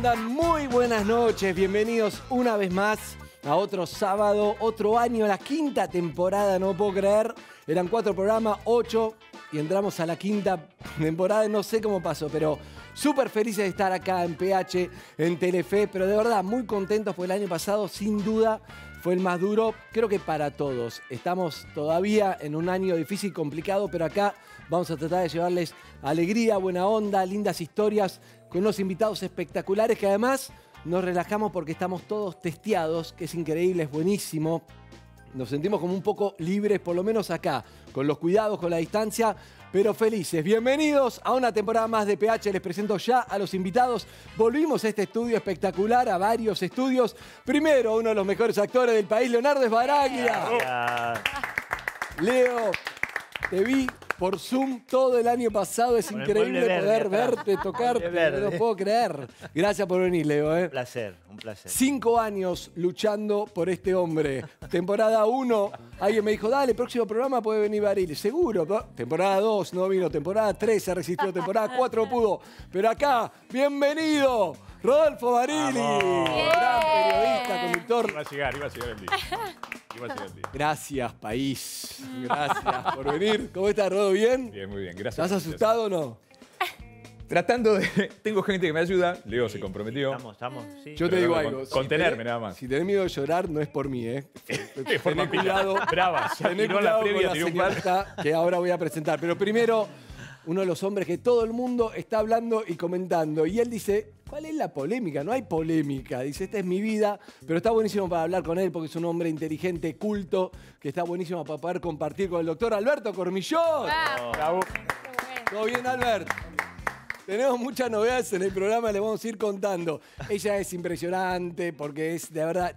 andan? Muy buenas noches, bienvenidos una vez más a otro sábado, otro año, la quinta temporada, no puedo creer. Eran cuatro programas, ocho, y entramos a la quinta temporada, no sé cómo pasó, pero súper felices de estar acá en PH, en Telefe, pero de verdad muy contentos porque el año pasado, sin duda, fue el más duro, creo que para todos. Estamos todavía en un año difícil, complicado, pero acá vamos a tratar de llevarles alegría, buena onda, lindas historias, con unos invitados espectaculares que además nos relajamos porque estamos todos testeados, que es increíble, es buenísimo. Nos sentimos como un poco libres, por lo menos acá, con los cuidados, con la distancia, pero felices. Bienvenidos a una temporada más de PH. Les presento ya a los invitados. Volvimos a este estudio espectacular, a varios estudios. Primero, uno de los mejores actores del país, Leonardo Esbaraglia. Leo, te vi por Zoom todo el año pasado. Es increíble poder verte, tocarte. No lo puedo creer. Gracias por venir, Leo. ¿eh? Un placer, un placer. Cinco años luchando por este hombre. Temporada 1, alguien me dijo, dale, próximo programa puede venir Barili. Seguro. Temporada 2 no vino. Temporada 3 se resistió. Temporada 4 pudo. Pero acá, bienvenido, Rodolfo Barili. Gran periodista, conductor. Iba a llegar, iba a llegar el día. Iba a llegar el día. Gracias, país. Gracias por venir. ¿Cómo estás, Rodo? ¿Bien? Bien, muy bien, gracias. ¿Estás asustado o no? Tratando de. Tengo gente que me ayuda. Leo se comprometió. Estamos, estamos. Sí. Yo te digo con- algo. si contenerme tenés- nada más. Si tenés miedo de llorar, no es por mí, ¿eh? De forma Tené cuidado. Brava. Ya Tené tiró en la cuidado con la señorita que ahora voy a presentar. Pero primero, uno de los hombres que todo el mundo está hablando y comentando. Y él dice, ¿cuál es la polémica? No hay polémica. Dice, esta es mi vida, pero está buenísimo para hablar con él porque es un hombre inteligente, culto, que está buenísimo para poder compartir con el doctor Alberto Cormillot. Bravo. ¿Todo bien, Albert? Tenemos muchas novedades en el programa, les vamos a ir contando. Ella es impresionante porque es, de verdad,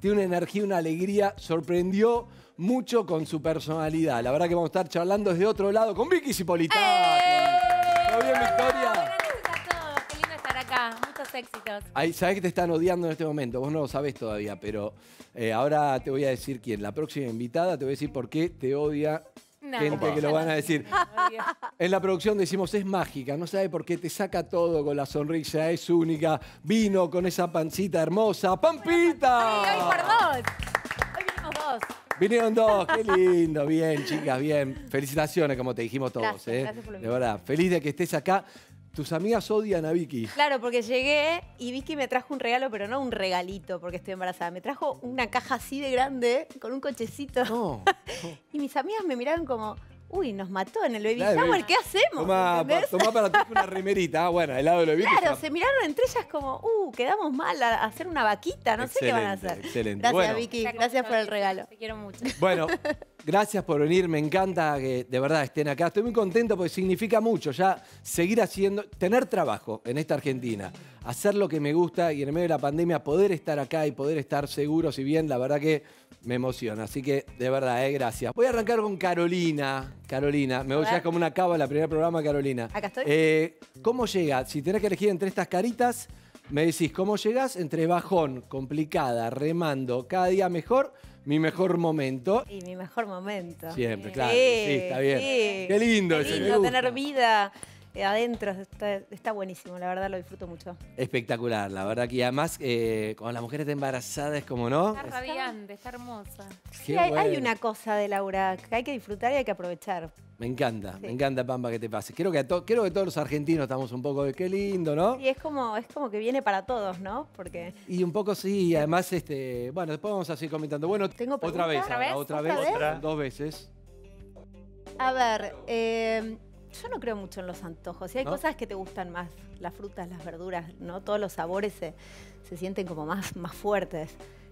tiene una energía, una alegría, sorprendió mucho con su personalidad. La verdad que vamos a estar charlando desde otro lado con Vicky Cipolitano. ¿Todo bien, Victoria? Éxitos. Ahí, sabés que te están odiando en este momento, vos no lo sabés todavía, pero eh, ahora te voy a decir quién. La próxima invitada te voy a decir por qué te odia No, gente no, que lo van a decir. En la producción decimos es mágica, no sabe por qué te saca todo con la sonrisa, es única. Vino con esa pancita hermosa. ¡Pampita! Sí, hoy por dos. Hoy vinimos dos. Vinieron dos, qué lindo, bien, chicas, bien. Felicitaciones, como te dijimos todos, Gracias, ¿eh? gracias por lo De verdad, feliz de que estés acá. Tus amigas odian a Vicky. Claro, porque llegué y Vicky me trajo un regalo, pero no un regalito porque estoy embarazada. Me trajo una caja así de grande con un cochecito. No. Y mis amigas me miraron como, uy, nos mató en el baby Claro, shower, baby. ¿qué hacemos? Toma, pa- ¿Entendés? tomá para ti una remerita. Ah, bueno, el lado de lo de Vicky. Claro, se miraron entre ellas como, uh, quedamos mal a hacer una vaquita, no sé qué van a hacer. excelente. Gracias, Bueno. Vicky, gracias por el regalo. Te quiero mucho. Bueno, gracias por venir. Me encanta que de verdad estén acá. Estoy muy contento porque significa mucho ya seguir haciendo, tener trabajo en esta Argentina, hacer lo que me gusta y en medio de la pandemia poder estar acá y poder estar seguros y bien, la verdad que me emociona. Así que de verdad, eh, gracias. Voy a arrancar con Carolina. Carolina, me voy A ya como una cava la primer programa, Carolina. Acá estoy. Eh, ¿Cómo llega? Si tenés que elegir entre estas caritas, me decís, ¿cómo llegás? Entre bajón, complicada, remando, cada día mejor, mi mejor momento. Y mi mejor momento. Siempre, claro. Sí, está bien. sí. Qué lindo Qué lindo tener vida adentro, está, está buenísimo, la verdad lo disfruto mucho. Espectacular, la verdad que y además eh, cuando la mujer está embarazada es como, ¿no? Está radiante, está hermosa. Sí, hay, una cosa de Laura que hay que disfrutar y hay que aprovechar. Me encanta, Sí. me encanta, Pampa, que te pase. Creo que, a to- creo que todos los argentinos estamos un poco de qué lindo, ¿no? Y es como, es como que viene para todos, ¿no? Porque Y un poco sí, además, este, bueno, después vamos a seguir comentando. Bueno, ¿Tengo otra vez, ¿Otra vez? otra ¿Otra vez, vez? dos veces. A ver, eh, yo no creo mucho en los antojos. Y hay ¿No? cosas que te gustan más, las frutas, las verduras, ¿no? Todos los sabores se, se sienten como más, más fuertes.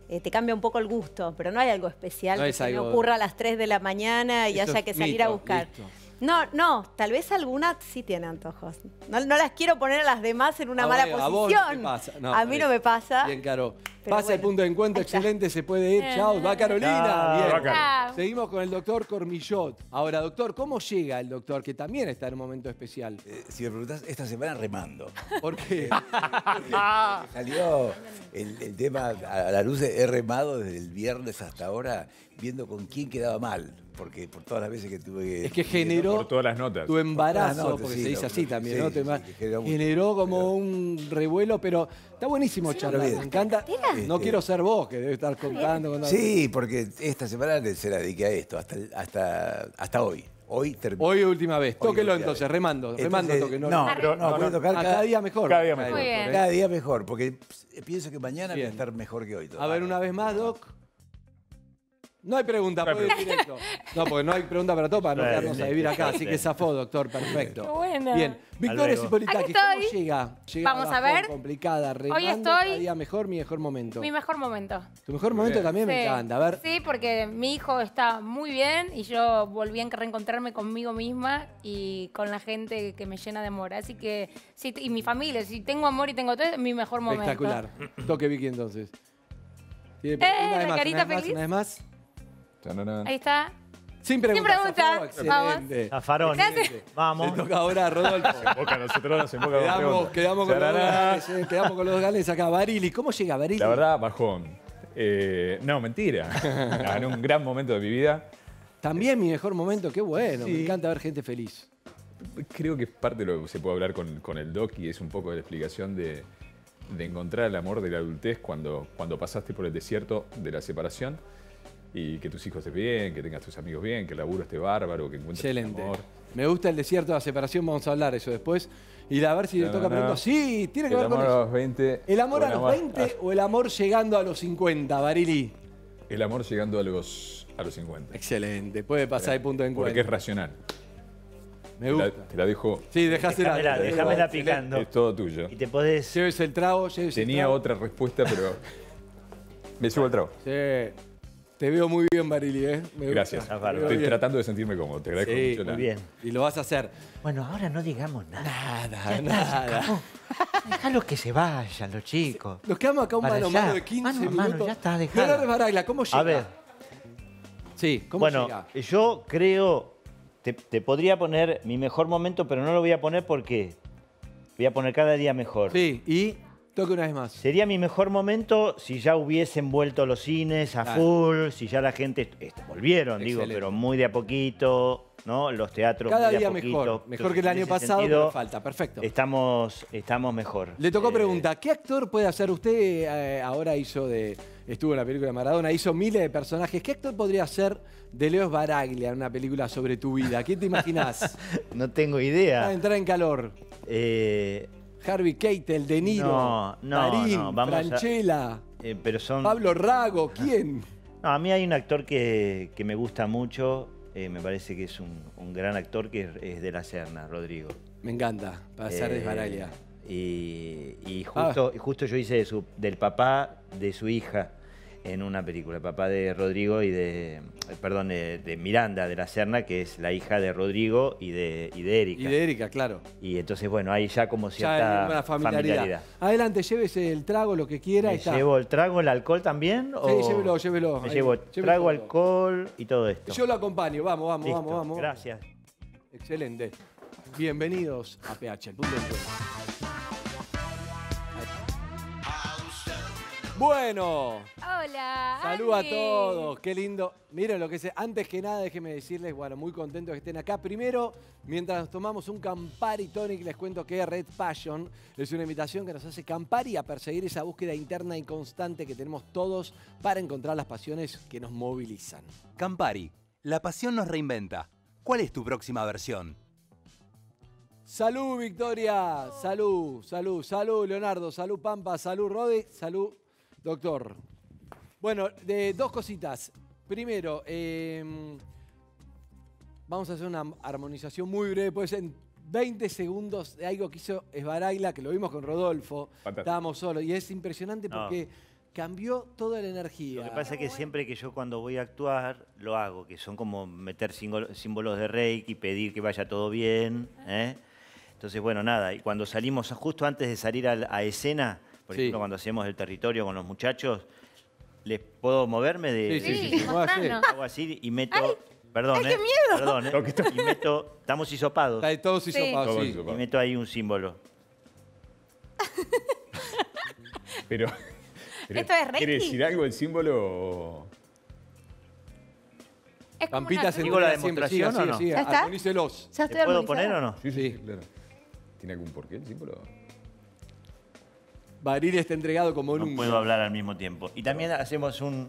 Eh, te cambia un poco el gusto, pero no hay algo especial No que es se me algo- ocurra a las 3 de la mañana y haya que salir a buscar. listo. No, no, tal vez alguna sí tiene antojos. No, no las quiero poner a las demás en una A mala vos- a vos no te posición. pasa. No, a mí no me pasa. Bien, Caro. Pero Pasa el punto de encuentro, excelente, se puede ir. Chao, va Carolina. Chao. Bien. Va. Seguimos con el doctor Cormillot. Ahora, doctor, ¿cómo llega el doctor, que también está en un momento especial? Eh, si me preguntás, esta semana remando. ¿Por qué? Salió el, el tema a la luz, he remado desde el viernes hasta ahora viendo con quién quedaba mal. Porque por todas las veces que tuve que. Es que generó Por todas las notas. tu embarazo, Por todas las notas, porque sí, se dice lo- así también, sí, ¿no? Sí, generó mucho. como un revuelo, pero está buenísimo charlar, bien. me encanta. No Este- quiero ser vos, que debe estar contando. contando. Sí, porque esta semana se la dediqué a esto, hasta, hasta, hasta hoy. Hoy termino. Hoy última vez. Hoy Tóquelo última entonces, vez. remando, remando toque. No, no, no, tocar cada, cada día mejor. cada día mejor. Cada día mejor, porque pienso que mañana voy a estar mejor que hoy. A ver, una vez más, Doc. No hay pregunta, No hay puede ir directo. No, porque no hay pregunta para todo para no Bueno, quedarnos a vivir acá. Así que zafó, doctor, perfecto. Qué buena. Bien. Victoria. Cipolitaki, ¿cómo llega? Llega Vamos a ver. complicada, remando, estoy- cada día mejor, mi mejor momento. Mi mejor momento. Tu mejor momento bien. también me encanta. A ver, Sí, porque mi hijo está muy bien y yo volví a reencontrarme conmigo misma y con la gente que me llena de amor. Así que, sí, y mi familia, si tengo amor y tengo todo, es mi mejor momento. espectacular. Toque Vicky entonces. Tiene- Eh, una vez la más, carita una vez más, feliz. una vez más. Ahí está. Sin preguntas. preguntas. Vamos. Excelente. Zafarón. Gracias. Le Vamos. toca ahora a Rodolfo. Boca, nosotros nos enfoca con Quedamos, preguntas. quedamos, con los ganes, eh, quedamos con los dos ganes acá. Barili, ¿cómo llega Barili? La verdad, bajón. Eh, no, mentira. En un gran momento de mi vida. También mi mejor momento, qué bueno. Me encanta ver gente feliz. Creo que es parte de lo que se puede hablar con, con el doc y es un poco de la explicación de, de encontrar el amor de la adultez cuando, cuando pasaste por el desierto de la separación y que tus hijos estén bien, que tengas tus amigos bien, que el laburo esté bárbaro, que encuentres Excelente. amor. Me gusta el desierto de la separación, vamos a hablar eso después. Y a ver si le No, toca no, preguntar. no. Sí, tiene que El ver con amor a eso. los 20. ¿El amor o a los 20 o el amor llegando a los 50, Barili? El amor llegando a los, a los 50. Excelente, puede pasar el punto de Porque es encuentro. racional. Me Te la, gusta. te la dejo. Sí, dejásela. Déjamela, déjamela picando. Es todo tuyo. Y te podés. Llévese el trago, llévese el Tenía trago. otra respuesta, pero. Me subo el trago. Sí. Te veo muy bien, Barili, ¿eh? Me gusta. Gracias. Veo Estoy bien. tratando de sentirme cómodo. Te agradezco Sí, mucho. Muy la- bien. Y lo vas a hacer. Bueno, ahora no digamos nada. Nada, nada. Déjalos que se vayan, los chicos. Nos quedamos acá un Para mano a mano de 15 Mano minutos. mano, ya está, dejalo. Leonardo Baraglia, ¿cómo llega? A ver, Sí, ¿cómo bueno, llega? yo creo, te, te podría poner mi mejor momento, pero no lo voy a poner porque voy a poner cada día mejor. Sí, y toque una vez más. Sería mi mejor momento si ya hubiesen vuelto los cines a Claro. full, si ya la gente volvieron, digo, pero muy de a poquito, ¿no? Los teatros Cada muy de día a poquito. mejor. Mejor Entonces, que el año pasado, sentido, pero falta. Perfecto. Estamos, estamos mejor. Le tocó Eh, pregunta, ¿qué actor puede hacer usted? eh, ahora hizo de. Estuvo en la película de Maradona, hizo miles de personajes. ¿Qué actor podría ser de Leo Baraglia en una película sobre tu vida? ¿Quién te imaginas? No tengo a idea. entrar en calor. Eh, Harvey Keitel, De Niro, No, no, Darín, no, vamos a- Franchella, eh, pero son. Pablo Rago, ¿quién? No, a mí hay un actor que, que me gusta mucho, eh, me parece que es un, un gran actor que es, es de la Serna, Rodrigo. Me encanta, para ser de Eh, Baraglia. Y, y Ah. justo, y justo yo hice de su- del papá de su hija en una película, el papá de Rodrigo y de, eh, perdón, de, de Miranda de la Serna, que es la hija de Rodrigo y de, y de Erika. Y de Erika, claro. Y entonces, bueno, hay ya como Ya cierta hay una familiaridad. familiaridad. Adelante, llévese el trago, lo que quiera. ahí ¿Me está. llevo el trago, el alcohol también? Sí, o llévelo, llévelo. Me Ahí, llevo llévelo trago, todo. alcohol y todo esto. Yo lo acompaño, vamos, vamos, Listo, vamos, vamos. Gracias. Excelente. Bienvenidos a PH, el punto de Bueno, Hola. salud a todos, qué lindo. Miren lo que es. Antes que nada, déjenme decirles, bueno, muy contentos que estén acá. Primero, mientras nos tomamos un Campari Tonic, les cuento que Red Passion es una invitación que nos hace Campari a perseguir esa búsqueda interna y constante que tenemos todos para encontrar las pasiones que nos movilizan. Campari, la pasión nos reinventa. ¿Cuál es tu próxima versión? Salud, Victoria. Salud, salud, salud, Leonardo. Salud, Pampa. Salud, Rodi. Salud, doctor. Bueno, de dos cositas. Primero, eh, vamos a hacer una armonización muy breve, puede ser en 20 segundos de algo que hizo Esbaraila, que lo vimos con Rodolfo. Fantástico. Estábamos solos. Y es impresionante No. porque cambió toda la energía. Lo que pasa es que siempre que yo cuando voy a actuar lo hago, que son como meter símbolo- símbolos de Reiki, pedir que vaya todo bien. ¿eh? Entonces, bueno, nada, y cuando salimos, justo antes de salir a, a escena, por Sí. ejemplo, cuando hacemos el territorio con los muchachos, ¿les puedo moverme de, Sí, sí, Sí, sí, hago así y meto... perdón, ¿eh? Perdón, ¿eh? Y meto... Estamos hisopados. Está todos hisopados, sí. Y meto ahí un símbolo. Pero, pero, ¿Esto es? ¿Quiere decir algo el símbolo? Es Pampita se ¿Digo la siempre. Siga, demostración o siga, no? siga. ¿Ya está? Armonícelos. Ya ¿Te estoy puedo poner o no? Sí, sí. claro. ¿Tiene algún porqué el símbolo? Barili está entregado como No nunca. puedo hablar al mismo tiempo. Y también hacemos un...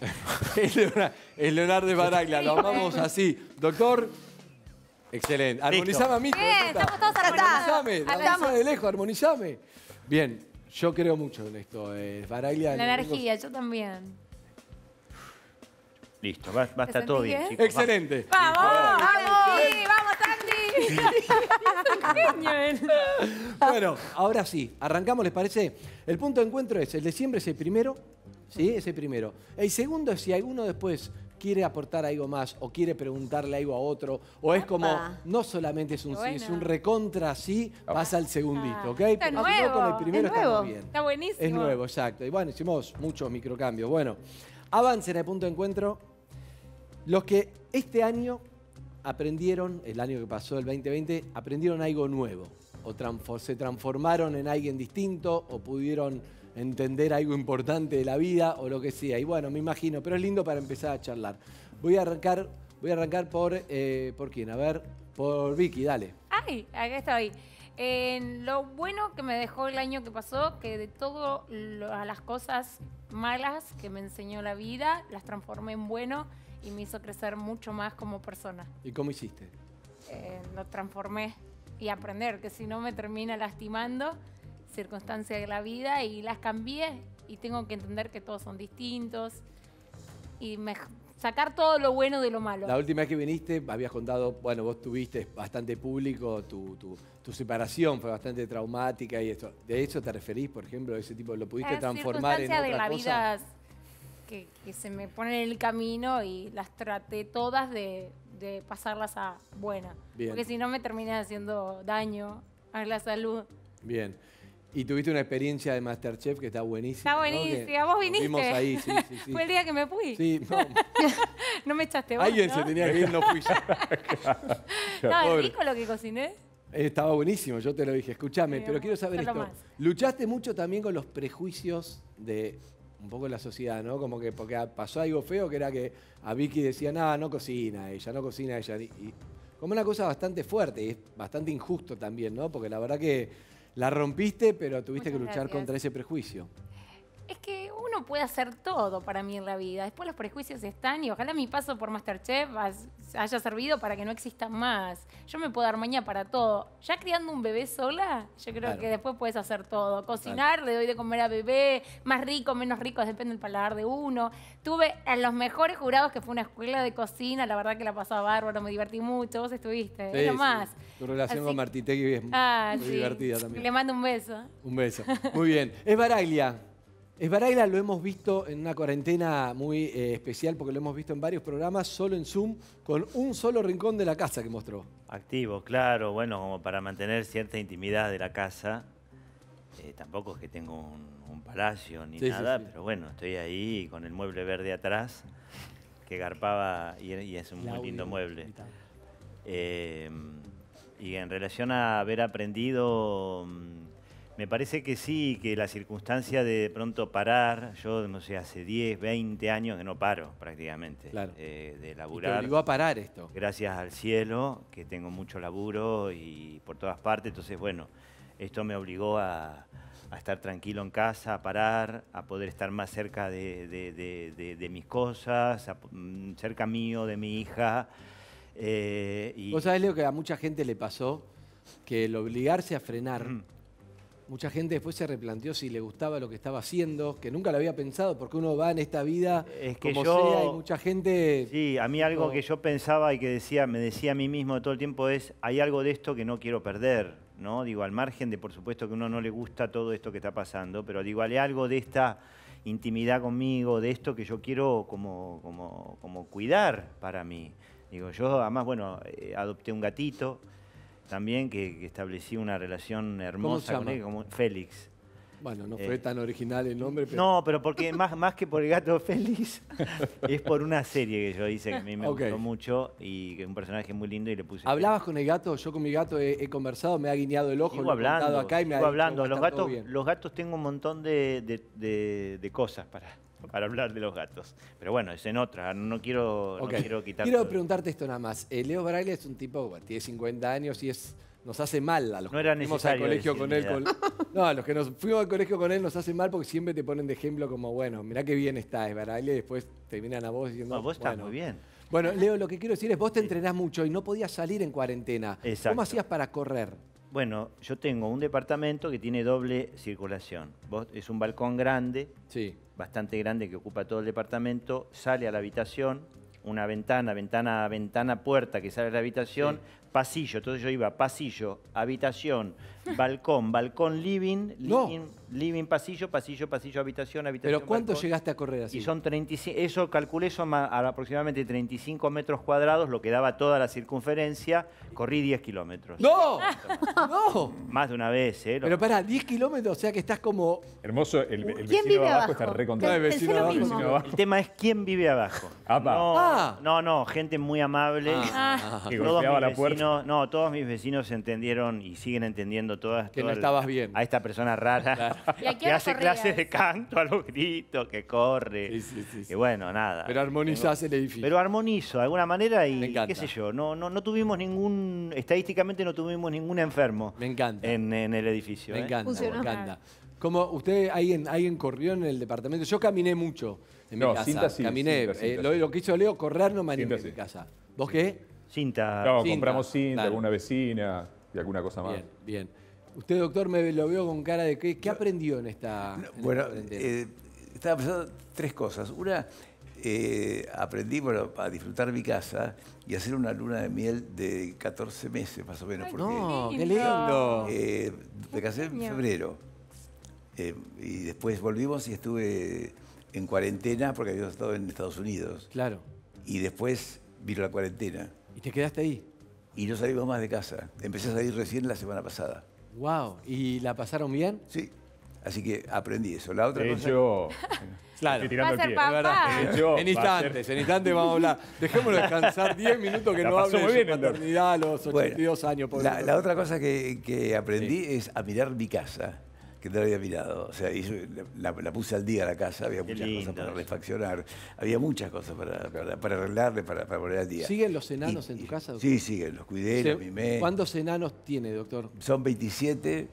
Es Leonardo, es Leonardo Baraglia, lo amamos así. Doctor, excelente. Armonizame a mí. Bien, estamos todos Armonizame, armonizame de lejos, armonizame. Bien, yo creo mucho en esto. Eh, Baraglia. La energía, yo también. Listo, va, va a ¿Te estar todo bien, bien? chicos. Excelente. ¡Vamos! Genio él. Bueno, ahora sí, arrancamos, ¿les parece? El punto de encuentro es, el de siempre es el primero, ¿sí? Es el primero. El segundo es si alguno después quiere aportar algo más o quiere preguntarle algo a otro, o es como, no solamente es un sí, Bueno. es un recontra sí, pasa al segundito, ¿ok? Ah, está Porque si no, con el nuevo, primero es estamos nuevo. bien. Está buenísimo. Es nuevo, exacto. Y bueno, hicimos muchos microcambios. Bueno, avancen al punto de encuentro. Los que este año aprendieron, el año que pasó, el 2020, aprendieron algo nuevo. O se transformaron en alguien distinto, o pudieron entender algo importante de la vida, o lo que sea. Y bueno, me imagino, pero es lindo para empezar a charlar. Voy a arrancar, voy a arrancar por, eh, ¿por quién? A ver, por Vicky, dale. Ay, acá estoy. En lo bueno que me dejó el año que pasó, que de todas las cosas malas que me enseñó la vida, las transformé en bueno y me hizo crecer mucho más como persona. ¿Y cómo hiciste? Eh, lo transformé y aprender que si no me termina lastimando, circunstancias de la vida y las cambié y tengo que entender que todos son distintos y mej- sacar todo lo bueno de lo malo. La última vez que viniste, habías contado, bueno, vos tuviste bastante público, tu, tu- tu separación fue bastante traumática y esto. ¿De eso te referís, por ejemplo, ese tipo? ¿Lo pudiste Es transformar en otra de la cosa? vida que, que se me ponen en el camino y las traté todas de, de pasarlas a buena. Bien. Porque si no me termina haciendo daño a la salud. Bien. Y tuviste una experiencia de Masterchef que está buenísima. Está ¿no? buenísima. Que Vos viniste. Ahí, sí, sí, sí. Fue el día que me fui. Sí, no, No me echaste vos, alguien ¿no? se tenía que ir, no fui yo. Estaba rico lo que cociné. Eh, Estaba buenísimo, yo te lo dije. Escúchame, pero quiero saber esto. más. Luchaste mucho también con los prejuicios de un poco la sociedad, ¿no? Como que porque pasó algo feo que era que a Vicky decían, ah, no cocina ella, no cocina ella. Y, y como una cosa bastante fuerte y es bastante injusto también, ¿no? Porque la verdad que la rompiste, pero tuviste que luchar gracias. contra ese prejuicio. Es que uno puede hacer todo para mí en la vida. Después los prejuicios están y ojalá mi paso por Masterchef haya servido para que no existan más. Yo me puedo dar maña para todo. Ya criando un bebé sola, yo creo Claro. que después puedes hacer todo. Cocinar, le doy de comer a bebé, más rico, menos rico, depende del paladar de uno. Tuve a los mejores jurados que fue una escuela de cocina, la verdad que la pasaba bárbaro, me divertí mucho. Vos estuviste, Sí, es lo sí. más. Tu relación Así- con Martitegui es Ah, muy sí. divertida también. Le mando un beso. Un beso. Muy bien. Es Baraglia. Es Baraglia lo hemos visto en una cuarentena muy eh, especial porque lo hemos visto en varios programas, solo en Zoom, con un solo rincón de la casa que mostró. Activo, claro, bueno, como para mantener cierta intimidad de la casa. Eh, tampoco es que tengo un, un palacio ni Sí, nada, sí. pero bueno, estoy ahí con el mueble verde atrás, que garpaba y, y es un muy lindo mueble. y. Eh, y en relación a haber aprendido, mm, me parece que sí, que la circunstancia de, de pronto parar, yo no sé, hace 10, 20 años que no paro prácticamente Claro. eh, de Y te laburar obligó a parar esto. gracias al cielo, que tengo mucho laburo y por todas partes. Entonces, bueno, esto me obligó a, a estar tranquilo en casa, a parar, a poder estar más cerca de, mis cosas, a mm, cerca mío, de mi hija. eh, y, Vos sabés, Leo, que a mucha gente le pasó que el obligarse a frenar. Mucha gente después se replanteó si le gustaba lo que estaba haciendo, que nunca lo había pensado, porque uno va en esta vida Es que como yo- sea y mucha gente... Sí, a mí algo que yo pensaba y que decía, me decía a mí mismo todo el tiempo es, hay algo de esto que no quiero perder, ¿no? Digo, al margen de por supuesto que uno no le gusta todo esto que está pasando, pero digo, hay algo de esta intimidad conmigo, de esto que yo quiero como, como, como cuidar para mí. Digo, yo además, bueno, eh, adopté un gatito también que, que establecí una relación hermosa con él, como Félix. Bueno, no Eh, fue tan original el nombre, pero... No, pero porque más, más que por el gato Félix, es por una serie que yo hice que a mí me gustó mucho y que es un personaje muy lindo y le puse. ¿Hablabas con el gato? Yo con mi gato he, he conversado, me ha guiñado el ojo, Sigo lo he contado hablando, acá y me ha sigo hablando. "Va a Los gatos, bien". los gatos tengo un montón de, de- de- de cosas para, para hablar de los gatos. Pero bueno, es en otra, no quiero, Ok. no quiero quitar... Quiero preguntarte esto nada más. Eh, Leo Braille es un tipo, bueno, tiene 50 años y es nos hace mal a los No era que fuimos al colegio con él. con- no, a los que nos fuimos al colegio con él nos hace mal porque siempre te ponen de ejemplo como, bueno, mirá qué bien está Braille y después te miran a vos diciendo, No, vos estás bueno. muy bien. Bueno, Leo, lo que quiero decir es, vos te entrenás mucho y no podías salir en cuarentena. Exacto. ¿Cómo hacías para correr? Bueno, yo tengo un departamento que tiene doble circulación. Vos, es un balcón grande, Sí. Bastante grande que ocupa todo el departamento, sale a la habitación, una ventana, ventana, ventana, puerta que sale a la habitación, pasillo. Entonces yo iba pasillo, habitación, balcón, balcón, living, No. living, pasillo, pasillo, pasillo, habitación, habitación. Pero ¿cuánto balcón. llegaste a correr así? Y son 35, eso calculé, son aproximadamente 35 metros cuadrados, lo que daba toda la circunferencia, corrí 10 kilómetros. ¡No! ¡No! Más de una vez, ¿eh? Pero pará, 10 kilómetros, o sea que estás como... Hermoso, el, el ¿Quién vecino abajo, abajo? está re No, el vecino abajo, El mismo. vecino abajo. El tema es quién vive abajo. Apa. No, Ah. no, no, gente muy amable. Ah. Que Todos mis la puerta. vecinos, no, todos mis vecinos entendieron y siguen entendiendo todas. Que no estabas bien. A esta persona rara ¿Y a qué que hace corrías? clases de canto a los gritos, que corre. Sí, sí, sí, sí. Y bueno, nada. Pero armonizás el edificio. Pero armonizo de alguna manera y qué sé yo, no, no, no tuvimos ningún, estadísticamente no tuvimos ningún enfermo Me encanta. en, en el edificio. Me ¿eh? encanta, Funcionó. me encanta. Como usted, alguien, alguien corrió en el departamento. Yo caminé mucho en mi No, casa. cinta sí, caminé. cinta, Eh, cinta lo, que hizo Leo, correr no me animé en mi casa. ¿Vos qué? Cinta. No, cinta, compramos cinta, claro. alguna vecina y alguna cosa más. Bien, bien. Usted, doctor, me lo veo con cara de qué, ¿qué aprendió en esta, en esta Bueno, eh, estaba pensando tres cosas. Una, eh, aprendí bueno, a disfrutar mi casa y hacer una luna de miel de 14 meses más o menos. Porque no, qué lindo. eh, me casé en febrero eh, y después volvimos y estuve en cuarentena porque habíamos estado en Estados Unidos. Claro. Y después vino la cuarentena ¿Y te quedaste ahí? y no salimos más de casa. Empecé a salir recién la semana pasada. Wow. ¿Y la pasaron bien? Sí, así que aprendí eso. La otra De cosa... hecho, Claro. estoy tirando Va a el ser pie. Papá. De hecho, en a ser- instantes, en instantes vamos a hablar. Dejémoslo descansar 10 minutos que La no hable de su paternidad a los Bueno, 82 años. pobre La, la otra cosa que, que aprendí es a mirar mi casa, que no la había mirado. O sea, hizo- la, la puse al día la casa, había Qué muchas lindo cosas para refaccionar, había muchas cosas para, para, para arreglarle, para, para poner al día. ¿Siguen los enanos Y- en tu y- casa? doctor? Sí, siguen, los cuidé, Se- los mimé. ¿Cuántos enanos tiene, doctor? Son 27,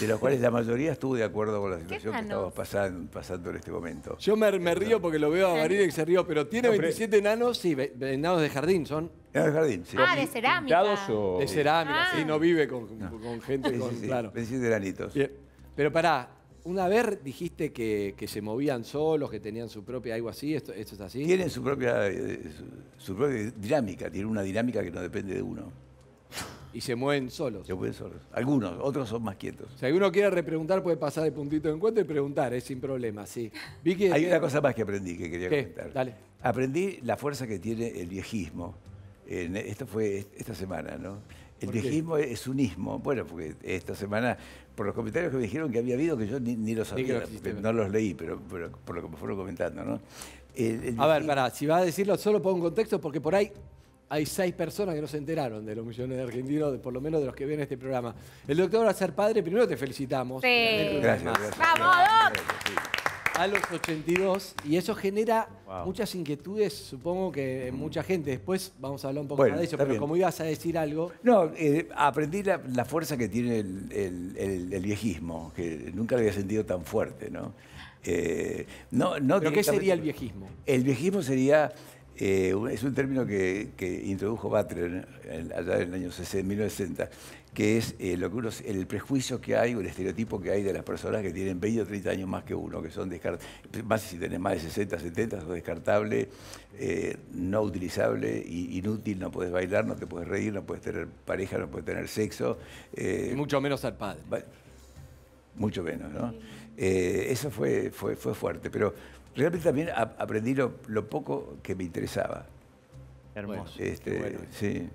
de los cuales la mayoría estuvo de acuerdo con la situación que enanos? estamos pasando, pasando en este momento. Yo me, me río porque lo veo a María que se río, pero tiene No, pero- 27 enanos, sí, enanos de jardín, son En el jardín, sí. Ah, de cerámica. ¿Pintados o...? de cerámica, Ah. sí, no vive con, con gente Sí, con. sí, sí, Claro. 27 granitos. Bien. Pero pará, una vez dijiste que, que se movían solos, que tenían su propia algo así, ¿esto, esto es así? Tienen su propia, eh, su, su propia dinámica, tienen una dinámica que no depende de uno. Y se mueven solos. Se pueden solos. Algunos, otros son más quietos. Si alguno quiere repreguntar, puede pasar de puntito de encuentro y preguntar, es sin problema, sí. Vicky, Hay una cosa más que aprendí que quería ¿Qué? comentar. Dale. Aprendí la fuerza que tiene el viejismo. En- esto fue esta semana, ¿no? El viejismo es un ismo. Bueno, porque esta semana, por los comentarios que me dijeron que había habido, que yo ni, ni los sabía, no los leí, pero, pero por lo que me fueron comentando, ¿no? El- el A ver, viejismo- pará, si vas a decirlo, solo pongo un contexto porque por ahí hay seis personas que no se enteraron de los millones de argentinos, de- por lo menos de los que ven este programa. El doctor va a ser padre, primero te felicitamos. Sí. Gracias, gracias. ¡Vamos! A los 82, y eso genera Wow. muchas inquietudes, supongo que en mucha gente. Después vamos a hablar un poco Bueno, más de eso, pero bien. como ibas a decir algo, No, eh, aprendí la, la fuerza que tiene el, el- el- el viejismo, que nunca lo había sentido tan fuerte, ¿no? Eh, no, no ¿pero qué sería el viejismo? El viejismo sería, eh, es un término que, que introdujo Butler allá en el año 60, 1960, que es eh, lo que uno, el prejuicio que hay o el estereotipo que hay de las personas que tienen 20 o 30 años más que uno, que son descartables, más si tenés más de 60, 70, sos descartable, eh, no utilizable, inútil, no puedes bailar, no te puedes reír, no puedes tener pareja, no puedes tener sexo. eh, Y mucho menos ser padre. Mucho menos, ¿no? Eh, eso fue, fue, fue fuerte, pero realmente también aprendí lo, lo poco que me interesaba. Hermoso. Este, bueno. sí.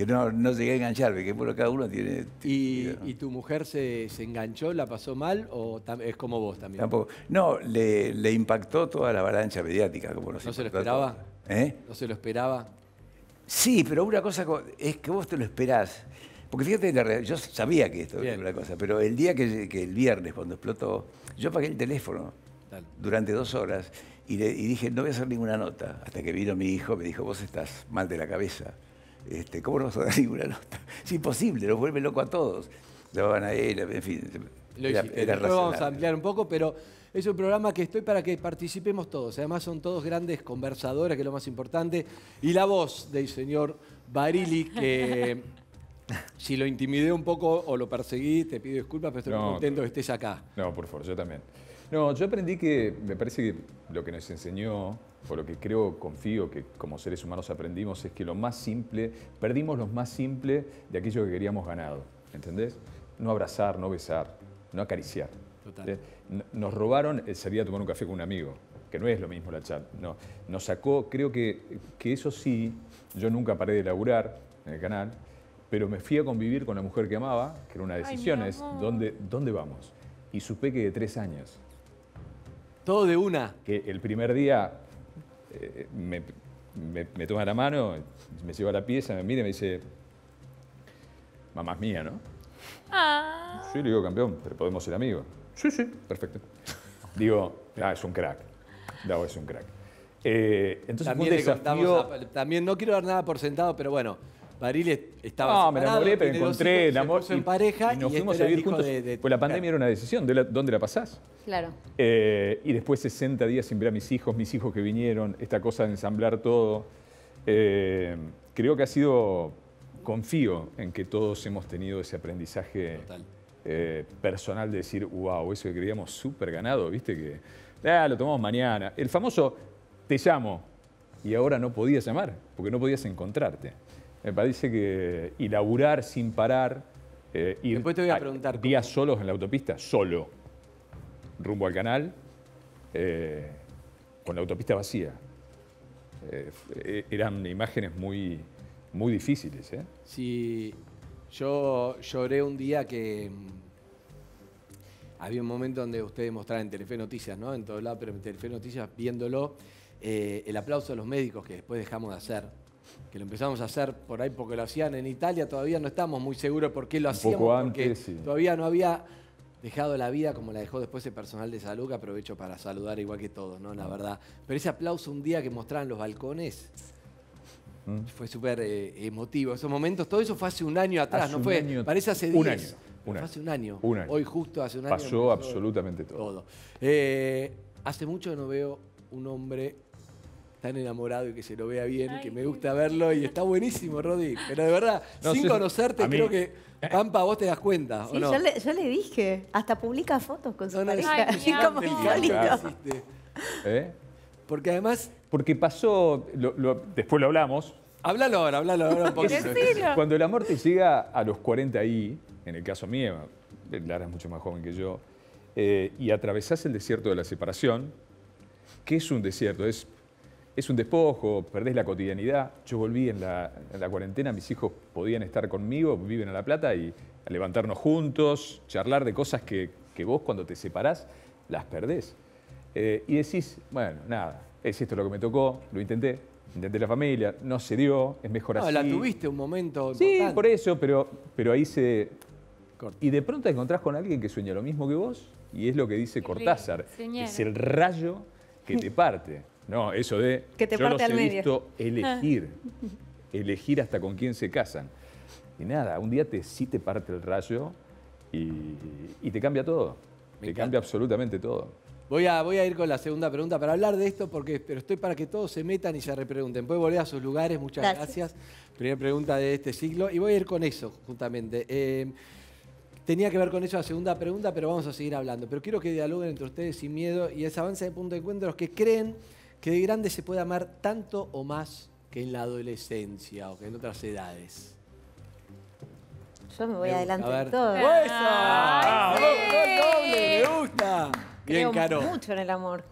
Que no, no llegué a engancharme, que cada uno tiene... ¿Y, tu mujer se, se enganchó, la pasó mal o es como vos también? Tampoco. No, le, le impactó toda la avalancha mediática. Como ¿No se lo esperaba? ¿Eh? ¿No se lo esperaba? Sí, pero una cosa co- es que vos te lo esperás. Porque fíjate, yo sabía que esto Bien. era una cosa, pero el día que, que el viernes, cuando explotó, yo pagué el teléfono. Durante dos horas y, le- y dije, no voy a hacer ninguna nota. Hasta que vino mi hijo, me dijo, vos estás mal de la cabeza. Este, ¿Cómo no vas a dar ninguna nota? Es imposible, nos vuelve loco a todos. Llamaban a él, en fin. Lo era- era vamos a ampliar un poco, pero es un programa que estoy para que participemos todos. Además son todos grandes conversadores, que es lo más importante. Y la voz del señor Barili, que si lo intimidé un poco o lo perseguí, te pido disculpas, pero estoy muy contento que estés acá. No, por favor, yo también. No, yo aprendí que me parece que lo que nos enseñó, o lo que creo, confío que como seres humanos aprendimos, es que lo más simple, perdimos lo más simple de aquello que queríamos ganado. ¿Entendés? No abrazar, no besar, no acariciar. Total. ¿Eh? Nos robaron el salir a tomar un café con un amigo, que no es lo mismo la chat. No. Nos sacó, creo que, que eso sí, yo nunca paré de laburar en el canal, pero me fui a convivir con la mujer que amaba, que era una decisión, es. ¿dónde, ¿dónde vamos? Y supe que de tres años, Todo de una. que el primer día eh, me, me- me toma la mano, me lleva a la pieza, me mira y me dice, mamá es mía, ¿no? Ah, Sí, le digo, campeón, pero podemos ser amigos. Sí, sí, perfecto. Digo, ah, es un crack. No, es un crack. Eh, entonces También un desafío. a- también no quiero dar nada por sentado, pero bueno, Barili estaba No, me separado, enamoré, pero encontré hijos, el amor. Se puso en pareja y nos y fuimos este a vivir juntos. de- de- pues la pandemia era una decisión, ¿de la- ¿dónde la pasás? Claro. Eh, y después 60 días sin ver a mis hijos, mis hijos que vinieron, esta cosa de ensamblar todo. Eh, creo que ha sido, confío en que todos hemos tenido ese aprendizaje Total. eh, personal de decir, wow, eso que creíamos súper ganado, viste que, ah, lo tomamos mañana. El famoso, te llamo, y ahora no podías llamar, porque no podías encontrarte. Me parece que, y laburar sin parar, eh, ir Después te voy a preguntar cómo- días solos en la autopista, solo, rumbo al canal, eh, con la autopista vacía. Eh, f- eran imágenes muy, muy difíciles. ¿eh? Sí, yo lloré un día que mm, había un momento donde ustedes mostraban en Telefe Noticias, ¿no? En todos lados, pero en Telefe Noticias viéndolo, eh, el aplauso a los médicos que después dejamos de hacer, que lo empezamos a hacer por ahí porque lo hacían en Italia, todavía no estamos muy seguros por qué lo Un hacíamos, poco porque antes, sí. todavía no había dejado la vida como la dejó después el personal de salud, que aprovecho para saludar igual que todos, ¿no? La verdad. Pero ese aplauso un día que mostraban los balcones, Mm. fue súper eh, emotivo. Esos momentos, todo eso fue hace un año atrás, Hace no un fue, año- parece hace un 10. año, pero un año. hace un año. Un año. Hoy justo hace un año. Pasó absolutamente todo. todo. Eh, hace mucho no veo un hombre tan enamorado y que se lo vea bien, Ay, que me gusta verlo y está buenísimo, Rodi. Pero de verdad, No, sin sí, conocerte, creo que, Pampa, vos te das cuenta, ¿o Sí, no? yo, le, yo le dije, hasta publica fotos con su No, no, pareja, Ay, como. ¿Eh? Porque además, Porque pasó, lo- lo- después lo hablamos, háblalo ahora, háblalo ahora un poquito. Cuando el amor te llega a los 40 ahí, en el caso mío, Lara es mucho más joven que yo, eh, y atravesás el desierto de la separación, ¿qué es un desierto? Es, es un despojo, perdés la cotidianidad. Yo volví en la, en la cuarentena, mis hijos podían estar conmigo, viven en La Plata, y a levantarnos juntos, charlar de cosas que, que vos cuando te separás las perdés. Eh, y decís, bueno, nada, es esto lo que me tocó, lo intenté, intenté la familia, no se dio, es mejor No, así. la tuviste un momento Sí, importante. por eso, pero, pero ahí se... Corta. Y de pronto te encontrás con alguien que sueña lo mismo que vos, y es lo que dice Cortázar, señora. es el rayo que te parte. No, eso de... Que te yo parte los al he medio. visto elegir, elegir hasta con quién se casan. Y nada, un día te, sí te parte el rayo y, y te cambia todo. Me te encanta. cambia absolutamente todo. Voy a, voy a ir con la segunda pregunta para hablar de esto, porque, pero estoy para que todos se metan y se repregunten. Pueden volver a sus lugares, muchas gracias. Gracias. Primera pregunta de este ciclo. Y voy a ir con eso, justamente. Eh, tenía que ver con eso la segunda pregunta, pero vamos a seguir hablando. Pero quiero que dialoguen entre ustedes sin miedo y ese avance de punto de encuentro los que creen que de grande se puede amar tanto o más que en la adolescencia o que en otras edades. Yo me voy Me adelante de todo. ¡Eso! Ay, ¡Vamos, sí. ¡Me gusta! Bien, Creo Caro. mucho en el amor.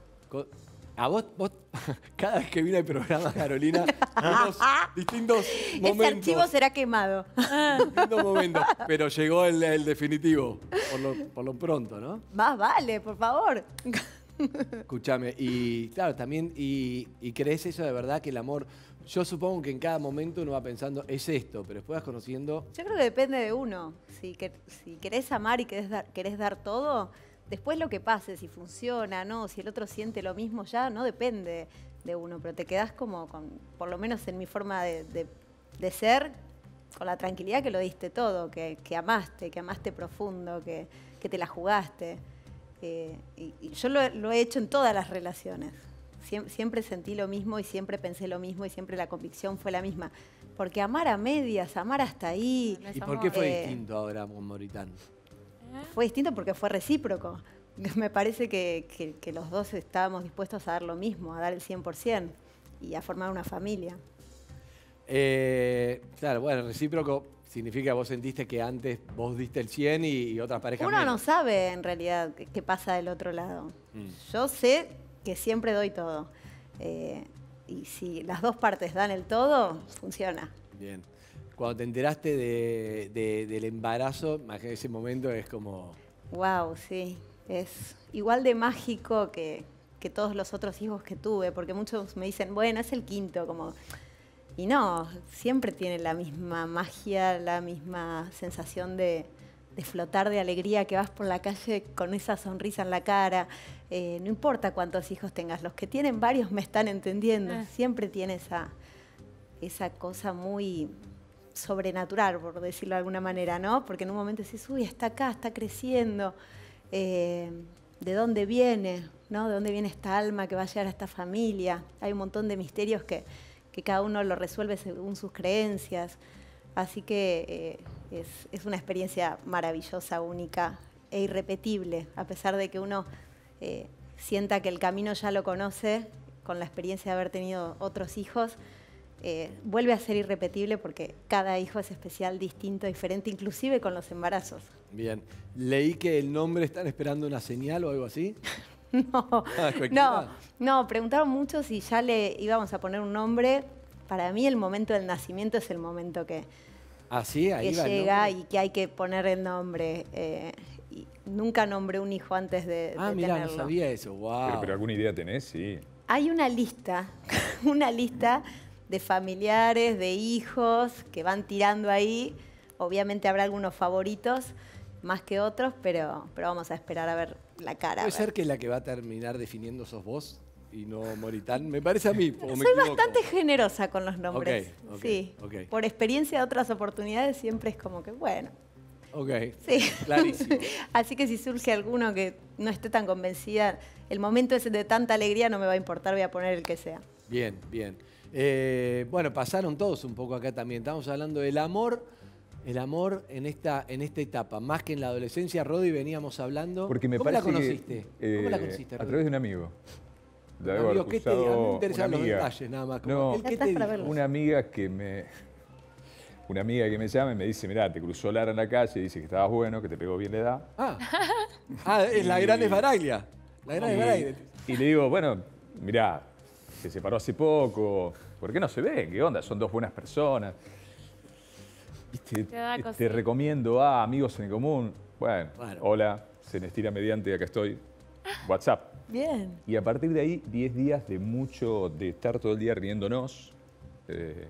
A vos, vos, cada vez que viene el programa, Carolina, vemos distintos Ese momentos. archivo será quemado. Distintos momentos. Pero llegó el, el definitivo, por lo, por lo pronto, ¿no? Más vale, por favor. Escúchame, y claro, también, y, crees eso de verdad que el amor, yo supongo que en cada momento uno va pensando, es esto, pero después vas conociendo, Yo creo que depende de uno. Si, que- si querés amar y querés dar, dar todo, Después lo que pase, si funciona, no, si el otro siente lo mismo, ya no depende de uno, pero te quedás como con, por lo menos en mi forma de, de- de ser, con la tranquilidad que lo diste todo, que, que amaste, que amaste profundo, que, que te la jugaste. Eh, y, y yo lo, lo he hecho en todas las relaciones. Siem- siempre sentí lo mismo y siempre pensé lo mismo y siempre la convicción fue la misma. Porque amar a medias, amar hasta ahí, ¿Y por qué fue Eh, distinto ahora con Moritán? fue distinto porque fue recíproco. Me parece que, que- que los dos estábamos dispuestos a dar lo mismo, a dar el 100% y a formar una familia. Eh, claro, bueno, recíproco significa que vos sentiste que antes vos diste el 100 y, y otras parejas Uno no sabe en realidad qué, pasa del otro lado. Mm. Yo sé que siempre doy todo. Eh, y si las dos partes dan el todo, funciona. Bien. Cuando te enteraste de- de- del embarazo, ese momento es como... Wow, sí. Es igual de mágico que, que todos los otros hijos que tuve, porque muchos me dicen, bueno, es el quinto, como... Y no, siempre tiene la misma magia, la misma sensación de, de flotar de alegría, que vas por la calle con esa sonrisa en la cara. Eh, no importa cuántos hijos tengas, los que tienen varios me están entendiendo. Ah. Siempre tiene esa, esa cosa muy sobrenatural, por decirlo de alguna manera, ¿no? Porque en un momento dices, uy, está acá, está creciendo. eh, ¿De dónde viene? ¿no? ¿De dónde viene esta alma que va a llegar a esta familia? Hay un montón de misterios que, que cada uno lo resuelve según sus creencias. Así que eh, es, es una experiencia maravillosa, única e irrepetible, a pesar de que uno eh, sienta que el camino ya lo conoce, con la experiencia de haber tenido otros hijos, eh, vuelve a ser irrepetible porque cada hijo es especial, distinto, diferente, inclusive con los embarazos. Bien. Leí que el nombre están esperando una señal o algo así. No, Ah, no, no, preguntaron mucho si ya le íbamos a poner un nombre. Para mí el momento del nacimiento es el momento que, Ah, sí, ahí que va llega y que hay que poner el nombre. eh, y nunca nombré un hijo antes de, Ah, de mira, no tenerlo. sabía eso. Wow. Pero, pero alguna idea tenés, sí. Hay una lista, una lista de familiares, de hijos que van tirando ahí. Obviamente habrá algunos favoritos más que otros, pero, pero vamos a esperar a ver la cara. ¿Puede ser que la que va a terminar definiendo sos vos y no Moritán? Me parece a mí. o Soy bastante generosa con los nombres. Ok, ok, sí. Por experiencia de otras oportunidades siempre es como que, bueno, Ok. sí. Clarísimo. Así que si surge alguno que no esté tan convencida, el momento es de tanta alegría, no me va a importar, voy a poner el que sea. Bien, bien. Eh, bueno, pasaron todos un poco acá también. Estamos hablando del amor, el amor en esta, en esta etapa, más que en la adolescencia. Rodi, veníamos hablando. Porque me ¿Cómo parece la conociste? que, ¿Cómo la eh, conociste, A través de un amigo. De Un haber amigo, ¿qué te me interesan los detalles nada más. como, No, ¿el qué Estás te para dijo? verlo. una amiga que me... Una amiga que me llama y me dice, mirá, te cruzó Lara en la calle, dice que estabas bueno, que te pegó bien la edad. Ah, ah es la gran Esbaraglia. La gran Esbaraglia. Y, y le digo, bueno, mirá, se separó hace poco, ¿por qué no se ven? ¿Qué onda? Son dos buenas personas. Te recomiendo a amigos en común. Bueno, Bueno. hola, se me estira mediante, acá estoy. WhatsApp. Bien. Y a partir de ahí, 10 días de mucho, de estar todo el día riéndonos. eh,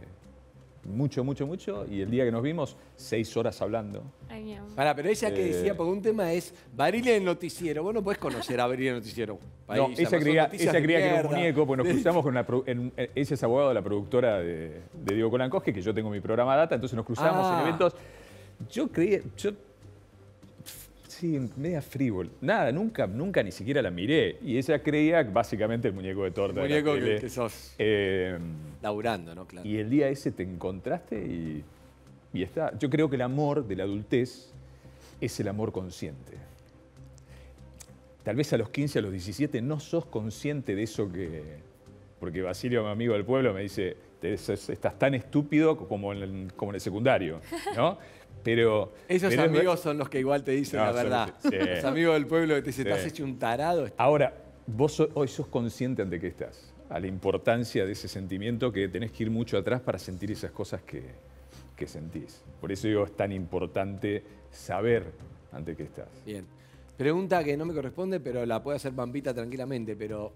mucho, mucho, mucho. Y el día que nos vimos, 6 horas hablando. Ay, mi amor. Pará, pero ella que Eh. decía, porque un tema es Baril en el noticiero. Vos no podés conocer a Baril en el noticiero. No, ella creía, ella creía que era un muñeco, pues nos cruzamos con una. en- en- ella es abogado de la productora de, de Diego Colancosque, que yo tengo mi programa Data, entonces nos cruzamos Ah. en eventos. Yo creía. Yo, sí, media frívol. Nada, nunca, nunca ni siquiera la miré. Y ella creía básicamente el muñeco de torta. de la Muñeco que, que sos Eh, laburando, ¿no? Claro. y el día ese te encontraste y, y está. Yo creo que el amor de la adultez es el amor consciente. Tal vez a los 15, a los 17 no sos consciente de eso que... Porque Basilio, mi amigo del pueblo, me dice, "Te- sos- estás tan estúpido como en el, como en el secundario, ¿no? Pero... Esos pero es ver- amigos son los que igual te dicen No, la son verdad. los- sí. Los amigos del pueblo que te dicen, Sí. te has hecho un tarado. Ahora, vos so- hoy sos consciente ante qué estás, a la importancia de ese sentimiento que tenés que ir mucho atrás para sentir esas cosas que, que sentís. Por eso digo, es tan importante saber ante qué estás. Bien. Pregunta que no me corresponde, pero la puede hacer Pampita tranquilamente, pero...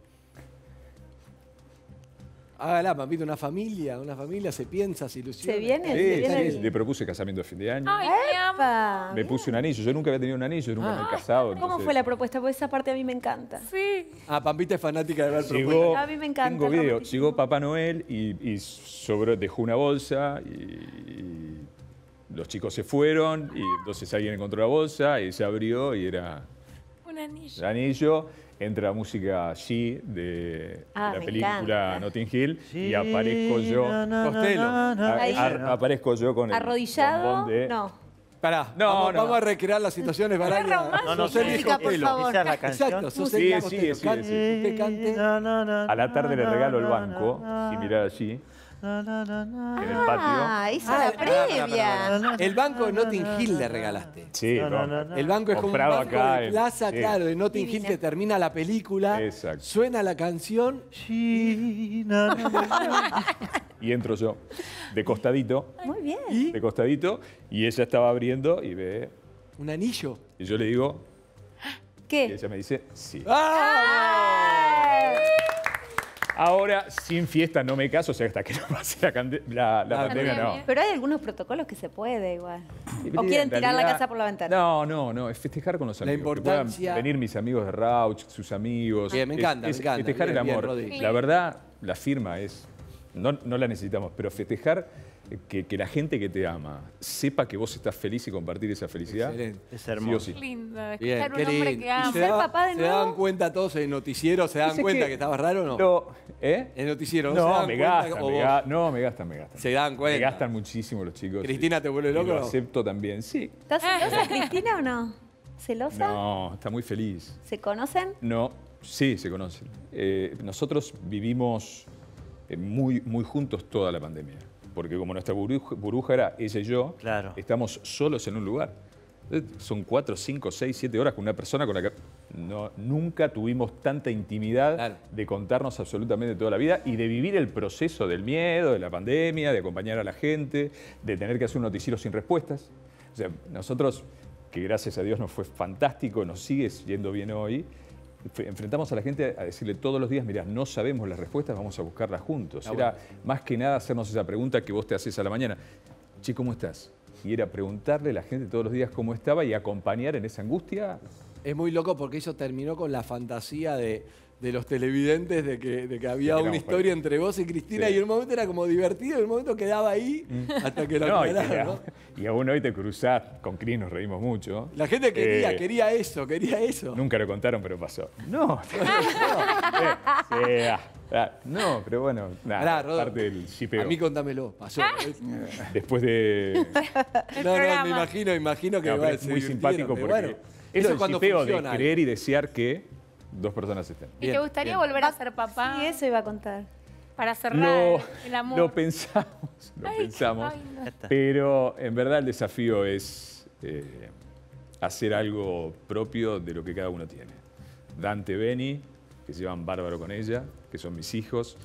hágala, Pampita, una familia, una familia, se piensa, se ilusiona. Se viene, Sí, se viene. sí, el- le propuse casamiento a fin de año. Ay. ¡Epa! Me puse un anillo. Yo nunca había tenido un anillo, nunca me he casado. ¿Cómo entonces- fue la propuesta? Porque esa parte a mí me encanta. Sí. Ah, Pampita es fanática de ver Llegó, propuestas. A mí me encanta Tengo video. Llegó Papá Noel y, y sobró, dejó una bolsa y, y los chicos se fueron y entonces alguien encontró la bolsa y se abrió y era Un anillo. el anillo. Entra la música She de Ah, la película. Notting Hill y aparezco yo. Costello. a- Ahí. a- aparezco yo con el ¿Arrodillado? bombón de- No. Pará, No, vamos, no. vamos a recrear las situaciones, romántico. No, no, el sí. por Costello. favor. Esa es la canción. Exacto, Sí, el sí, sí, Cante, sí. usted cante. A la tarde le regalo el banco, sin mirar allí, en el patio. Ah, hizo Ah, la pará, pará, previa. pará. El banco de Notting Hill le regalaste. Sí, No, no, no, no, El banco es como un Comprado banco acá de en- plaza, sí. claro, de Notting Hill que termina la película. Exacto. Suena la canción. Y entro yo, de costadito, Muy bien. ¿Y? de costadito, y ella estaba abriendo y ve, Un anillo. y yo le digo, y ¿Qué? ella me dice, sí. ¡Ah! Ahora, sin fiesta no me caso, o sea, hasta que no pase la, la, la La pandemia, no. Pero hay algunos protocolos que se puede igual. ¿O quieren en tirar la casa por la ventana? No, no, no, es festejar con los La amigos. que puedan importancia- venir mis amigos de Rauch, sus amigos. Bien, me encanta, es me encanta. Festejar Bien, el amor. La verdad, la firma es. No, no la necesitamos, pero festejar que, que la gente que te ama sepa que vos estás feliz y compartir esa felicidad. Excelente. Es hermoso. sí. Lindo. Bien, Escuchar qué un hombre lindo. que ¿Y ama. se, ser da- papá de se nuevo? dan cuenta todos en el noticiero? ¿Se dan cuenta que- que, estaba raro o no? No, ¿Eh? En el noticiero, ¿no? se No, me gastan, me ga- no, me gastan, me gastan. Se dan cuenta. Me gastan muchísimo los chicos. ¿Cristina y- te vuelve y loco Lo acepto también, sí. ¿Estás celosa, Cristina, o no? ¿Celosa? No, está muy feliz. ¿Se conocen? No, sí, se conocen. Eh, nosotros vivimos eh, muy, muy juntos toda la pandemia. Porque como nuestra burbuja, burbuja era ella y yo, Claro. estamos solos en un lugar. Eh, Son cuatro, cinco, seis, siete horas con una persona con la que no- nunca tuvimos tanta intimidad Claro. de contarnos absolutamente toda la vida y de vivir el proceso del miedo, de la pandemia, de acompañar a la gente, de tener que hacer un noticiero sin respuestas. O sea, nosotros, que gracias a Dios nos fue fantástico, nos sigue yendo bien hoy, enfrentamos a la gente a decirle todos los días, mira, no sabemos las respuestas, vamos a buscarlas juntos. Ah, Era más que nada hacernos esa pregunta que vos te haces a la mañana. Che, ¿cómo estás? Y era preguntarle a la gente todos los días cómo estaba y acompañar en esa angustia. Es muy loco porque eso terminó con la fantasía de, de los televidentes de que, de que había una historia entre vos y Cristina Sí. y en un momento era como divertido y en un momento quedaba ahí hasta que lo No, que- ¿no? y aún hoy te cruzás, con Cris nos reímos mucho. La gente quería, Eh, quería eso, quería eso. Nunca lo contaron, pero pasó. No, no, sí, ah, ah, no, pero bueno, nada, parte del shipeo. A mí contámelo, pasó. Después de... no, no, me imagino, imagino que No, va a es muy simpático porque Bueno, es eso es cuando shipeo de funciona. creer y desear que dos personas estén. ¿Y Bien, te gustaría bien. volver a ser papá? Sí, eso iba a contar. Para cerrar Lo, el amor. lo pensamos, lo Ay, pensamos. ay, no. Pero en verdad el desafío es eh, hacer algo propio de lo que cada uno tiene. Dante, Beni, que se llevan bárbaro con ella, que son mis hijos.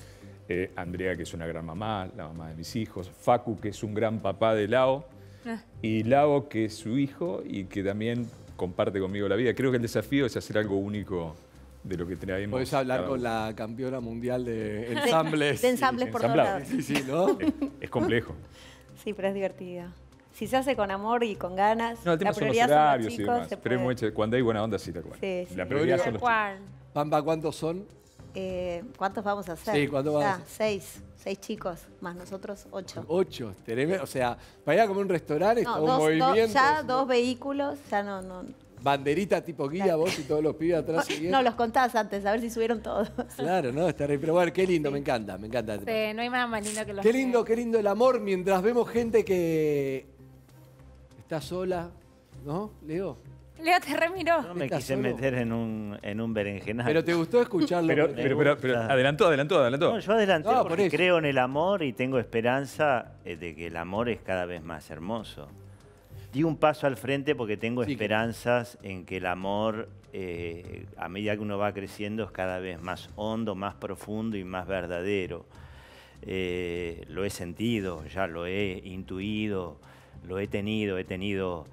eh, Andrea, que es una gran mamá, la mamá de mis hijos. Facu, que es un gran papá de Lao. Ah. Y Lao, que es su hijo y que también comparte conmigo la vida. Creo que el desafío es hacer algo único de lo que traemos. Podés hablar con la campeona mundial de ensambles. De ensambles por todos lados. Sí, sí, ¿no? Es, es complejo. Sí, pero es divertido. Si se hace con amor y con ganas, No, el tema la son los prioridad son horarios los y chicos, demás. se Pero es puede. muy ch- cuando hay buena onda, sí, tal cual. Sí, sí. La prioridad son Tal los chicos. cual. Pampa, ¿cuántos son? Eh, ¿Cuántos vamos a hacer? Sí, ¿cuántos vamos a Ah, hacer? Seis. Seis chicos, más nosotros ocho. Ocho. Teneme- O sea, para ir a comer un restaurante, No, está un dos, dos- movimiento. ya es- dos vehículos, ya no, no. Banderita tipo guía, vos y todos los pibes atrás siguiendo. No, los contás antes, a ver si subieron todos. Claro, no, está re- Pero bueno, qué lindo, me encanta, me encanta. Sí, no hay nada más lindo que los Qué lindo, qué lindo el amor mientras vemos gente que está sola, ¿no, Leo? Leo te remiró. No me ¿Estás quise solo? meter en un, en un berenjenal. Pero te gustó escucharlo. Pero, pero, pero, adelantó, adelantó, adelantó. No, yo adelanté No, por porque eso. creo en el amor y tengo esperanza eh, de que el amor es cada vez más hermoso. Di un paso al frente porque tengo Sí. esperanzas en que el amor, eh, a medida que uno va creciendo, es cada vez más hondo, más profundo y más verdadero. Eh, lo he sentido, ya lo he intuido, lo he tenido, he tenido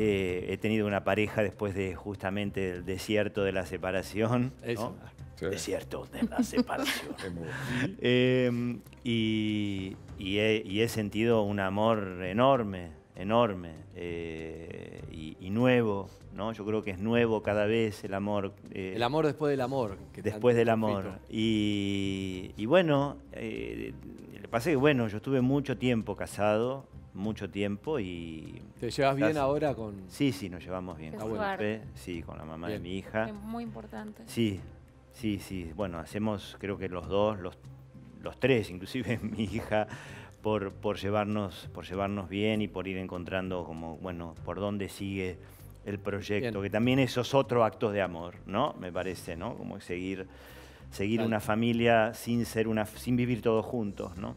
Eh, he tenido una pareja después de justamente el desierto de la separación. ¿no? Eso. Sí. Desierto de la separación. Es muy- Eh, y, y he, y he sentido un amor enorme, enorme eh, y, y nuevo, ¿no? Yo creo que es nuevo cada vez el amor. eh, El amor después del amor. que después del amor. Y, y bueno, eh, le pasa que bueno, yo estuve mucho tiempo casado, mucho tiempo y... ¿Te llevas bien ahora con...? Sí, sí, nos llevamos bien. Suerte. Pepe, Sí, con la mamá Bien. de mi hija. Es muy importante. Sí, sí, sí. Bueno, hacemos creo que los dos, los, los tres, inclusive mi hija, por, por, llevarnos, por llevarnos bien y por ir encontrando como, bueno, por dónde sigue el proyecto, Bien. que también esos otros actos de amor, ¿no? Me parece, ¿no? Como seguir, seguir una familia sin ser una, sin vivir todos juntos, ¿no?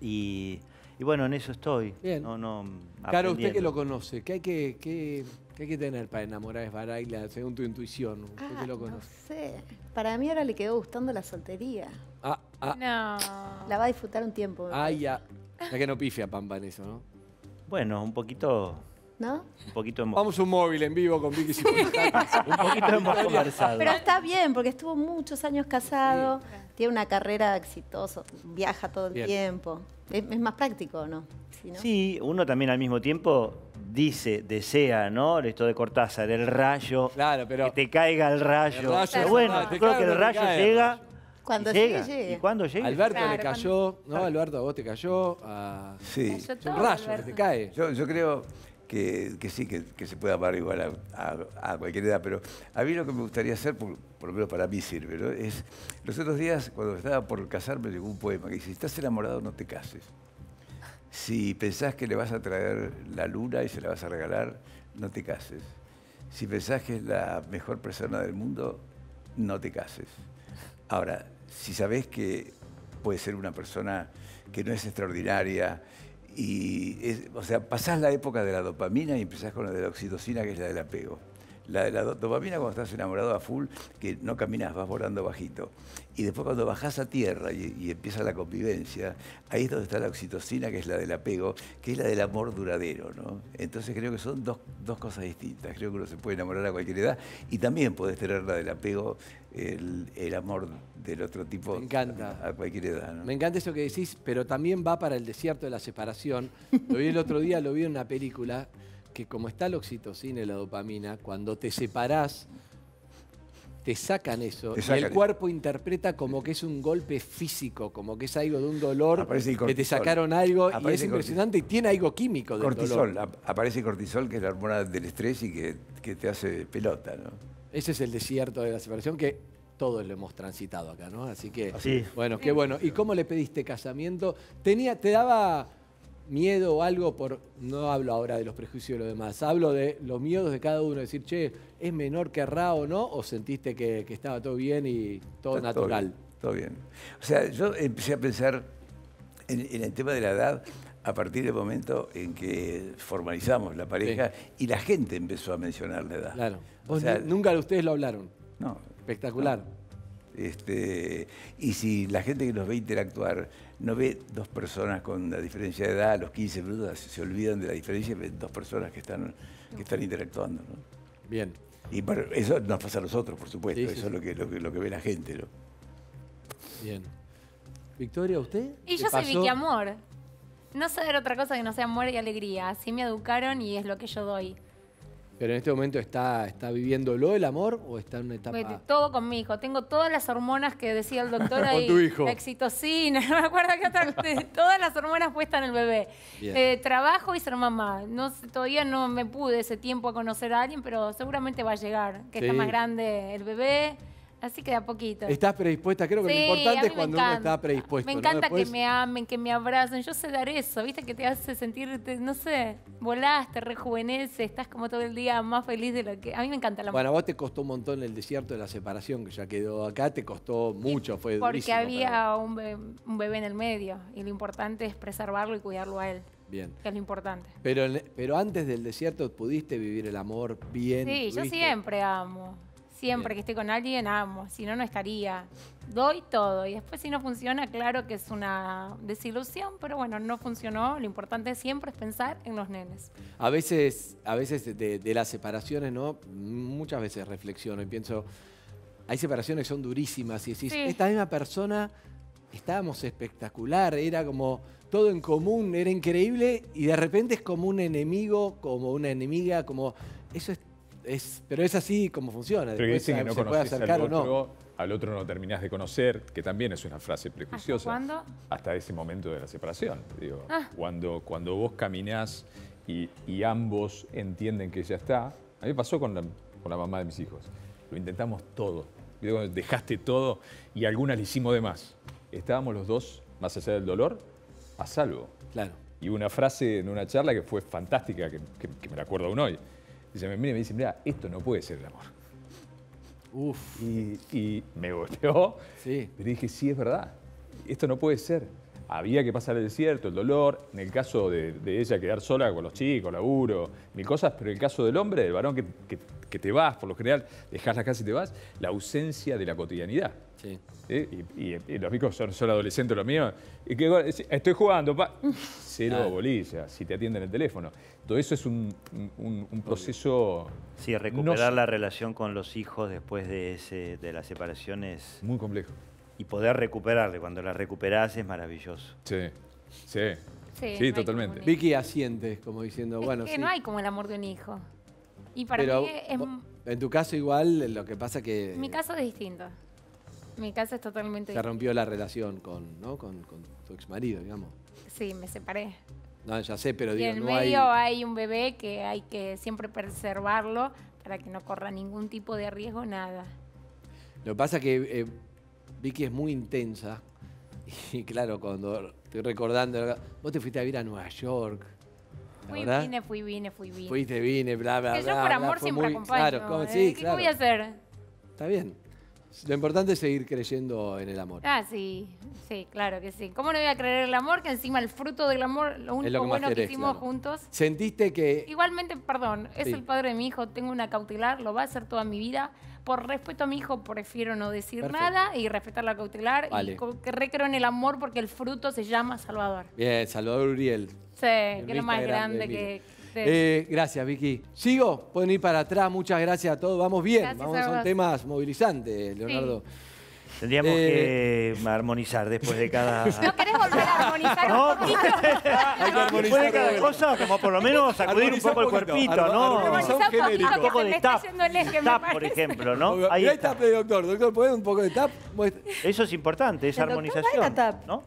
Y, y bueno, en eso estoy. Bien. No, no, Claro, usted que lo conoce, ¿qué hay que, qué, qué hay que tener para enamorar a Esbaraila según tu intuición? Usted Ah, que lo no conoce. sé. Para mí ahora le quedó gustando la soltería. Ah, ah, No. La va a disfrutar un tiempo. ah, parece. ya. Ya que no pifia Pampa en eso, ¿no? Bueno, un poquito, ¿No? un poquito hemos, Vamos a un móvil en vivo con Vicky Cipolitakis. un poquito hemos conversado. Pero está bien, porque estuvo muchos años casado, tiene una carrera exitosa, viaja todo el Bien. tiempo. Es, es más práctico, ¿no? Si no- Sí, uno también al mismo tiempo dice, desea, ¿no? Esto de Cortázar, el rayo, Claro, pero- que te caiga el rayo. El rayo, Pero bueno, yo creo cae que o no el te rayo cae el llega. rayo. Cuando y llegue, llega. llegue. ¿Y cuándo llega? Alberto Claro, le cuando- cayó, ¿no? Alberto, a vos te cayó. a- Sí. Cayó Es un rayo que te cae. Yo, yo creo que, que sí, que, que se puede amar igual a, a- a cualquier edad, pero a mí lo que me gustaría hacer, por, por lo menos para mí sirve, ¿no? es, los otros días cuando estaba por casarme llegó un poema que dice, si estás enamorado no te cases. Si pensás que le vas a traer la luna y se la vas a regalar, no te cases. Si pensás que es la mejor persona del mundo, no te cases. Ahora, si sabés que puede ser una persona que no es extraordinaria, y o sea, pasás la época de la dopamina y empezás con la de la oxitocina, que es la del apego. La de la do- dopamina cuando estás enamorado a full, que no caminas, vas volando bajito. Y después cuando bajás a tierra y, y empieza la convivencia, ahí es donde está la oxitocina, que es la del apego, que es la del amor duradero. ¿no? Entonces creo que son dos, dos cosas distintas. Creo que uno se puede enamorar a cualquier edad y también podés tener la del apego, el, el amor del otro tipo Me encanta. a, a cualquier edad. ¿no? Me encanta eso que decís, pero también va para el desierto de la separación. Lo vi el otro día, lo vi en una película, que como está la oxitocina y la dopamina, cuando te separás, te sacan eso. Te y el eso. cuerpo interpreta como que es un golpe físico, como que es algo de un dolor, que te cortisol. sacaron algo y es impresionante y tiene algo químico del Cortisol, dolor. aparece cortisol, que es la hormona del estrés y que, que te hace pelota. ¿no? Ese es el desierto de la separación que todos lo hemos transitado acá, ¿no? Así que, bueno, qué bueno. ¿Y cómo le pediste casamiento? ¿Tenía, ¿Te daba miedo o algo por, no hablo ahora de los prejuicios de los demás, hablo de los miedos de cada uno, decir, che, ¿es menor que Ra o no? ¿O sentiste que, que estaba todo bien y todo Está natural? bien, Todo bien. O sea, yo empecé a pensar en, en el tema de la edad a partir del momento en que formalizamos la pareja y la gente empezó a mencionar la edad. Claro. O sea, nunca ustedes lo hablaron. no, Espectacular. Este, y si la gente que nos ve interactuar no ve dos personas con la diferencia de edad, a los 15 minutos se olvidan de la diferencia y ven dos personas que están, que están interactuando. ¿no? Bien. Y bueno, eso nos pasa a nosotros, por supuesto, Sí, sí, eso sí. es lo que, lo, que, lo que ve la gente. ¿no? Bien. Victoria, ¿usted? Y ¿Qué yo soy? Vicky Amor. No saber otra cosa que no sea amor y alegría. Así me educaron y es lo que yo doy. Pero en este momento está, está viviéndolo el amor o está en una etapa. Todo con mi hijo. Tengo todas las hormonas que decía el doctor Con ahí. tu hijo. La Oxitocina, no me acuerdo qué otra. Todas las hormonas puestas en el bebé. Eh, trabajo y ser mamá. No, todavía no me pude ese tiempo a conocer a alguien, pero seguramente va a llegar. Que está más grande el bebé. Así que de a poquito. ¿Estás predispuesta? Creo que Sí, lo importante es cuando uno encanta. está predispuesto. Me ¿no? encanta Después- que me amen, que me abracen. Yo sé dar eso, ¿viste? Que te hace sentir, te- no sé, volás, te rejuvenece, estás como todo el día más feliz de lo que. A mí me encanta la Bueno, a vos te costó un montón el desierto de la separación, que ya quedó acá, te costó mucho, fue Porque durísimo. había un bebé, un bebé en el medio y lo importante es preservarlo y cuidarlo a él, Bien. que es lo importante. Pero, pero antes del desierto pudiste vivir el amor bien. Sí, yo siempre amo. Siempre que esté con alguien, amo. Si no, no estaría. Doy todo. Y después, si no funciona, claro que es una desilusión, pero bueno, no funcionó. Lo importante siempre es pensar en los nenes. A veces, a veces de, de las separaciones, ¿no? Muchas veces reflexiono y pienso, hay separaciones que son durísimas y decís, Sí. esta misma persona, estábamos espectacular, era como todo en común, era increíble y de repente es como un enemigo, como una enemiga, como eso es, es pero es así como funciona. Pero Después dicen que no se puede conoces acercar al o no. otro, al otro no terminás de conocer, que también es una frase ¿Hasta prejuiciosa. cuándo? Hasta ese momento de la separación. Digo, Ah. cuando, cuando vos caminás y, y ambos entienden que ya está. A mí me pasó con la, con la mamá de mis hijos. Lo intentamos todo. Digo, dejaste todo y algunas le hicimos de más. Estábamos los dos, más allá del dolor, a salvo. Claro. Y una frase en una charla que fue fantástica, que, que- que me la acuerdo aún hoy. Dice, me mira y me dice, mira, esto no puede ser el amor. Uf, Y, y me golpeó. sí. Pero dije, sí, es verdad. Esto no puede ser. Había que pasar el desierto, el dolor. En el caso de, de ella, quedar sola con los chicos, laburo, mil cosas. Pero en el caso del hombre, del varón que, que- que te vas, por lo general, dejas la casa y te vas, la ausencia de la cotidianidad. Sí. ¿sí? Y, y- y los chicos son, son adolescentes, los míos. Y que, estoy jugando, pa. Cero Claro. bolilla, si te atienden el teléfono. Todo eso es un, un- un proceso Sí, recuperar No- la relación con los hijos después de, ese, de la separación es... muy complejo. Y poder recuperarle, cuando la recuperás es maravilloso. Sí, sí. Sí, Sí, no hay totalmente. Vicky asiente, como diciendo, Es bueno, que sí. no hay como el amor de un hijo. Y para Pero mí es... en tu caso igual, lo que pasa que Mi caso es distinto. Mi caso es totalmente se rompió la relación con, ¿no? con, con tu ex marido, digamos. Sí, me separé. No, ya sé, pero Y digo, en el no medio hay... un bebé que hay que siempre preservarlo para que no corra ningún tipo de riesgo, nada. Lo que pasa es que eh, Vicky es muy intensa. Y claro, cuando estoy recordando, vos te fuiste a vivir a Nueva York. Fui, ¿verdad? vine, fui, vine, fui, vine. Fuiste, vine, bla, bla, que bla. yo por bla, amor siempre muy- acompaño. Claro, ¿eh? sí, ¿Qué claro. voy a hacer? Está bien. Lo importante es seguir creyendo en el amor. Ah, sí, sí, claro que sí. ¿Cómo no voy a creer el amor? Que encima el fruto del amor, lo único lo que más bueno querés, que hicimos claro. juntos. ¿Sentiste que Igualmente, perdón, es Sí. el padre de mi hijo, tengo una cautelar, lo va a hacer toda mi vida. Por respeto a mi hijo, prefiero no decir Perfecto. nada y respetar la cautelar. Vale. Y que recreo en el amor porque el fruto se llama Salvador. Bien, Salvador Uriel. Sí, que es lo más grande, que. Sí. Eh, gracias, Vicky. Sigo, pueden ir para atrás. Muchas gracias a todos. Vamos bien. Gracias Vamos, a son vos. temas movilizantes, Leonardo. Tendríamos Eh, que armonizar después de cada... ¿No querés volver a armonizar No, un poquito? Hay que de cada cosa, como por lo menos sacudir un poco el cuerpito, ¿no? armonizar un genérico. Un poco de tap. Tap, por ejemplo, ¿no? Ahí Ahí está, está. doctor. Doctor, ¿puede un poco de tap? Eso es importante, doctor armonización. tap. ¿no?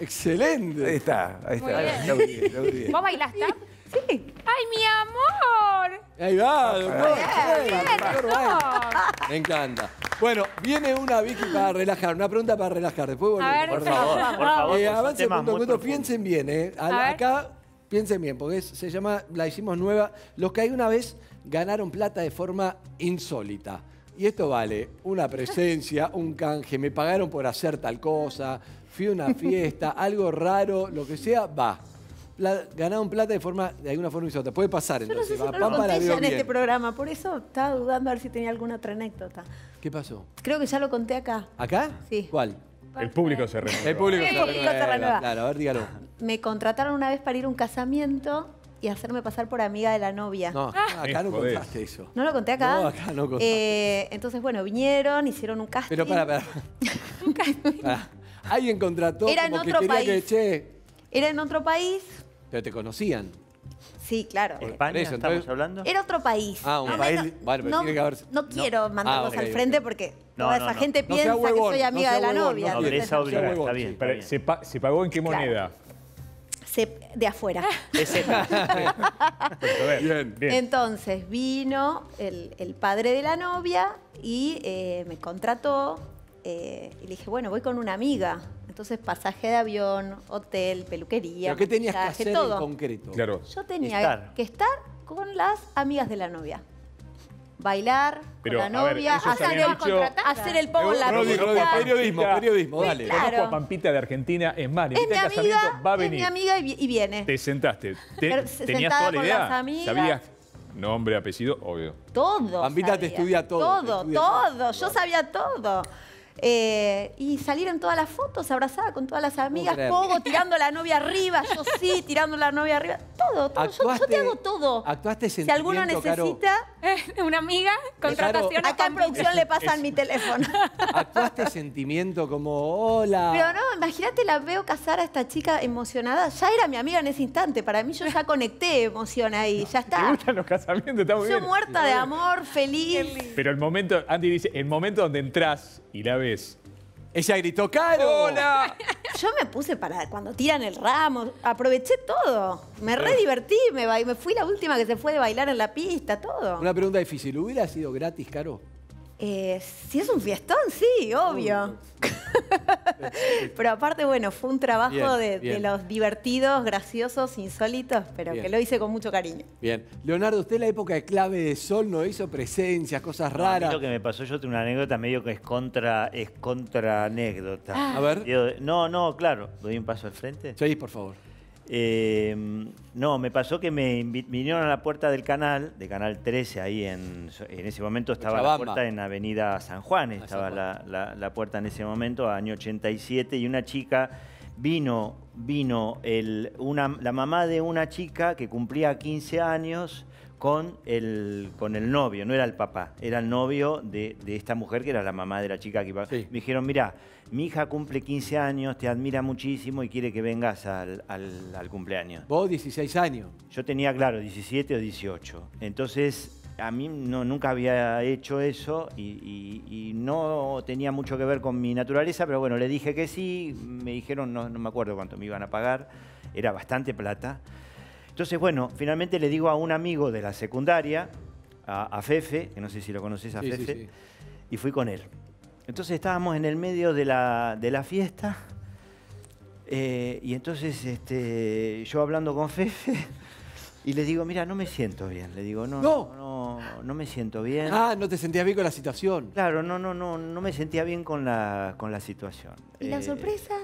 Excelente. Ahí está, ahí está. bien. Está muy bien, está muy bien. ¿Vos bailás tap? Sí. ¡Ay, mi amor! Ahí va, doctor. Bien, Bien, doctor, va. Me encanta. Bueno, viene una Vicky para relajar, una pregunta para relajar. Después volvemos. A ver, Por favor, por favor. Eh, avance punto piensen bien, ¿eh? A- A ver. acá piensen bien, porque es- se llama, la hicimos nueva. Los que alguna vez ganaron plata de forma insólita. Y esto vale una presencia, un canje, me pagaron por hacer tal cosa, fui a una fiesta, algo raro, lo que sea, va. Pla- ganaron plata de forma, de alguna forma insólita. Puede pasar Yo no entonces. sé si va. no lo la en bien. este programa, por eso estaba dudando a ver si tenía alguna otra anécdota. ¿Qué pasó? Creo que ya lo conté acá. ¿Acá? Sí. ¿Cuál? El público se renueva. El público, se el público se renueva, renueva. Claro, a ver, dígalo. Me contrataron una vez para ir a un casamiento y hacerme pasar por amiga de la novia. No, acá no jodés. contaste eso. ¿No lo conté acá? No, acá no contaste. Eh, entonces, bueno, vinieron, hicieron un casting. Pero para, para. Pará. Alguien contrató Era en que otro quería que, país. che, Era en otro país. pero te conocían. Sí, claro. ¿España eso, estamos entonces- hablando? Era otro país. Ah, un No país- pero no, tiene que haber- no quiero mandarlos Ah, ok, al frente porque No, toda no, esa no. gente No sea piensa que soy no amiga sea de la huevón, novia. no Nobleza Bien. obligada, está bien. está Pero, bien. ¿se, pa- se pagó en qué Claro. moneda? Se- de afuera. Peseta. A ver, Bien. bien. Entonces vino el, el padre de la novia y eh, me contrató eh, y le dije, bueno, voy con una amiga. Entonces pasaje de avión, hotel, peluquería, ¿Pero qué tenías que hacer todo. en concreto? Claro. Yo tenía Estar. que estar con las amigas de la novia. Bailar Pero, con la a ver, novia, ellos hacer, habían el, dicho- hacer el pogo en la pista. periodismo, periodismo, Sí, dale. claro. Conozco a Pampita de Argentina, es más, Es invita mi casamiento, amiga, va a es mi amiga y, vi- y viene. Te sentaste. Te- Pero se- ¿Tenías sentada toda la con idea? las amigas. ¿Sabías Nombre, apellido, obvio. Todo. Pampita te sabía. estudia todo, te Todo, estudia todo. Yo sabía todo. Eh, y salir en todas las fotos, abrazada con todas las amigas. Pogo tirando la novia arriba, yo sí, tirando la novia arriba. Todo, todo. Yo- Yo, te hago todo. actuaste Si alguno Caro. necesita, Una amiga, contratación a acá en producción le pasan mi teléfono. Actuaste sentimiento como, hola. Pero no, imagínate, la veo casar a esta chica emocionada. Ya era mi amiga en ese instante. Para mí yo ya conecté emoción ahí. Ya ¿Te está. gustan los casamientos? Está muy Yo bien. muerta de amor, feliz. Pero el momento, Andy dice, el momento donde entras y la ves. Ella gritó, ¡Caro! ¡Hola! Yo me puse para cuando tiran el ramo, aproveché todo. Me re divertí, me, ba- me fui la última que se fue de bailar en la pista, todo. Una pregunta difícil. ¿Hubiera sido gratis, Caro? Eh, si es un fiestón, sí, obvio. pero aparte, bueno, fue un trabajo Bien, de, los divertidos, graciosos, insólitos, pero Bien. que lo hice con mucho cariño. Bien. Leonardo, usted en la época de clave de sol no hizo presencias, cosas No, raras. lo que me pasó, yo tengo una anécdota medio que es contra, es contra anécdota. A ver. No, no, claro. ¿Doy un paso al frente? Sí, por favor. Eh, no, me pasó que me vinieron a la puerta del canal, de Canal 13, ahí en, en ese momento estaba la puerta en Avenida San Juan, Ah, San estaba Juan. la, la- la puerta en ese momento, año 87, y una chica vino, vino el, una, la mamá de una chica que cumplía 15 años con el, con el novio, no era el papá, era el novio de, de esta mujer que era la mamá de la chica que iba. Sí. Me dijeron, mira, mi hija cumple 15 años, te admira muchísimo y quiere que vengas al, al- al cumpleaños. Vos, 16 años. Yo tenía, claro, 17 o 18. Entonces, a mí no, nunca había hecho eso y, y- y no tenía mucho que ver con mi naturaleza, pero bueno, le dije que sí, me dijeron, no, no me acuerdo cuánto me iban a pagar, era bastante plata. Entonces, bueno, finalmente le digo a un amigo de la secundaria, a, a Fefe, que no sé si lo conoces a Sí, Fefe, sí. y fui con él. Entonces estábamos en el medio de la, de la fiesta eh, y entonces este, yo hablando con Fefe y le digo, mira, no me siento bien. Le digo, no, No. no, no, no me siento bien. Ah, no te sentías bien con la situación. Claro, no, no, no, no me sentía bien con la, con la situación. ¿Y la Eh, sorpresa?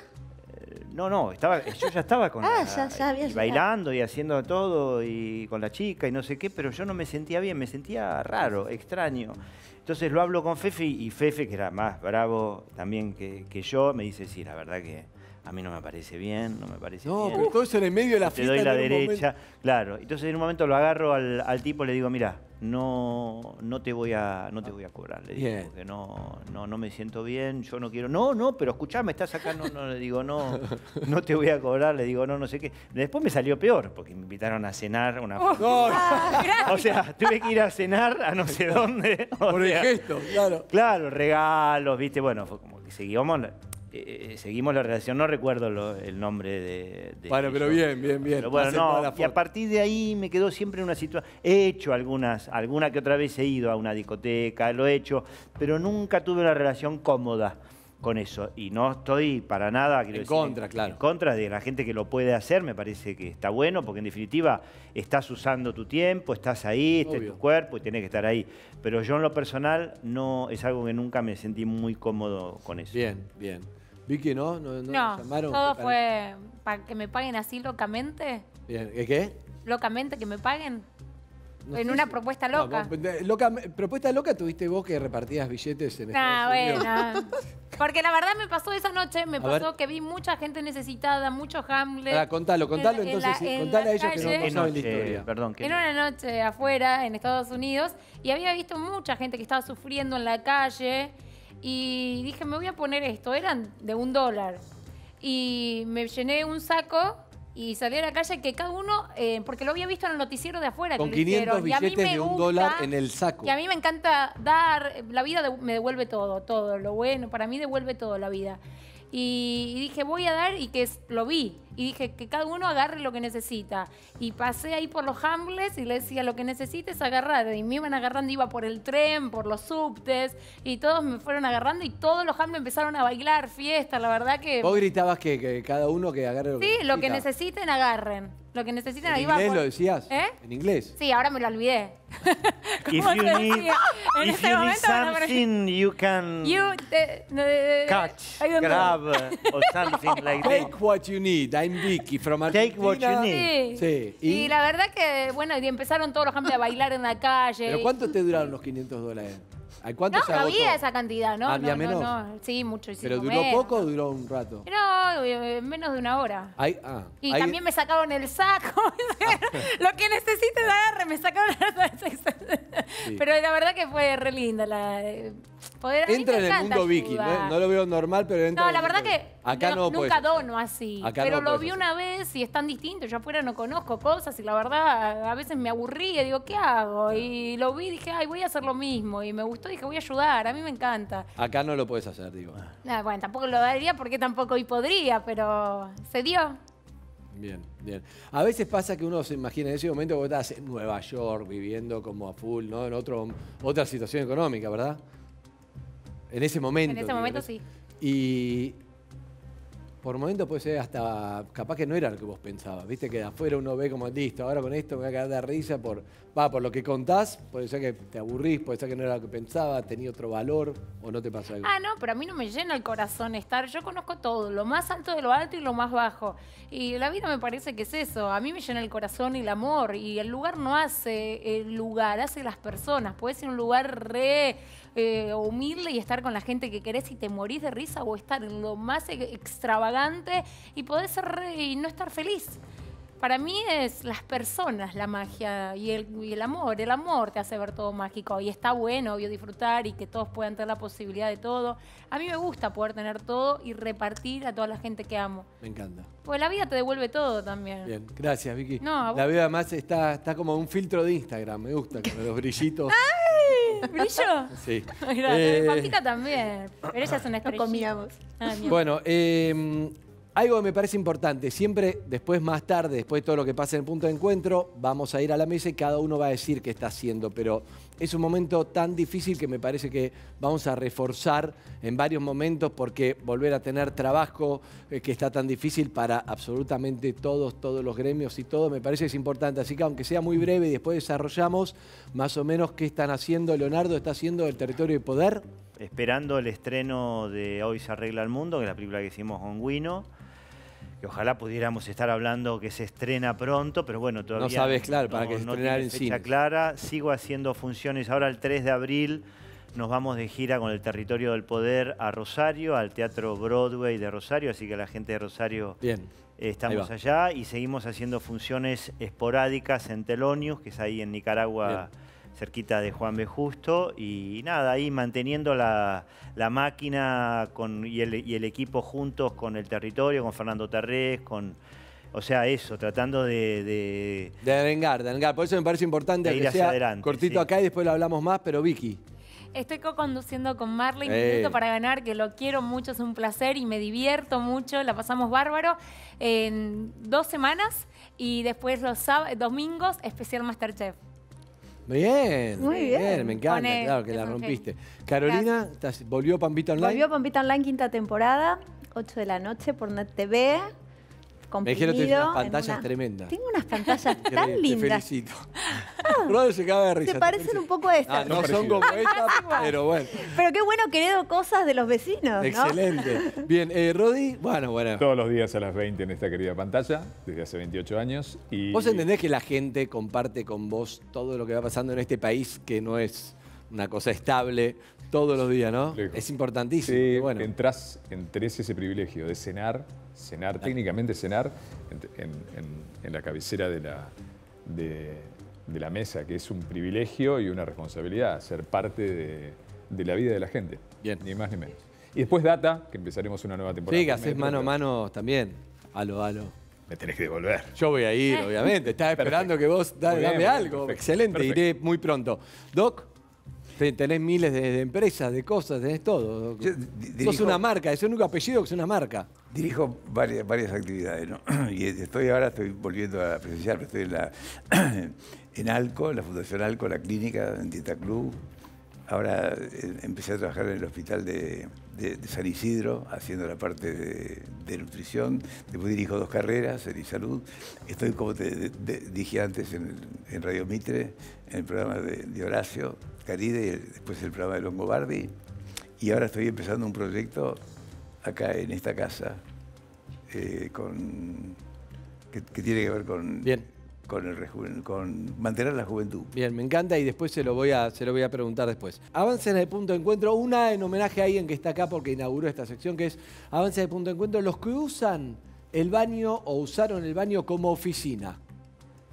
Eh, No, no, estaba, yo ya estaba con Ah, la- ya- ya había y llegado. bailando y haciendo todo y con la chica y no sé qué, pero yo no me sentía bien, me sentía raro, extraño. Entonces lo hablo con Fefe y Fefe, que era más bravo también que, que yo, me dice, sí, la verdad que a mí no me parece bien, no me parece No, bien. pero todo eso en el medio de la Te fiesta. doy la no derecha, claro. Entonces en un momento lo agarro al, al tipo y le digo, mira, no, no te voy a, no te voy a cobrar, le digo, Bien. porque no, no, no me siento bien, yo no quiero, no, no, pero escuchame, estás acá, no, no, le digo, no, no te voy a cobrar, le digo, no, no sé qué. Después me salió peor, porque me invitaron a cenar una momento. No, O sea, tuve que ir a cenar a no sé dónde. o por el gesto, claro. Claro, regalos, viste, bueno, fue como que seguíamos la, eh, seguimos la relación, no recuerdo lo- el nombre de, de Bueno, pero ellos. bien, bien, bien. Pero bueno, no, y a partir de ahí me quedó siempre una situación. He hecho algunas, alguna que otra vez he ido a una discoteca, lo he hecho, pero nunca tuve una relación cómoda con eso. Y no estoy para nada. En decir, contra, claro. En contra de la gente que lo puede hacer, me parece que está bueno, porque en definitiva estás usando tu tiempo, estás ahí, es Obvio. tu cuerpo y tenés que estar ahí. Pero yo en lo personal no es algo que nunca me sentí muy cómodo con eso. Bien, bien. Vicky, ¿no? ¿No, no, No, llamaron? todo ¿Qué fue para que me paguen así locamente. Bien. ¿Qué? qué? Locamente que me paguen. No en una si- propuesta No, loca. vos- loca- Propuesta loca tuviste vos que repartías billetes en Nah, Estados Unidos. bueno. Porque la verdad me pasó esa noche, me A pasó ver. que vi mucha gente necesitada, muchos Hamlet. Pará, contalo, contalo en entonces, sí, en contale la a ellos que no- no ¿Qué saben la historia. Perdón, ¿qué Era noche? una noche afuera en Estados Unidos y había visto mucha gente que estaba sufriendo en la calle y dije, me voy a poner esto, eran de un dólar. Y me llené un saco y salí a la calle que cada uno, eh, porque lo había visto en el noticiero de afuera. Con que lo 500 hicieron, y a mí billetes de un gusta- dólar en el saco. Y a mí me encanta dar, la vida de- me devuelve todo, todo, lo bueno, para mí devuelve todo la vida. Y, y dije, voy a dar y que es- lo vi. Y dije, que cada uno agarre lo que necesita. Y pasé ahí por los hambles y le decía, lo que necesites agarrar. Y me iban agarrando, iba por el tren, por los subtes, y todos me fueron agarrando y todos los hambles empezaron a bailar, fiesta, la verdad que... Vos gritabas que, que cada uno que agarre lo que Sí, lo que necesita. necesiten agarren. Lo que necesitan ¿En ahí va inglés por- lo decías? ¿Eh? ¿En inglés? Sí, ahora me lo olvidé. If ¿Cómo you need? En if este you need something, you can You, te- eh, catch, grab, uh, or something like Take that. what you need. I'm Vicky from Take what you need. Sí. Sí, Y, ¿y? la verdad que, bueno, y empezaron todos los cambios a bailar en la calle. ¿Pero cuánto te duraron los 500 dólares? ¿A cuánto No, se no agotó? había esa cantidad, ¿no? ¿Había no, menos? No, no. Sí, muchísimo ¿Pero duró menos. poco o duró un rato? No, eh, menos de una hora. Hay- ah, Y también me sacaron el saco. Lo que necesites agarre, me sacaron Sí. Pero la verdad que fue re linda. La, eh, poder, Entra en el mundo Vicky, ayudar. ¿no? No lo veo normal, pero entra No, en la el verdad mundo que. Acá no- no, nunca dono así. Acá pero no lo vi hacer. una vez y es tan distinto. Yo afuera no conozco cosas y la verdad a veces me aburría. Digo, ¿qué hago? Y lo vi y dije, ay, voy a hacer lo mismo. Y me gustó y dije, voy a ayudar. A mí me encanta. Acá no lo puedes hacer, digo. Nah, bueno, tampoco lo daría porque tampoco hoy podría, pero se dio. Bien, bien. A veces pasa que uno se imagina en ese momento que vos estás en Nueva York viviendo como a full, ¿no? En otro, otra situación económica, ¿verdad? En ese momento. En ese momento sí. Y por momentos puede ser hasta, capaz que no era lo que vos pensabas, viste que de afuera uno ve como, listo, ahora con esto me voy a quedar de risa por, va, por lo que contás, puede ser que te aburrís, puede ser que no era lo que pensaba, tenía otro valor o no te pasa algo. Ah, no, pero a mí no me llena el corazón estar. Yo conozco todo, lo más alto de lo alto y lo más bajo. Y la vida me parece que es eso. A mí me llena el corazón y el amor. Y el lugar no hace el lugar, hace las personas. Puede ser un lugar re eh, humilde y estar con la gente que querés y te morís de risa o estar en lo más e- extravagante y podés ser y no estar feliz. Para mí es las personas la magia y el, y el amor. El amor te hace ver todo mágico y está bueno, obvio, disfrutar y que todos puedan tener la posibilidad de todo. A mí me gusta poder tener todo y repartir a toda la gente que amo. Me encanta. Pues la vida te devuelve todo también. Bien, gracias Vicky. No. La vida además está, está como un filtro de Instagram, me gusta, con los brillitos. ¿Brillo? Sí. Gracias. Eh, también. Pero ella es una No estrellita. comíamos. Ah. Bueno, eh, algo que me parece importante, siempre después, más tarde, después de todo lo que pasa en el punto de encuentro, vamos a ir a la mesa y cada uno va a decir qué está haciendo, pero es un momento tan difícil que me parece que vamos a reforzar en varios momentos porque volver a tener trabajo eh, que está tan difícil para absolutamente todos, todos los gremios y todo, me parece que es importante. Así que aunque sea muy breve y después desarrollamos más o menos qué están haciendo, Leonardo está haciendo el territorio de poder. Esperando el estreno de Hoy se arregla el mundo, que es la película que hicimos con Guino. Que ojalá pudiéramos estar hablando que se estrena pronto, pero bueno, todavía sabes, claro, para que se no tiene en fecha cines. clara. Sigo haciendo funciones. Ahora el 3 de abril nos vamos de gira con el Territorio del Poder a Rosario, al Teatro Broadway de Rosario, así que la gente de Rosario Bien. estamos allá y seguimos haciendo funciones esporádicas en Telonius, que es ahí en Nicaragua, cerquita de Juan B. Justo. Y nada, ahí manteniendo la, la máquina con, y, el, y el equipo juntos con el territorio, con Fernando Terrés, con. O sea, eso, tratando de. de- De arengar, de arengar. Por eso me parece importante De ir que hacia sea adelante, cortito sí. acá y después lo hablamos más, pero Vicky. Estoy co-conduciendo con Marley, Eh. Minuto para Ganar, que lo quiero mucho, es un placer y me divierto mucho, la pasamos bárbaro. En dos semanas y después los domingos, especial Masterchef. Bien, Muy bien. me encanta, Pone- claro que la rompiste. Carolina, ¿estás- ¿volvió Pampita Online? Volvió Pampita Online quinta temporada, 8 de la noche por Net TV. Me dijeron comprimido unas pantallas una- tremendas. Tengo unas pantallas tan Te lindas. felicito. Rodri se caga de risa. Se te parecen un poco a estas. Ah, no son como esta, pero bueno. Pero qué bueno que heredo cosas de los vecinos, ¿no? Excelente. Bien, eh, Rodi, bueno, bueno. Todos los días a las 20 en esta querida pantalla, desde hace 28 años. Y Vos entendés que la gente comparte con vos todo lo que va pasando en este país, que no es una cosa estable todos los días, ¿no? Lejos. Es importantísimo. Sí, bueno. entras, tenés ese privilegio de cenar, cenar, técnicamente cenar, en, en- la cabecera de la, de, de la mesa, que es un privilegio y una responsabilidad, ser parte de, de la vida de la gente. Bien. Ni más ni menos. Y después Data, que empezaremos una nueva temporada. Sí, que haces mano a mano también. Halo, halo. Me tenés que devolver. Yo voy a ir, obviamente. Estaba esperando que vos da- dame algo. perfecto, Excelente, perfecto. iré muy pronto. Doc, tenés miles de, de empresas, de cosas, tenés todo. Yo di- Sos dirijo- una marca, es el único apellido que es una marca. Dirijo varias, varias actividades, ¿no? Y estoy ahora, estoy volviendo a presenciar, pero estoy en, la, en ALCO, en la Fundación ALCO, la clínica, en Dieta Club. Ahora eh, empecé a trabajar en el hospital de, San Isidro, haciendo la parte de, nutrición. Después dirijo dos carreras en salud. Estoy, como te dije antes, en, Radio Mitre, en el programa de, Horacio Caride, y después el programa de Longobardi. Y ahora estoy empezando un proyecto acá en esta casa eh, con, que tiene que ver con, Bien. Con, el con mantener la juventud. Bien, me encanta y después se lo voy a, se lo voy a preguntar después. Avance en el punto de encuentro, una en homenaje a alguien que está acá porque inauguró esta sección, que es Avance en el punto de encuentro, los que usan el baño o usaron el baño como oficina.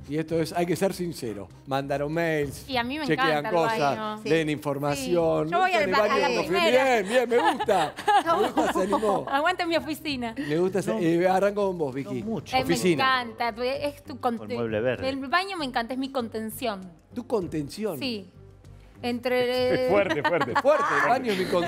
Y esto es, hay que ser sincero. Mandaron mails, Y a mí me chequean encanta el cosas, baño. Sí. leen información. Sí. Yo voy al el ba- baño a la primera. Bien, bien, me gusta. Me gusta, se animó. Aguanta mi oficina. Me gusta, se- eh, arranco con vos, Vicky. No mucho. Eh, me Oficina. encanta. Es tu conte- Con mueble verde. El baño me encanta, es mi contención. Tu contención. Sí. Entre. Fuerte, fuerte. Fuerte, el baño es mi, con-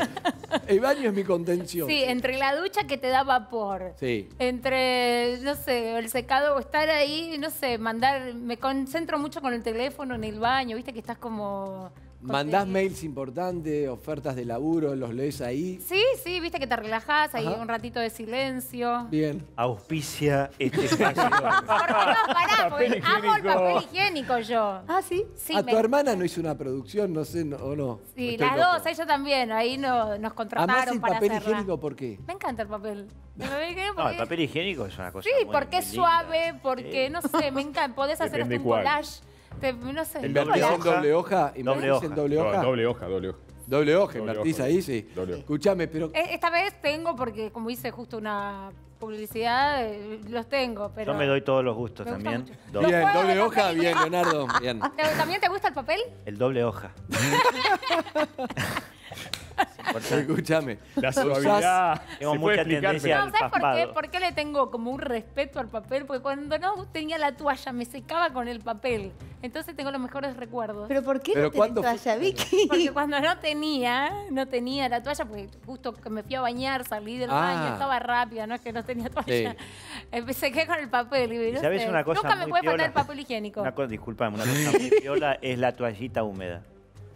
el baño es mi contención. Sí, entre la ducha que te da vapor. Sí. Entre, no sé, el secado o estar ahí, no sé, mandar. Me concentro mucho con el teléfono en el baño, viste que estás como. Mandás mails importantes, ofertas de laburo, los lees ahí. Sí, sí, viste que te relajás, ahí Ajá. un ratito de silencio. Bien. Auspicia este espacio. ¿Por qué no pará? Porque amo el papel higiénico yo. Ah, sí. Sí, ¿A me- tu hermana no hizo una producción? No sé, no, ¿o no? Sí, Estoy las loco. dos, ella también. Ahí no, nos ¿Amás contrataron el para papel hacerla. higiénico por qué? Me encanta el papel. El No, el papel higiénico es una cosa Sí, muy- porque muy es suave, porque, Sí. no sé, me encanta. Podés hacer hasta un collage. Te- no sé. ¿Invertís en hoja. doble hoja? Doble ¿Invertís en hoja. doble hoja? doble hoja, doble hoja. Doble hoja, Doble invertís hoja, ahí, sí. Escuchame, pero Eh, Esta vez tengo, porque como hice justo una publicidad, eh, los tengo, pero... Yo me doy todos los gustos Me también. Doble- bien, doble hoja, bien, Leonardo, bien. ¿Te- ¿También te gusta el papel? El doble hoja. Escuchame. La suavidad. Tengo se puede mucha explicar, tendencia No, ¿sabes por qué? ¿Por qué le tengo como un respeto al papel? Porque cuando no tenía la toalla me secaba con el papel. Entonces tengo los mejores recuerdos. ¿Pero por qué ¿Pero no fue- toalla, Vicky? Porque cuando no tenía, no tenía la toalla, porque justo que me fui a bañar, salí del Ah. baño, estaba rápida, no es que no tenía toalla. Sí. Empecé que con el papel. Y no ¿Sabes sé, una cosa Nunca me puede el papel higiénico. Una cosa, disculpame, una cosa muy piola es la toallita húmeda.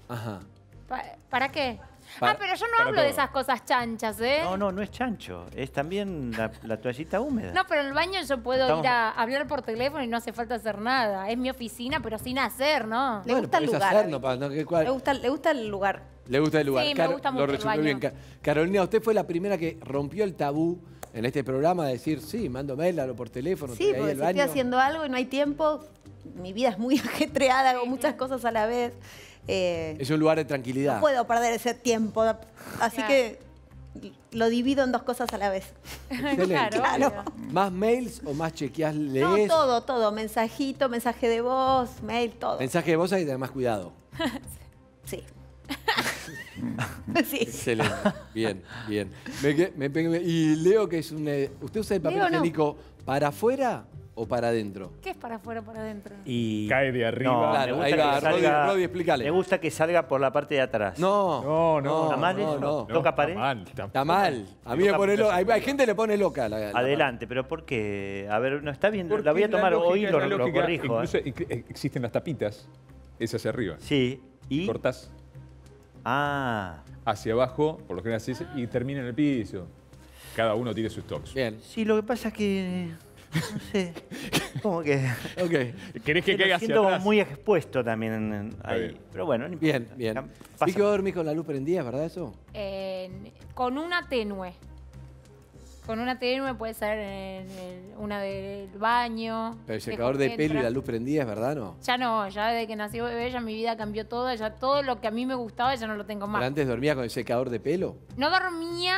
Ajá. Pa- ¿Para qué? Para- ah, pero yo no hablo de esas cosas chanchas, ¿eh? No, no, no es chancho. Es también la, la toallita húmeda. No, pero en el baño yo puedo Estamos- ir a hablar por teléfono y no hace falta hacer nada. Es mi oficina, pero sin hacer, ¿no? Le gusta el lugar, pa- no, ¿qué cuál? Le gusta, le gusta el lugar. Le gusta el lugar. Sí, me gusta lo mucho el resolvió baño. bien. Ca- Carolina, usted fue la primera que rompió el tabú en este programa de decir, sí, mando mail, hablo por teléfono, Sí, porque el si baño. estoy haciendo algo y no hay tiempo, mi vida es muy ajetreada, hago muchas cosas a la vez. Eh, Es un lugar de tranquilidad. no puedo perder ese tiempo, así Claro. que lo divido en dos cosas a la vez. Excelente. Claro, Claro. ¿Más mails o más chequeas, No, lees? todo, todo. Mensajito, mensaje de voz, mail, todo. Mensaje de voz hay que tener más cuidado. Sí. sí. Excelente. Bien, bien. Me me y Leo, que es un... eh, ¿Usted usa el papel Leo no. higiénico para afuera o para adentro? ¿Qué es para afuera para adentro? Y... Cae de arriba. No, Claro, me gusta ahí que va, Rodi, explícale. Me gusta que salga por la parte de atrás. No, No, no. no, ¿Está mal no, eso? no. ¿Toca pared? Está mal. está- Está mal. A mí me pone loca. Hay, hay gente que le pone loca. La, la- Adelante, pero ¿por qué? A ver, no está bien, Porque la voy a tomar hoy y lo, la lo lógica, corrijo. ¿eh? Incluso ex- ex- existen las tapitas, es hacia arriba. Sí, y... Cortás Ah, hacia abajo, por lo general así, y termina en el piso. Cada uno tiene sus toques. Bien, sí, lo que pasa es que... No sé, como que... ok. ¿Querés que caiga hacia siento atrás? muy expuesto también en- en- ahí. bien. Pero bueno, no Bien, importa. bien. Pasa. Vi que va a dormir con la luz prendida, ¿es verdad eso? En- con una tenue. Con una tenue puede ser en el- una del baño. Pero el secador de pelo y la luz prendida, ¿es verdad no? Ya no, ya desde que nació bebé ya mi vida cambió toda, ya todo lo que a mí me gustaba ya no lo tengo Pero más. antes dormía con el secador de pelo. No dormía,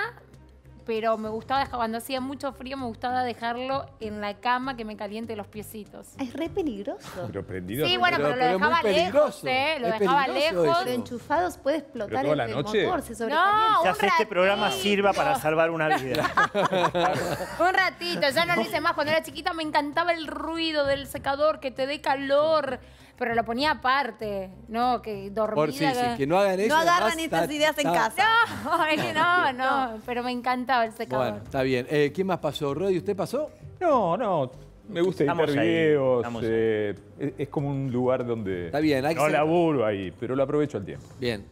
pero me gustaba dejar, cuando hacía mucho frío me gustaba dejarlo en la cama que me caliente los piecitos. Es re peligroso. Pero prendido. Sí, ¿no? bueno, Pero- lo dejaba lejos. ¿eh? Lo Es dejaba lejos. Pero enchufados puede explotar ¿Pero toda el, la el noche? motor, se No, un este programa sirva para salvar una vida. Un ratito, ya no lo hice más. Cuando era chiquita me encantaba el ruido del secador, que te dé calor, pero lo ponía aparte, ¿no? Que dormida. Por sí, sí, que no hagan eso. No agarran estas ideas en casa. No, es que no, no, pero me encantaba el secador. Bueno, está bien. Eh, ¿Quién más pasó? ¿Rodi, usted pasó? No, no. Me gusta editar Estamos ahí, videos. estamos eh, es, es como un lugar donde. Está bien, hay que no ser- laburo ahí, pero lo aprovecho al tiempo. Bien.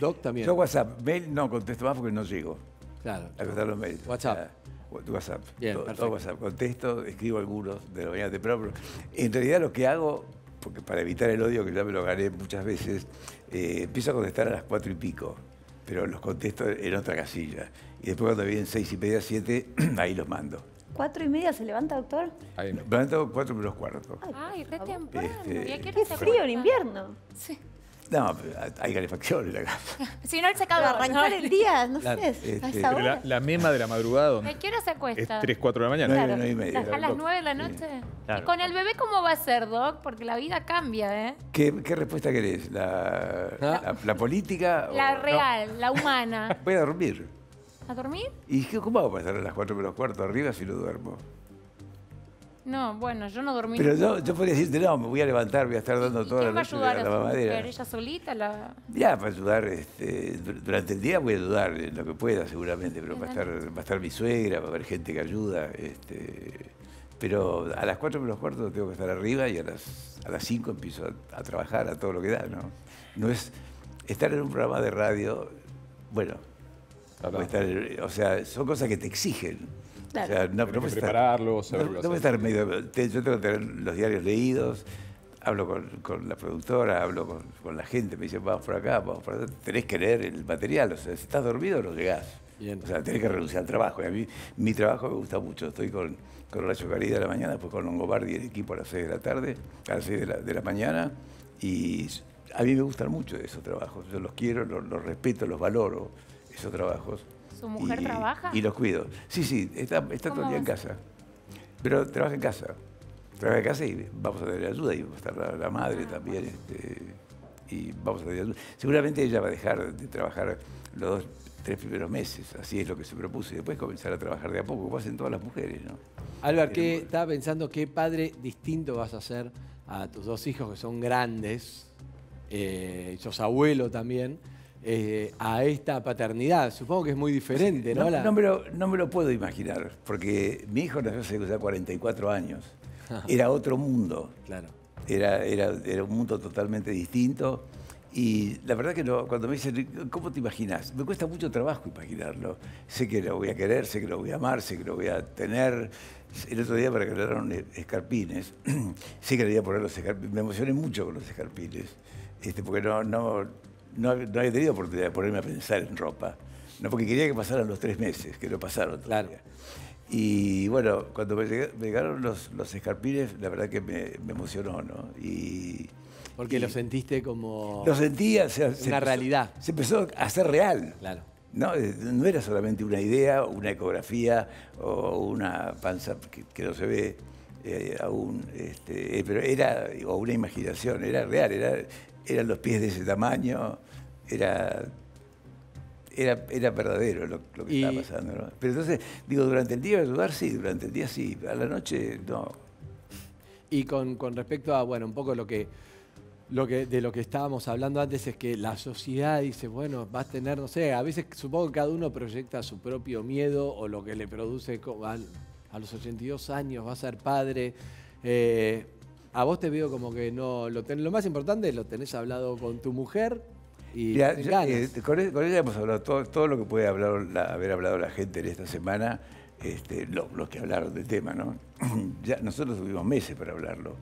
Doc también. Yo WhatsApp, mail no contesto más porque no llego Claro. a contestar los mails. WhatsApp. O sea, WhatsApp. Bien, todo, perfecto. todo WhatsApp. Contesto, escribo algunos de la mañana temprano. pero En realidad lo que hago, porque para evitar el odio, que ya me lo gané muchas veces, eh, empiezo a contestar a las cuatro y pico, pero los contesto en otra casilla. Y después cuando vienen seis y media, siete, ahí los mando. ¿Cuatro y media se levanta, doctor? Ahí no. Me levanto cuatro menos cuarto. Ay, re temprano. Este, ¿Y qué frío en invierno. Sí. No, hay calefacción en la casa. Si no, el Para secador. arrancar el día, no Claro. sé, a Este, esa Pero hora. la, la mema de la madrugada ¿A ¿dónde? qué hora se es acuesta? 3, 4 de la mañana. Nueve, nueve y media. ¿A las 9 de la noche? Claro. ¿Y con el bebé cómo va a ser, Doc? Porque la vida cambia, ¿eh? ¿Qué, qué respuesta querés? ¿La, Ah. la, la política? o- La no? real, la humana. Voy a dormir. ¿A dormir? ¿Y qué, cómo hago para estar a las 4 menos cuarto arriba si no duermo? No, bueno, yo no dormí. Pero yo, yo podría decirte, no, me voy a levantar, voy a estar dando ¿Y toda la quién va a noche ayudar a su mujer? mamadera. ¿Ella solita? La... Ya, para ayudar, este, dur- durante el día voy a ayudar en lo que pueda seguramente, pero va a estar, va a estar mi suegra, va a haber gente que ayuda. Este, pero a las 4 menos cuarto tengo que estar arriba y a las, a las 5 empiezo a, a trabajar a todo lo que da, ¿no? No es estar en un programa de radio, bueno, estar- o sea, son cosas que te exigen. Claro. O sea, no, no que puedes estar- no, estar medio. te- yo tengo que tener los diarios leídos, hablo con, con la productora, hablo con, con la gente, me dicen, vamos por acá, vamos por allá. Tenés que leer el material, o sea, si estás dormido no llegás. Bien. O sea, tenés que renunciar al trabajo. Y a mí, mi trabajo me gusta mucho. Estoy con, con Horacio Caridad a la mañana, después con Longobardi y el equipo a las 6 de la tarde, a las 6 de la, de la mañana. Y a mí me gustan mucho esos trabajos. Yo los quiero, los, los respeto, los valoro, esos trabajos. ¿Su mujer Y- trabaja? Y los cuido. Sí, sí, está, está todo el ¿Cómo día en casa. Pero trabaja en casa. Trabaja en casa y vamos a tener ayuda y va a estar la, la madre también. este, y vamos a tener ayuda. Seguramente ella va a dejar de trabajar los dos, tres primeros meses. Así es lo que se propuso. Y después comenzar a trabajar de a poco, como hacen todas las mujeres, ¿no? Albert, ¿qué, estaba pensando qué padre distinto vas a hacer a tus dos hijos que son grandes, eh, sos abuelo también, eh, a esta paternidad. Supongo que es muy diferente, ¿no? No, me lo, no me lo puedo imaginar, porque mi hijo nació hace ya 44 años. Era otro mundo. Claro. Era, era, era un mundo totalmente distinto. Y la verdad que cuando me dicen, ¿cómo te imaginas? Me cuesta mucho trabajo imaginarlo. Sé que lo voy a querer, sé que lo voy a amar, sé que lo voy a tener. El otro día para que regalaron escarpines, sé que le voy a poner los escarpines. Me emocioné mucho con los escarpines, este, porque no, no, no, no había tenido oportunidad de ponerme a pensar en ropa. No, porque quería que pasaran los tres meses, que no pasaron Claro. todavía. Y bueno, cuando me, llega- me llegaron los, los escarpines, la verdad que me, me emocionó, ¿no? Y, Porque y lo sentiste como... lo sentía, o sea, se Una empezó- realidad. Se empezó a hacer real. Claro. No, Eh, no era solamente una idea, una ecografía o una panza que, que no se ve eh, aún, este, eh, pero era, o una imaginación, era real, era, eran los pies de ese tamaño, era, era, era verdadero lo, lo que Y- estaba pasando. ¿no? Pero entonces, digo, durante el día ayudar, sí, durante el día sí, a la noche no. Y con, con respecto a, bueno, un poco lo que, lo que, de lo que estábamos hablando antes es que la sociedad dice, bueno, vas a tener, no sé, a veces supongo que cada uno proyecta su propio miedo o lo que le produce al- a, los 82 años, va a ser padre. Eh, a vos te veo como que no, lo, ten- lo más importante lo tenés hablado con tu mujer y eh, con, e- con ella hemos hablado todo, todo lo que puede hablar, la- haber hablado la gente en esta semana, este, lo- los que hablaron del tema, ¿no? ya, nosotros tuvimos meses para hablarlo,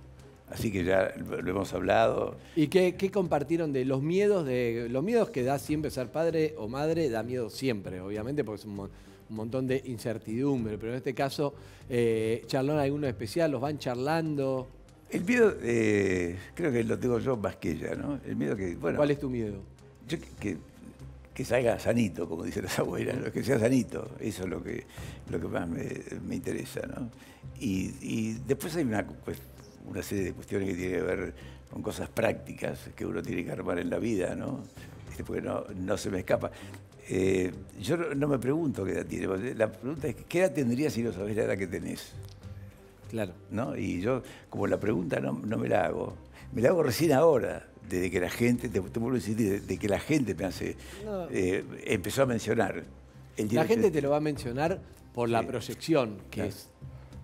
así que ya lo, hemos hablado. ¿Y qué, qué compartieron de los miedos de los miedos que da siempre ser padre o madre? Da miedo siempre, obviamente, porque es un montón de incertidumbre. Pero en este caso, eh, ¿charlaron alguno especial? ¿Los van charlando? El miedo, eh, creo que lo tengo yo más que ella, ¿no? El miedo que, bueno, ¿Cuál es tu miedo? yo que, que- que salga sanito, como dicen las abuelas, ¿no? que sea sanito, eso es lo que, lo que más me, me interesa, ¿no? Y, y después hay una, pues, una serie de cuestiones que tienen que ver con cosas prácticas que uno tiene que armar en la vida, ¿no? Este, porque no, no se me escapa. Eh, yo no, no me pregunto qué edad tiene, la pregunta es, ¿qué edad tendrías si no sabés la edad que tenés? Claro. ¿no? Y yo, como la pregunta no, no me la hago, me la hago recién ahora, desde que la gente, te, te vuelvo a decir, desde que la gente me hace, No. eh, empezó a mencionar. el La gente te lo va a mencionar por la Sí. proyección, que, Claro. es,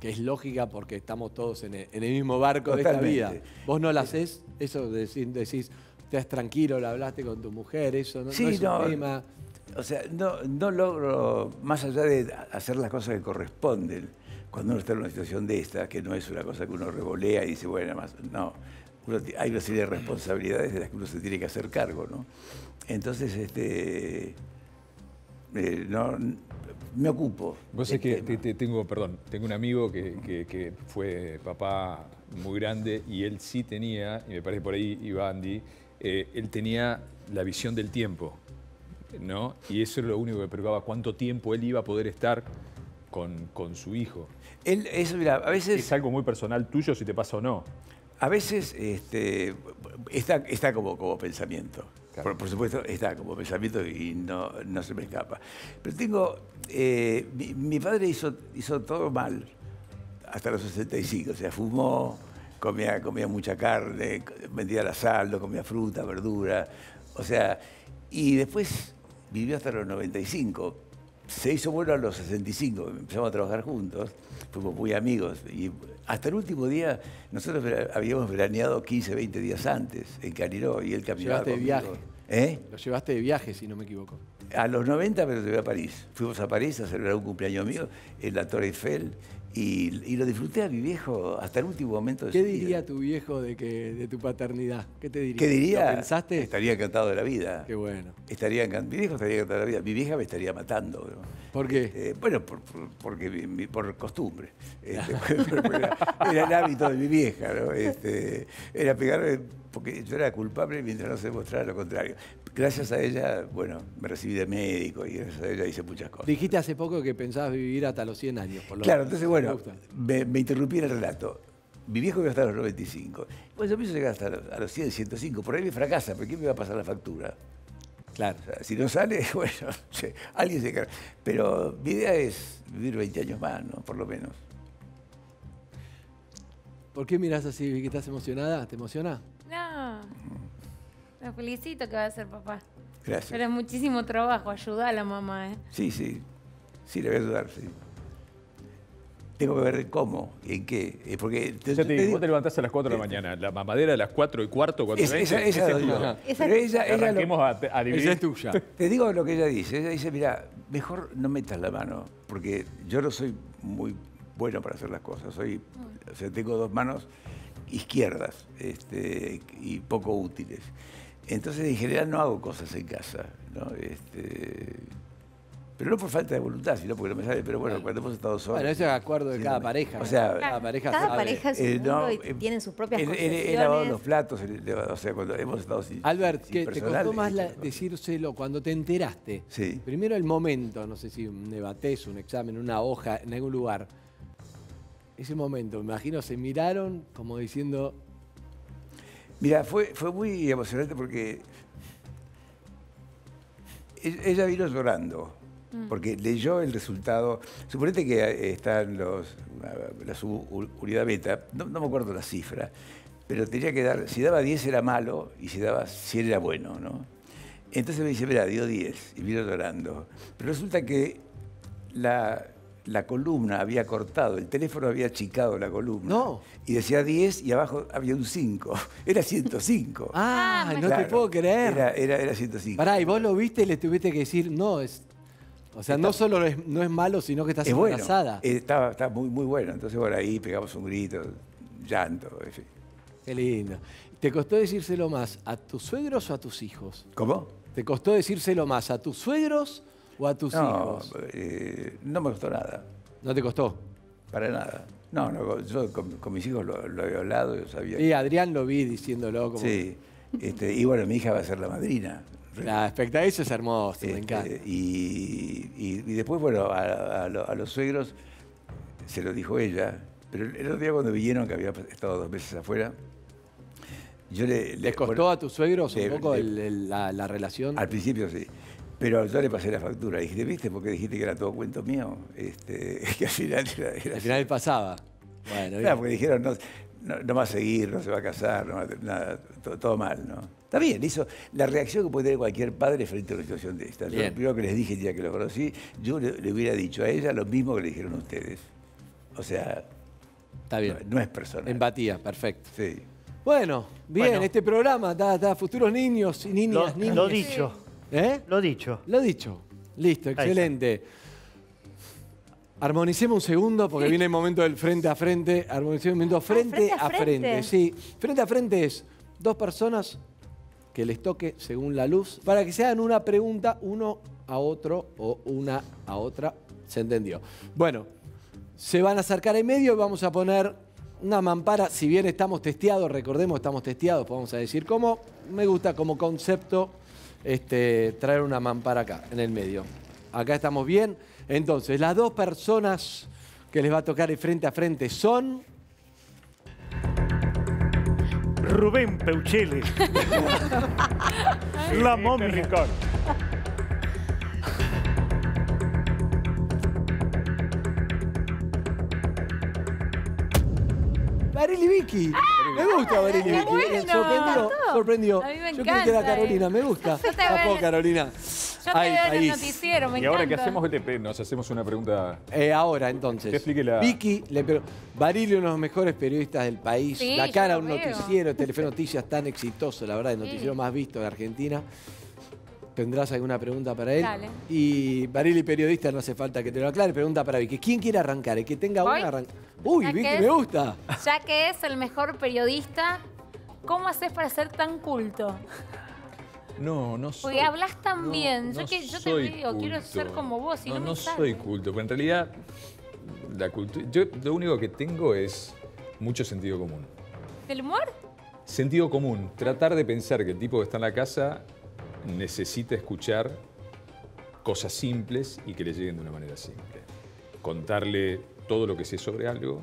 que es lógica porque estamos todos en el, en el mismo barco de esta vida. Vos no la haces, eso decís, decís, estás tranquilo, lo hablaste con tu mujer, eso no, es un no. tema. O sea, no, no logro, más allá de hacer las cosas que corresponden, cuando uno está en una situación de esta, que no es una cosa que uno revolea y dice, bueno, más, no. Uno hay una serie de responsabilidades de las que uno se tiene que hacer cargo, ¿no? Entonces, este, eh, no, me ocupo. Vos sabés que te- te- tengo, perdón, tengo un amigo que, que- que fue papá muy grande y él sí tenía, y me parece por ahí iba Andy, eh, él tenía la visión del tiempo, ¿no? Y eso era lo único que preocupaba, cuánto tiempo él iba a poder estar con, con su hijo. Él, eso, mira, a veces... Es algo muy personal tuyo si te pasa o no. A veces este, está, está como, como pensamiento. Claro. Por, por supuesto, está como pensamiento y no, no se me escapa. Pero tengo. eh, mi, mi padre hizo, hizo todo mal hasta los 65. O sea, fumó, comía, comía mucha carne, vendía la sal, no comía fruta, verdura. O sea, y después vivió hasta los 95. Se hizo bueno a los 65, empezamos a trabajar juntos, fuimos muy amigos. Y hasta el último día, nosotros habíamos veraneado 15, 20 días antes en Caniró y él caminaba Llevaste de conmigo. viaje. ¿Eh? Lo llevaste de viaje, si no me equivoco. A los 90 me lo llevé a París. Fuimos a París a celebrar un cumpleaños mío en la Torre Eiffel y, y lo disfruté a mi viejo hasta el último momento de ¿Qué su vida. diría tu viejo de, que, de tu paternidad? ¿Qué te diría? ¿Qué diría? ¿Lo pensaste? Estaría encantado de la vida. Qué bueno. Estaría encan- Mi viejo estaría encantado de la vida. Mi vieja me estaría matando. ¿no? ¿Por qué? Eh, bueno, por, por- porque mi- por costumbre. Este, era, era el hábito de mi vieja, ¿no? Este, era pegarme porque yo era culpable mientras no se demostrara lo contrario. Gracias a ella, bueno, me recibí de médico y gracias a ella hice muchas cosas. Dijiste hace poco que pensabas vivir hasta los 100 años. Por lo Claro, entonces, bueno, me, me interrumpí en el relato. Mi viejo iba hasta los 95. Bueno, yo pienso llegar hasta los, a los 100, 105. Por ahí me fracasa, ¿pero quién me va a pasar la factura? Claro. O sea, si no sale, bueno, che, alguien se carga. Pero mi idea es vivir 20 años más, ¿no? Por lo menos. ¿Por qué miras así? ¿Que estás emocionada? ¿Te emociona? Lo felicito que va a ser papá. Gracias. Pero es muchísimo trabajo, ayuda a la mamá, ¿eh? Sí, sí. Sí, le voy a ayudar, sí. Tengo que ver cómo y en qué. eh, Porque te, Ya te te digo, vos te levantás a las 4 de la mañana, la mamadera a las 4 y cuarto, 4 y es- 20, esa, esa ese la es. Esa Pero ella, ella lo- Arranquemos a, a dividir. Esa es tuya. Te digo lo que ella dice. Ella dice, mira, mejor no metas la mano, porque yo no soy muy bueno para hacer las cosas. Soy, o sea, tengo dos manos izquierdas este, y poco útiles. Entonces, en general, no hago cosas en casa. ¿no? Este, pero no por falta de voluntad, sino porque no me sale. Pero bueno, cuando hemos estado solos... Bueno, ese es acuerdo de sí, cada no me- pareja. O sea, cada pareja Cada pareja es un eh, mundo no, y eh, tienen sus propias He, he- he lavado los platos, o sea, cuando hemos estado sin Albert, sin ¿qué, ¿te costó más la- cosas. decírselo cuando te enteraste? Sí. Primero el momento, no sé si un debatés, un examen, una hoja, en algún lugar. Ese momento, me imagino, se miraron como diciendo, Mira, fue, fue muy emocionante porque ella vino llorando, porque leyó el resultado. Suponete que están los, la unidad beta, no, no me acuerdo la cifra, pero tenía que dar, si daba 10 era malo y si daba 100 era bueno, ¿no? Entonces me dice, mira, dio 10 y vino llorando. Pero resulta que la, la columna había cortado, el teléfono había achicado la columna. No. Y decía 10 y abajo había un 5. Era 105. ¡ah! Ah, no Claro, te puedo creer. Era, era, era 105. Pará, y vos lo viste y le tuviste que decir, no, es. O sea, no solo es, no es malo, sino que estás es bueno. embarazada. Eh, Estaba, estaba muy, muy bueno. Entonces, bueno, ahí pegamos un grito, llanto. en fin. Qué lindo. ¿Te costó decírselo más a tus suegros o a tus hijos? ¿Cómo? ¿Te costó decírselo más a tus suegros o a tus No, hijos? eh, no me costó nada. ¿No te costó? Para nada. No, no yo con, con mis hijos lo, lo había hablado, yo sabía. Sí, Adrián lo vi diciéndolo como. Sí. Este, y bueno, mi hija va a ser la madrina. La expecta eso es hermoso, me Este, encanta. y, y- y después, bueno, a, a lo- a los suegros se lo dijo ella, pero el otro día cuando vinieron, que había estado dos meses afuera, yo le... le- ¿Les costó bueno, a tus suegros un le- poco le- el- el- la, la relación? Al principio sí, pero yo le pasé la factura. Dijiste, ¿viste? Porque dijiste que era todo cuento mío. Este, que al final era... era Al final pasaba. Bueno, Claro, porque dijeron, no, no, no va a seguir, no se va a casar, no va a tener nada, to- todo, mal, ¿no? Está bien, hizo la reacción que puede tener cualquier padre frente a una situación de esta. Yo Bien. lo primero que les dije el día que lo conocí, yo le, le hubiera dicho a ella lo mismo que le dijeron a ustedes. O sea, Está bien. no, no es personal. Empatía, perfecto. Sí. Bueno, bien, Bueno. este programa está, está futuros niños y Lo, niñas, niñas. lo dicho, ¿Eh? lo dicho. Lo dicho. Listo, excelente. Armonicemos un segundo porque viene el momento del frente a frente. Armonicemos un momento frente, frente a a frente. frente. Sí, frente a frente es dos personas que les toque según la luz para que se hagan una pregunta uno a otro o una a otra. ¿Se entendió? Bueno, se van a acercar en medio y vamos a poner una mampara. Si bien estamos testeados, recordemos, estamos testeados, vamos a decir cómo. Me gusta como concepto este, traer una mampara acá, en el medio. Acá estamos bien. Entonces, las dos personas que les va a tocar el frente a frente son. Rubén Peuchele. La momia. Barili Vicky. Me gusta Barili qué Vicky. bueno. Sorprendió. Sorprendió. A mí me Yo creí que era encanta, Carolina. Me gusta. Yo te veo- Carolina. Yo te Ahí, veo en ahí. el noticiero, me y ahora que encanta. hacemos, este- nos hacemos una pregunta. Eh, ahora, entonces. Que explique la- Vicky, le pero Barili, uno de los mejores periodistas del país. Sí, la yo cara lo un veo. noticiero, Telefe Noticias tan exitoso, la verdad, el Sí. noticiero más visto de Argentina. ¿Tendrás alguna pregunta para él? Dale. Y Barili, periodista, no hace falta que te lo aclare. Pregunta para Vicky. ¿Quién quiere arrancar? El que tenga ¿Voy? una, arranca. Uy, ¿Ya Vicky, me gusta. Ya que es el mejor periodista, ¿cómo haces para ser tan culto? No, no soy. Porque hablas tan no, bien. no Yo, que, yo te digo, quiero ser como vos y no, no, me no sale. soy culto, pero en realidad la cultura. Yo lo único que tengo es mucho sentido común. ¿Del humor? Sentido común. Tratar de pensar que el tipo que está en la casa necesita escuchar cosas simples y que le lleguen de una manera simple. Contarle todo lo que sé sobre algo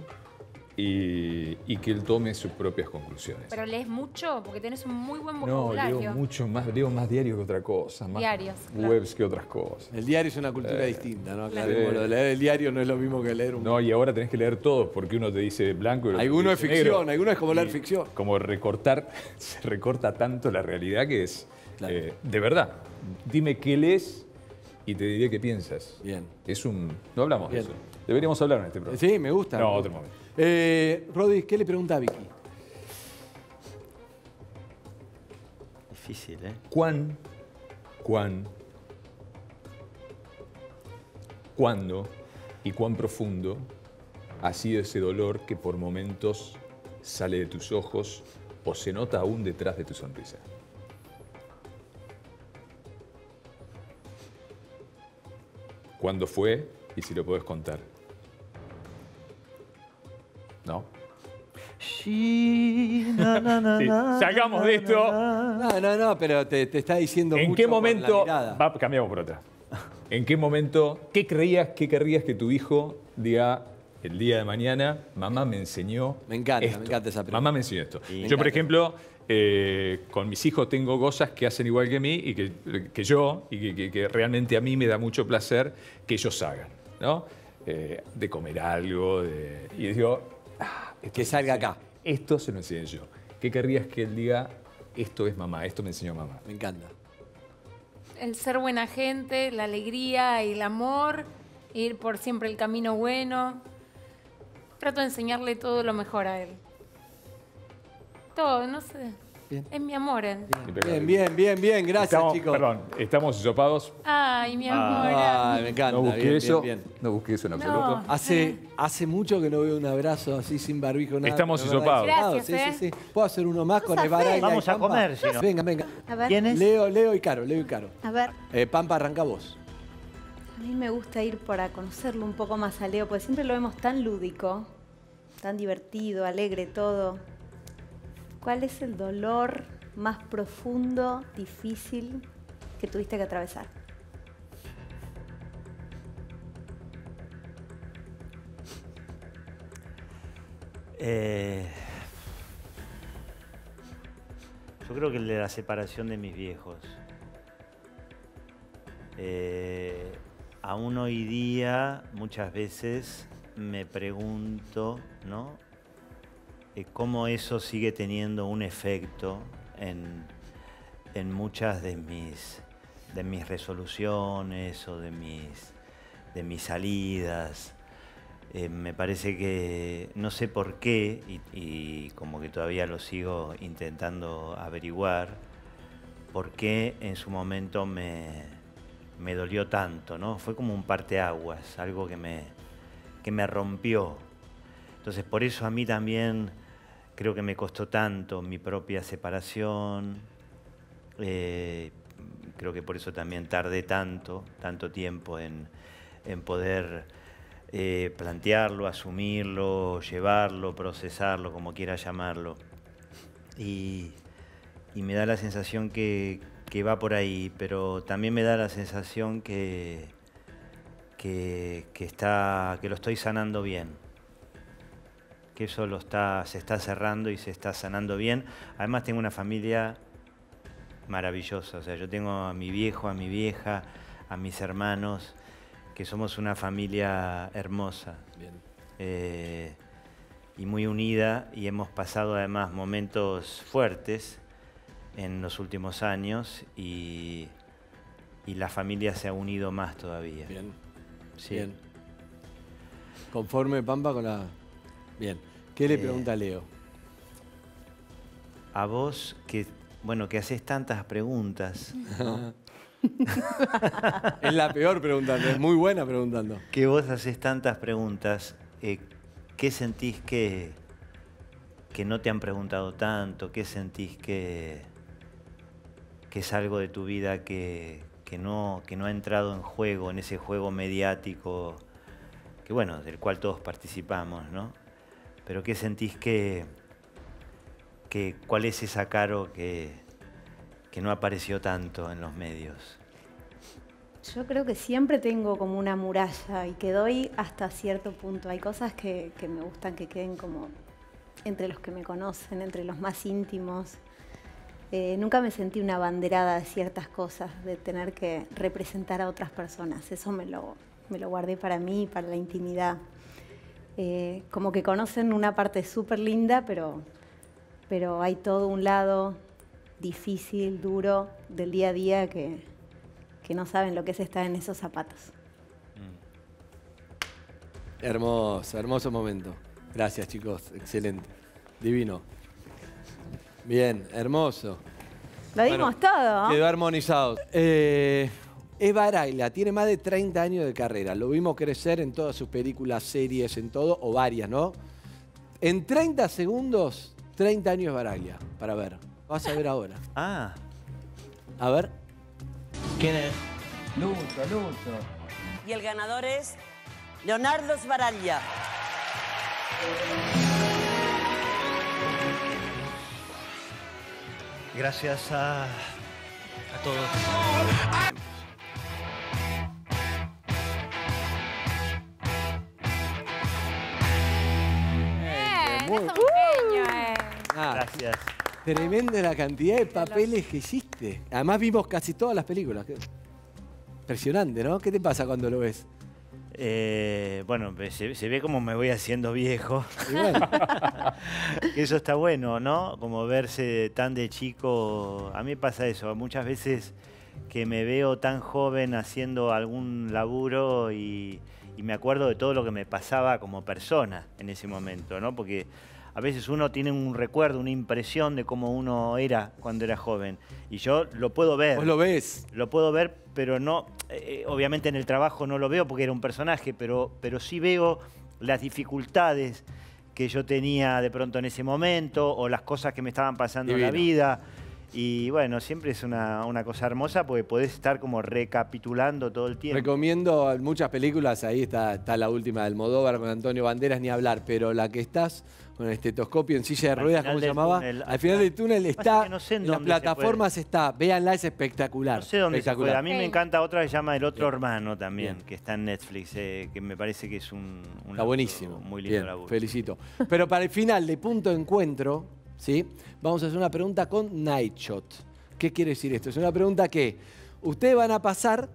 y, y que él tome sus propias conclusiones. Pero lees mucho porque tenés un muy buen no, vocabulario. leo mucho más, leo más diario que otra cosa, más Diarios, claro. webs que otras cosas. El diario es una cultura Eh, distinta, ¿no? Claro. Aclaremos, lo de leer el diario no es lo mismo que leer un... No, y ahora tenés que leer todo porque uno te dice blanco y el otro te Alguno es ficción, negro. alguno es como leer ficción. Como recortar, se recorta tanto la realidad que es, Claro. eh, de verdad, dime qué lees y te diré qué piensas. Bien. Es un... No hablamos Bien. de eso. Deberíamos hablar en este programa. Sí, me gusta. No, otro momento. Eh, Rodi, ¿qué le pregunta a Vicky? Difícil, ¿eh? ¿Cuán, cuán, cuándo y cuán profundo ha sido ese dolor que por momentos sale de tus ojos o se nota aún detrás de tu sonrisa? ¿Cuándo fue y si lo puedes contar? ¿No? Sí, na, na, na, Sí, na, salgamos na, de esto. na, na. No, no, no, pero te, te está diciendo ¿En mucho qué la momento, mirada. va, cambiamos por otra. ¿En qué momento, qué creías, qué querrías que tu hijo diga el día de mañana, mamá me enseñó Me encanta, me esto. encanta esa pregunta. Mamá me enseñó esto. Y- Yo, por ejemplo, eh, con mis hijos tengo cosas que hacen igual que mí y que, que yo, y que, que- que realmente a mí me da mucho placer que ellos hagan, ¿no? Eh, de comer algo, de, y digo, Que salga acá. Esto se lo enseñé yo. ¿Qué querrías que él diga? Esto es mamá, esto me enseñó mamá. Me encanta. El ser buena gente, la alegría y el amor, ir por siempre el camino bueno. Trato de enseñarle todo lo mejor a él. Todo, no sé. Bien. Es mi amor. él. Bien, bien, bien, bien. Gracias, Estamos- chicos. Perdón, estamos hisopados. Ay, mi amor. Ay, me encanta. No busqué bien, eso. bien, bien. No busqué eso en No. absoluto. Hace, hace mucho que no veo un abrazo así sin barbijo. Nada, Estamos hisopados. Gracias, Sí, ¿eh? sí, sí. ¿Puedo hacer uno más con el y Vamos a Pampa? comer, si no. Venga, venga. A ver, ¿Quién es? Leo, Leo y Caro, Leo y Caro. a ver. Eh, Pampa, arranca vos. A mí me gusta ir para conocerlo un poco más a Leo, porque siempre lo vemos tan lúdico, tan divertido, alegre todo. ¿Cuál es el dolor más profundo, difícil que tuviste que atravesar? Eh, yo creo que el de la separación de mis viejos. Eh, aún hoy día, muchas veces me pregunto, ¿no? Eh, cómo eso sigue teniendo un efecto en, en muchas de mis, de mis resoluciones o de mis, de mis salidas. eh, me parece que no sé por qué, y, y como que todavía lo sigo intentando averiguar, por qué en su momento me, me dolió tanto, ¿no? Fue como un parteaguas, algo que me, que me rompió. Entonces, por eso a mí también creo que me costó tanto mi propia separación. eh, creo que por eso también tardé tanto, tanto tiempo en, en poder eh, plantearlo, asumirlo, llevarlo, procesarlo, como quiera llamarlo. Y, me da la sensación que, que va por ahí, pero también me da la sensación que, que está, que lo estoy sanando bien. Que eso lo está, se está cerrando y se está sanando bien. Además tengo una familia maravillosa. O sea, yo tengo a mi viejo, a mi vieja, a mis hermanos, que somos una familia hermosa. eh, y muy unida y hemos pasado además momentos fuertes en los últimos años y, y la familia se ha unido más todavía. Bien. Sí. Bien. Conforme Pampa con la. Bien. ¿Qué le Eh, pregunta Leo? A vos que, bueno, que haces tantas preguntas, ¿no? Es la peor preguntando, es muy buena preguntando. que vos haces tantas preguntas, eh, ¿qué sentís que, que no te han preguntado tanto? ¿Qué sentís que, que es algo de tu vida que, que no, que no ha entrado en juego, en ese juego mediático, que bueno, del cual todos participamos, ¿no? Pero ¿qué sentís que, que cuál es esa caro que, que no apareció tanto en los medios? Yo creo que siempre tengo como una muralla y que doy hasta cierto punto. Hay cosas que, que me gustan que queden como entre los que me conocen, entre los más íntimos. Eh, nunca me sentí una banderada de ciertas cosas, de tener que representar a otras personas. Eso me lo, me lo guardé para mí, para la intimidad. Eh, como que conocen una parte súper linda, pero, pero hay todo un lado difícil, duro del día a día que, que no saben lo que es estar en esos zapatos. Hermoso, hermoso momento. Gracias, chicos. Excelente. Divino. Bien, hermoso. Lo dimos Bueno, todo. Quedó armonizado. Eh, Eva Araila tiene más de 30 años de carrera. Lo vimos crecer en todas sus películas, series, en todo, o varias, ¿no? En 30 segundos, 30 años de Araila. Para ver. Vas a ver ahora. Ah, A ver. ¿Quién es? Lucho, Lucho. Y el ganador es Leonardo Sbaraglia. gracias a, a todos. Muy- es un genio, eh. Ah, Gracias. Tremenda la cantidad de papeles que hiciste. Además vimos casi todas las películas. Impresionante, ¿no? ¿Qué te pasa cuando lo ves? Eh, bueno, se, se ve como me voy haciendo viejo. Y bueno, Eso está bueno, ¿no? Como verse tan de chico. A mí me pasa eso. Muchas veces que me veo tan joven haciendo algún laburo y, y me acuerdo de todo lo que me pasaba como persona en ese momento, ¿no? Porque a veces uno tiene un recuerdo, una impresión de cómo uno era cuando era joven. Y yo lo puedo ver. vos lo ves. Lo puedo ver, pero no, eh, obviamente en el trabajo no lo veo porque era un personaje, pero, pero sí veo las dificultades que yo tenía de pronto en ese momento o las cosas que me estaban pasando en la Divino. vida. Y bueno, siempre es una, una cosa hermosa porque podés estar como recapitulando todo el tiempo. Recomiendo muchas películas, ahí está, está la última del Modóvar con Antonio Banderas, ni hablar, pero la que estás con el estetoscopio en silla de Al ruedas, ¿cómo se llamaba? túnel, Al final del túnel está, que no sé en en las se plataformas está, véanla, es espectacular. No sé dónde se espectacular. A mí me encanta otra que se llama El Otro Bien. Hermano también, Bien. que está en Netflix, eh, que me parece que es un, un Está laburo buenísimo. Muy lindo Bien, laburo. felicito. Pero para el final de punto de encuentro, ¿sí? Vamos a hacer una pregunta con Nightshot. ¿Qué quiere decir esto? Es una pregunta que ustedes van a pasar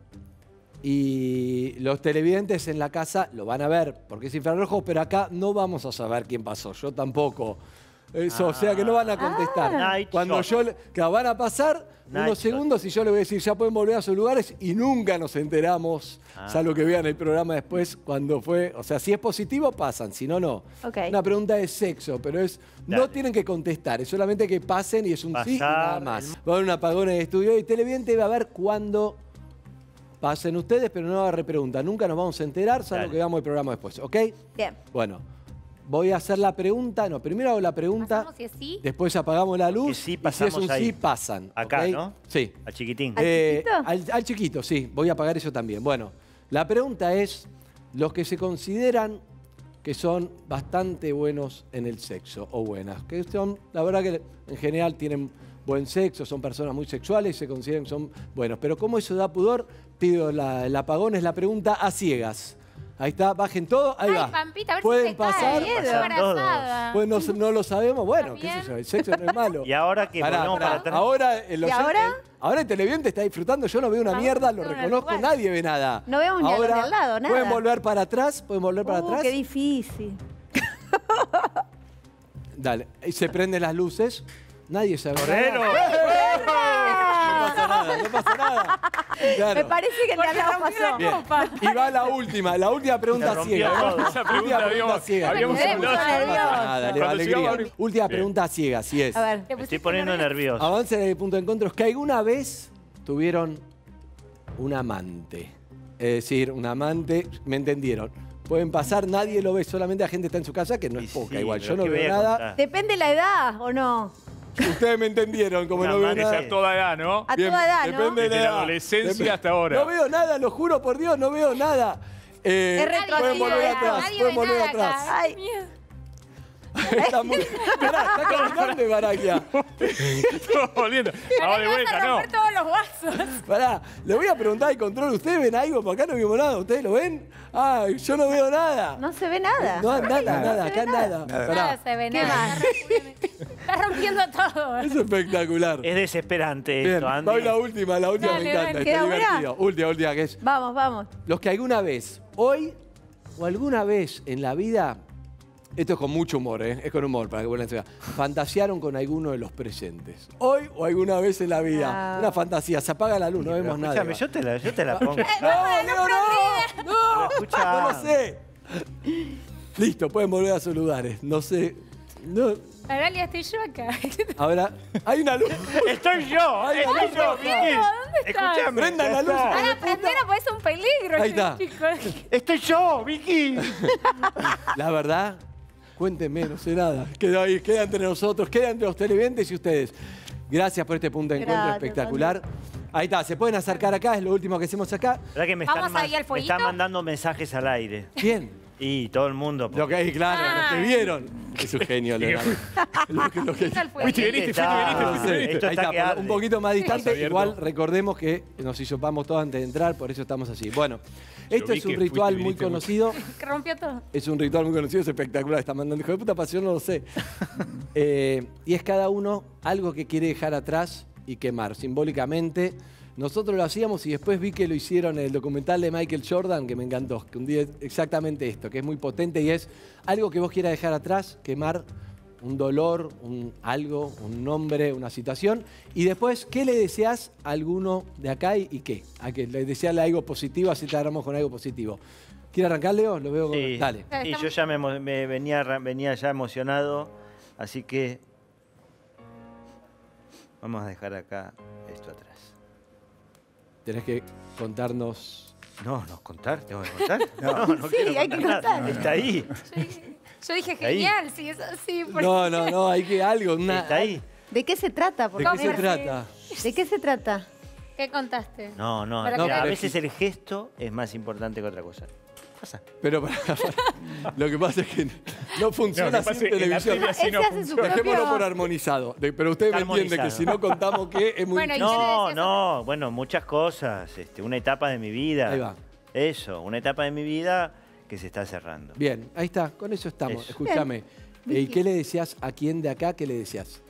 y los televidentes en la casa lo van a ver porque es infrarrojo, pero acá no vamos a saber quién pasó. Yo tampoco Eso, o sea que no van a contestar. Ah. Cuando yo, que van a pasar Unos segundos y yo le voy a decir, ya pueden volver a sus lugares y nunca nos enteramos, Ah. salvo que vean el programa después cuando fue. O sea, si es positivo, pasan, si no, no. Ok. Una pregunta de sexo, pero es. No tienen que contestar, es solamente que pasen y es un sí y nada más. Va a haber un apagón en el estudio y Televidente va a ver cuándo pasen ustedes, pero no va a haber repregunta. Nunca nos vamos a enterar, salvo Dale. que veamos el programa después, ¿ok? Bien. Bueno, voy a hacer la pregunta. No, primero hago la pregunta. Pasamos si es sí. Después apagamos la luz. Que sí y si es pasamos un ahí. sí, pasan. Acá. ¿no? Sí. Al chiquitín. ¿Al Eh, chiquito? al, al chiquito, sí. Voy a apagar eso también. Bueno, la pregunta es, los que se consideran que son bastante buenos en el sexo o buenas, que son, la verdad que en general tienen buen sexo, son personas muy sexuales y se consideran que son buenos. Pero como eso da pudor, pido la- el apagón, es la pregunta a ciegas. Ahí está, bajen todo, ahí Ay, va. Pampita, a ver Pueden si se cae. pasar. Pues no, no lo sabemos, bueno, qué ¿Está sé yo, el sexo no es malo. Y ahora que Pará, volvemos pará. para atrás. Ahora, el ¿Y oyente- ahora? ahora el televidente está disfrutando, yo no veo una Vamos mierda, lo reconozco, nadie ve nada. No vemos ni a los de al lado, nada. Pueden volver para atrás, pueden volver para Uh, atrás. qué difícil. Dale, y se prenden las luces. Nadie sabe. ¡Torero! No pasa nada, no pasa nada. Claro. Me parece que el de al lado pasó. Bien. Y va la última, la última pregunta ciega. Esa Última pregunta ciega. habíamos hablado. nada, alegría. Última Bien. pregunta ciega, si es. A ver. ¿Te Me estoy poniendo nervioso. Avancen en el punto de encuentro. Es que alguna vez tuvieron un amante. Es decir, un amante, me entendieron. Pueden pasar, nadie lo ve, solamente la gente está en su casa, que no es poca sí, igual. Yo no ¿qué veo nada. Depende la edad o no. Ustedes me entendieron, como no veo nada. Esa toda edad, ¿no? A Bien, toda edad, ¿no? depende de Desde la la edad. adolescencia Dep- hasta ahora. No veo nada, lo juro por Dios, no veo nada. Eh, Es pueden volver atrás, Nadie pueden ve volver atrás. acá. Ay. Miedo. Está muy... Esperá, está caminando Baraquia. Todo volviendo. Vamos de Ahora vuelta, a ¿no? romper todos los vasos. Pará, le voy a preguntar al control. ¿Ustedes ven algo? Porque acá no vimos nada. ¿Ustedes lo ven? Ah, yo no veo nada. No se ve nada. No, nada, nada, acá nada. nada. Nada. Pará, Nada se ve, ¿Qué nada. Está rompiendo- todo. es espectacular. Es desesperante Bien, esto, Andy. la última, la última Dale, me encanta. dale. Está ¿Queda una? divertido. Última, última, que es. Vamos, vamos. Los que alguna vez, hoy o alguna vez en la vida, esto es con mucho humor, ¿eh? es con humor para que vuelvan a fantasearon con alguno de los presentes. Hoy o alguna vez en la vida. Ah. Una fantasía, se apaga la luz, no vemos nada. escúchame, yo te la, yo te la pongo. No, no, no, no, Pero escucha. no lo sé. Listo, pueden volver a sus lugares. No sé. No. Aralia, estoy yo acá. Ahora, hay una luz. Estoy yo, estoy yo, Vicky. ¿Dónde estás? Escúchame. Prendan la luz. Ahora aprender pues es un peligro. Ahí está. chicos. Estoy yo, Vicky. La verdad, cuéntenme, no sé nada. Queda ahí, queda entre nosotros, queda entre los televidentes y ustedes. Gracias por este punto de encuentro Gracias, espectacular. Ahí está, se pueden acercar acá, es lo último que hacemos acá. ¿Verdad que me Vamos están, ahí al me están mandando mensajes al aire? ¿Quién? Y todo el mundo. Lo que hay, claro, los que Ay. vieron. Es un genio, Leonardo. Lo que- que-. Fuiste veniste, fuiste veniste, ahí está un poquito más distante. Igual recordemos que nos hisopamos todos antes de entrar, por eso estamos así. Bueno, esto es un ritual fuiste muy conocido. Que rompió todo. Es un ritual muy conocido, es espectacular. Está mandando hijo de puta pasión, no lo sé. Eh, y es cada uno algo que quiere dejar atrás y quemar simbólicamente. Nosotros lo hacíamos y después vi que lo hicieron en el documental de Michael Jordan, que me encantó, que un día exactamente esto, que es muy potente y es algo que vos quieras dejar atrás, quemar un dolor, un algo, un nombre, una situación. Y después, ¿qué le deseas a alguno de acá y, y qué? A que le desearle algo positivo, así te agarramos con algo positivo. ¿Quiere arrancar, Leo? Lo veo. con- Sí, Dale. sí, yo ya me, me venía, venía ya emocionado, así que vamos a dejar acá esto atrás. Tenés que contarnos. No, no, contar, tengo que contar. No, no, Sí, quiero hay que contar nada. Está ahí, Yo dije, Ahí. genial, sí, es así. porque- No, no, no, hay que algo. Una, está ahí. ¿De qué se trata? ¿De qué se trata? ¿De qué se trata? ¿Qué contaste? No, no, que- a veces es el gesto es más importante que otra cosa. Pasa. Pero pará. lo que pasa es que no funciona No, que sin que televisión. no funciona. Dejémoslo por armonizado. De- pero usted me entiende que si no contamos qué es muy Bueno, No, no, bueno, muchas cosas. Este, una etapa de mi vida. Ahí va. Eso, una etapa de mi vida que se está cerrando. Bien, ahí está, con eso estamos. Escúchame. Eh, ¿Y qué le decías a quién de acá? ¿Qué le decías?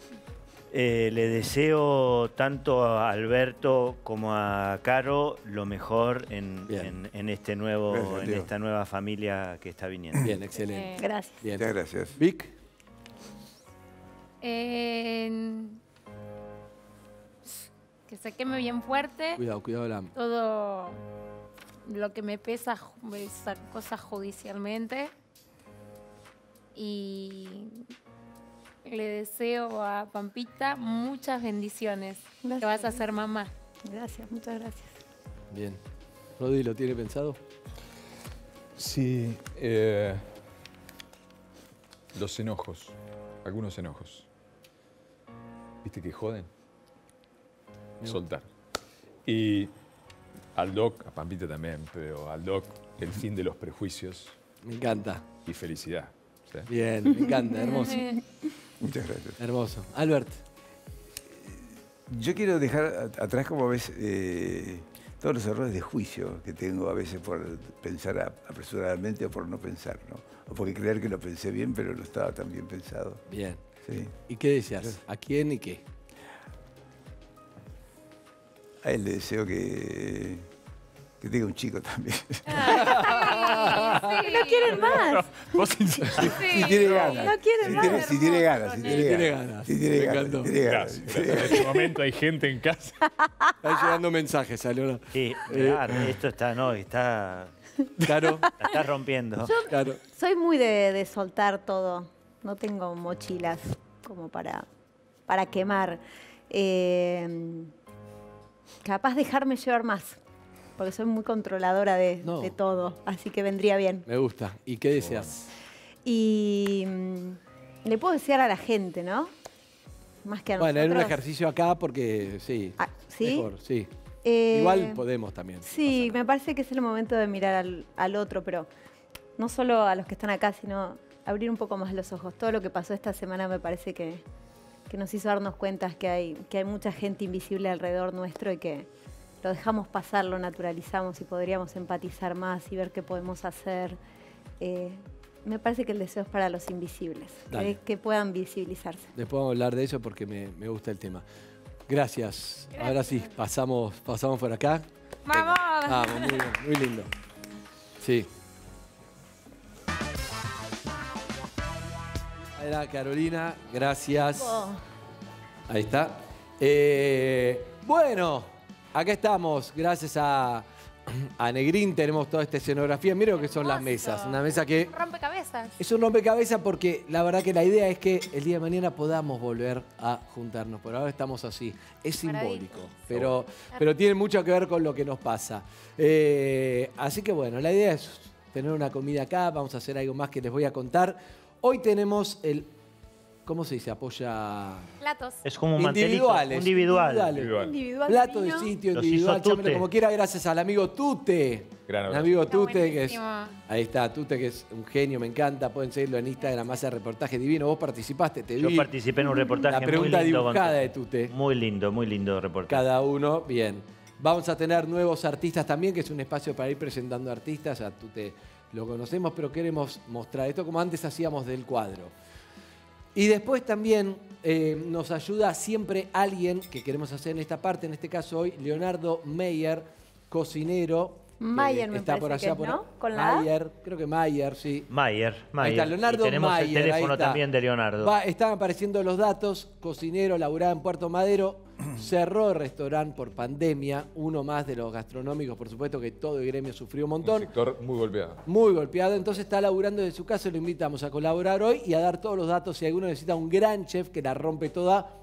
Eh, le deseo tanto a Alberto como a Caro lo mejor en, Bien. en- en este nuevo, Gracias, en esta nueva familia que está viniendo. Bien, excelente. Eh, Gracias. Bien. Muchas gracias. Vic, En- que se queme bien fuerte. Cuidado, cuidado la... Todo lo que me pesa, esas cosas judicialmente. Y le deseo a Pampita muchas bendiciones. Que vas a ser mamá. Gracias, muchas gracias. Bien. Rodi, ¿lo tiene pensado? Sí. eh, los enojos. Algunos enojos. ¿Viste que joden? Soltar. Y al doc, a Pampita también, pero al doc, el fin de los prejuicios Me encanta. y felicidad. ¿sí? Bien, me encanta, hermoso. Muchas gracias. Hermoso. Albert, Yo quiero dejar atrás, como ves, eh, todos los errores de juicio que tengo a veces por pensar apresuradamente o por no pensar, ¿no? O porque creer que lo pensé bien, pero no estaba tan bien pensado. bien. Sí. ¿Y qué deseas? ¿A quién y qué? A él le deseo que, que tenga un chico también. No quieren más. si tiene ganas. No quiere si más. tiene, si tiene ganas. Si tiene, ganas. Si tiene Me ganas. encantó. si tiene ganas, Gracias. si tiene En este momento hay gente en casa. Están llegando mensajes, a Leonardo. Sí, Eh, claro, esto está, no, está, Claro, la está rompiendo. claro. Soy muy de, de soltar todo. No tengo mochilas como para, para quemar. Eh, capaz dejarme llevar más. Porque soy muy controladora de, No. de todo. Así que vendría bien. Me gusta. ¿Y qué deseas? Y mm, le puedo desear a la gente, ¿no? Más que a Bueno, en un nosotros. ejercicio acá porque sí. Ah, ¿sí? Mejor, sí. Eh, Igual podemos también. Sí, me parece que es el momento de mirar al, al otro, pero no solo a los que están acá, sino abrir un poco más los ojos. Todo lo que pasó esta semana me parece que, que nos hizo darnos cuenta que hay, que hay mucha gente invisible alrededor nuestro y que lo dejamos pasar, lo naturalizamos y podríamos empatizar más y ver qué podemos hacer. Eh, me parece que el deseo es para los invisibles, que, que puedan visibilizarse. Después vamos a hablar de eso porque me, me gusta el tema. Gracias. Ahora sí, pasamos, pasamos por acá. ¡Vamos! Vamos, muy bien, muy lindo. Sí. Está, Carolina, gracias. Ahí está. Eh, bueno, acá estamos. Gracias a, a Negrín tenemos toda esta escenografía. Mira lo que son las mesas. Una mesa que Rompecabezas. es un rompecabezas porque la verdad que la idea es que el día de mañana podamos volver a juntarnos. Por ahora estamos así. Es simbólico, pero, pero tiene mucho que ver con lo que nos pasa. Eh, así que bueno, la idea es tener una comida acá. Vamos a hacer algo más que les voy a contar. Hoy tenemos el. ¿Cómo se dice? Apoya. Platos. Es como un Individuales. un individual. individuales. Individual. Individual, Plato de sitio, Los individual, como quiera, gracias al amigo Tute. Gran abrazo. amigo Está Tute, que es. Ahí está, Tute, que es un genio, me encanta. Pueden seguirlo en Instagram, hace reportaje divino. Vos participaste, te Yo vi. participé en un reportaje La pregunta muy lindo. dibujada de Tute. Muy lindo, muy lindo reportaje. Cada uno, bien. Vamos a tener nuevos artistas también, que es un espacio para ir presentando artistas. A Tute lo conocemos, pero queremos mostrar esto como antes hacíamos del cuadro. Y después también eh, nos ayuda siempre alguien que queremos hacer en esta parte, en este caso hoy, Leonardo Meyer, cocinero. Mayer me está por parece allá que es, por ¿no? ¿Con la A? Mayer, creo que Mayer, sí. Mayer, Mayer. Ahí está, Leonardo y tenemos Mayer, el teléfono también de Leonardo. Va, están apareciendo los datos. Cocinero, laburaba en Puerto Madero. Cerró el restaurante por pandemia. Uno más de los gastronómicos, por supuesto, que todo el gremio sufrió un Un montón. sector muy golpeado. Muy golpeado. Entonces está laburando desde su casa. Lo invitamos a colaborar hoy y a dar todos los datos. Si alguno necesita un gran chef que la rompe toda,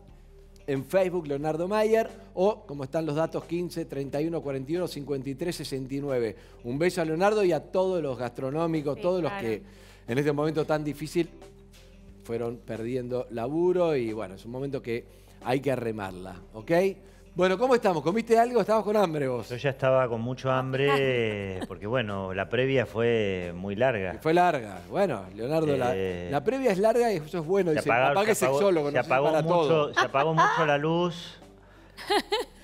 en Facebook, Leonardo Mayer, o como están los datos 15, 31, 41, 53, 69. Un beso a Leonardo y a todos los gastronómicos, Sí, todos los que en este momento tan difícil fueron perdiendo laburo y bueno, es un momento que hay que remarla, ¿ok? Bueno, ¿cómo estamos? ¿Comiste algo? Estabas con hambre vos. Yo ya estaba con mucho hambre porque, bueno, la previa fue muy larga. Fue larga. Bueno, Leonardo, la, Eh, la previa es larga y eso es bueno. Se Dice, apagó- se apagó- sexólogo, se no sirve apagó para mucho, todo. Se apagó mucho la luz.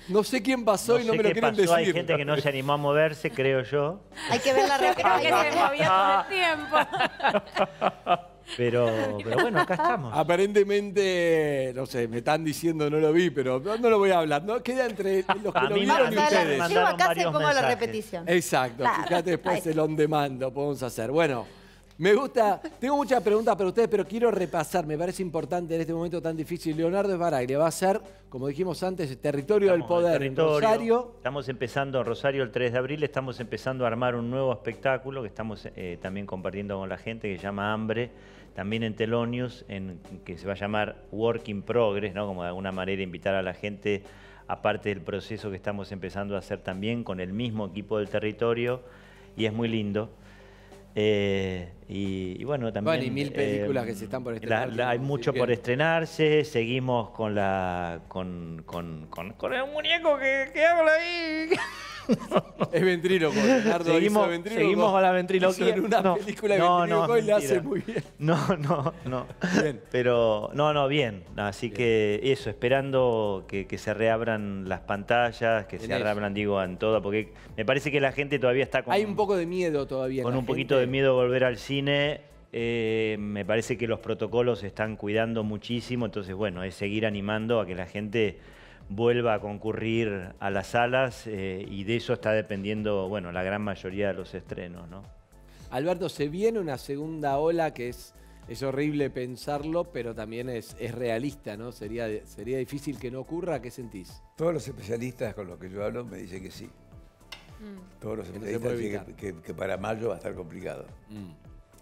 No sé quién pasó No y no sé me lo qué quieren pasó. decir. Hay gente que no se animó a moverse, creo yo. Hay que ver la Creo que reacción. se movió todo el tiempo. Pero, pero bueno, acá estamos. Aparentemente, no sé, me están diciendo, no lo vi, pero no, no lo voy a hablar. ¿no? Queda entre los que A lo vieron y ustedes. Llego mandaron a casa y pongo la repetición. Exacto, Claro. fíjate después el on demand lo podemos hacer. Bueno, Me gusta, tengo muchas preguntas para ustedes, pero quiero repasar, me parece importante en este momento tan difícil. Leonardo Esbaraglia va a ser, como dijimos antes, el territorio del Estamos poder territorio, Rosario. Estamos empezando en Rosario el 3 de abril, estamos empezando a armar un nuevo espectáculo que estamos eh, también compartiendo con la gente que se llama Hambre, también en Telonius, en, que se va a llamar Work in Progress, ¿no? como de alguna manera invitar a la gente, aparte del proceso que estamos empezando a hacer también con el mismo equipo del territorio, y es muy lindo. Eh, y, y bueno, también... Bueno, y mil películas eh, que se están por estrenar, la- hay mucho por estrenarse, seguimos con la con, con, con, con el muñeco que, que habla ahí. Es ventríloco, Leonardo seguimos hizo ventríloco. seguimos con la ventriloquía. En una No, película de no, ventríloco no, y la hace muy bien. No, no, no. Bien. Pero, no, no, bien. Así que eso, esperando que, que se reabran las pantallas, que En se eso. reabran, digo, en todo, porque me parece que la gente todavía está con, Hay un poco de miedo todavía. con un poquito de miedo volver al cine. Eh, me parece que los protocolos se están cuidando muchísimo, entonces, bueno, es seguir animando a que la gente vuelva a concurrir a las salas eh, y de eso está dependiendo, bueno, la gran mayoría de los estrenos, ¿no? Alberto, se viene una segunda ola que es, es horrible pensarlo, pero también es, es realista, ¿no? Sería, sería difícil que no ocurra. ¿Qué sentís? Todos los especialistas con los que yo hablo me dicen que sí. Todos los no especialistas dicen que, que- que para mayo va a estar complicado.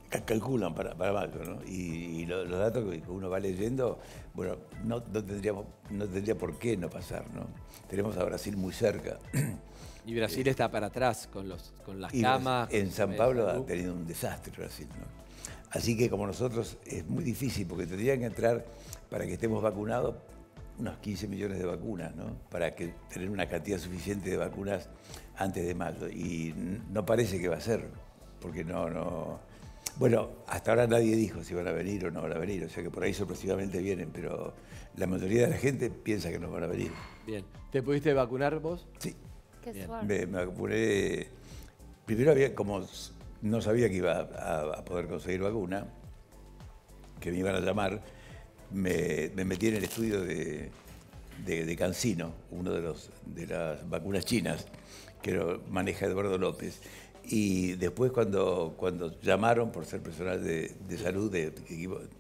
Ca- Calculan para, para mayo, ¿no? Y, y lo- los datos que uno va leyendo, bueno, no, no, tendríamos, no tendría por qué no pasar, ¿no? Tenemos a Brasil muy cerca. Y Brasil está para atrás con, los, con las Y camas. en San Pablo ha tenido un desastre Brasil, ¿no? Así que como nosotros es muy difícil porque tendrían que entrar para que estemos vacunados unos 15 millones de vacunas, ¿no? Para que tener una cantidad suficiente de vacunas antes de mayo. Y no parece que va a ser, porque no, no. Bueno, hasta ahora nadie dijo si van a venir o no van a venir, o sea que por ahí sorpresivamente vienen, pero la mayoría de la gente piensa que no van a venir. Bien. ¿Te pudiste vacunar vos? Sí. Qué Bien. suerte. Me, me vacuné. Primero había, como no sabía que iba a, a poder conseguir vacuna, que me iban a llamar, me, me metí en el estudio de, de, de Cancino, uno de, los, de las vacunas chinas, que lo maneja Eduardo López. Y después cuando, cuando llamaron por ser personal de, de salud, de,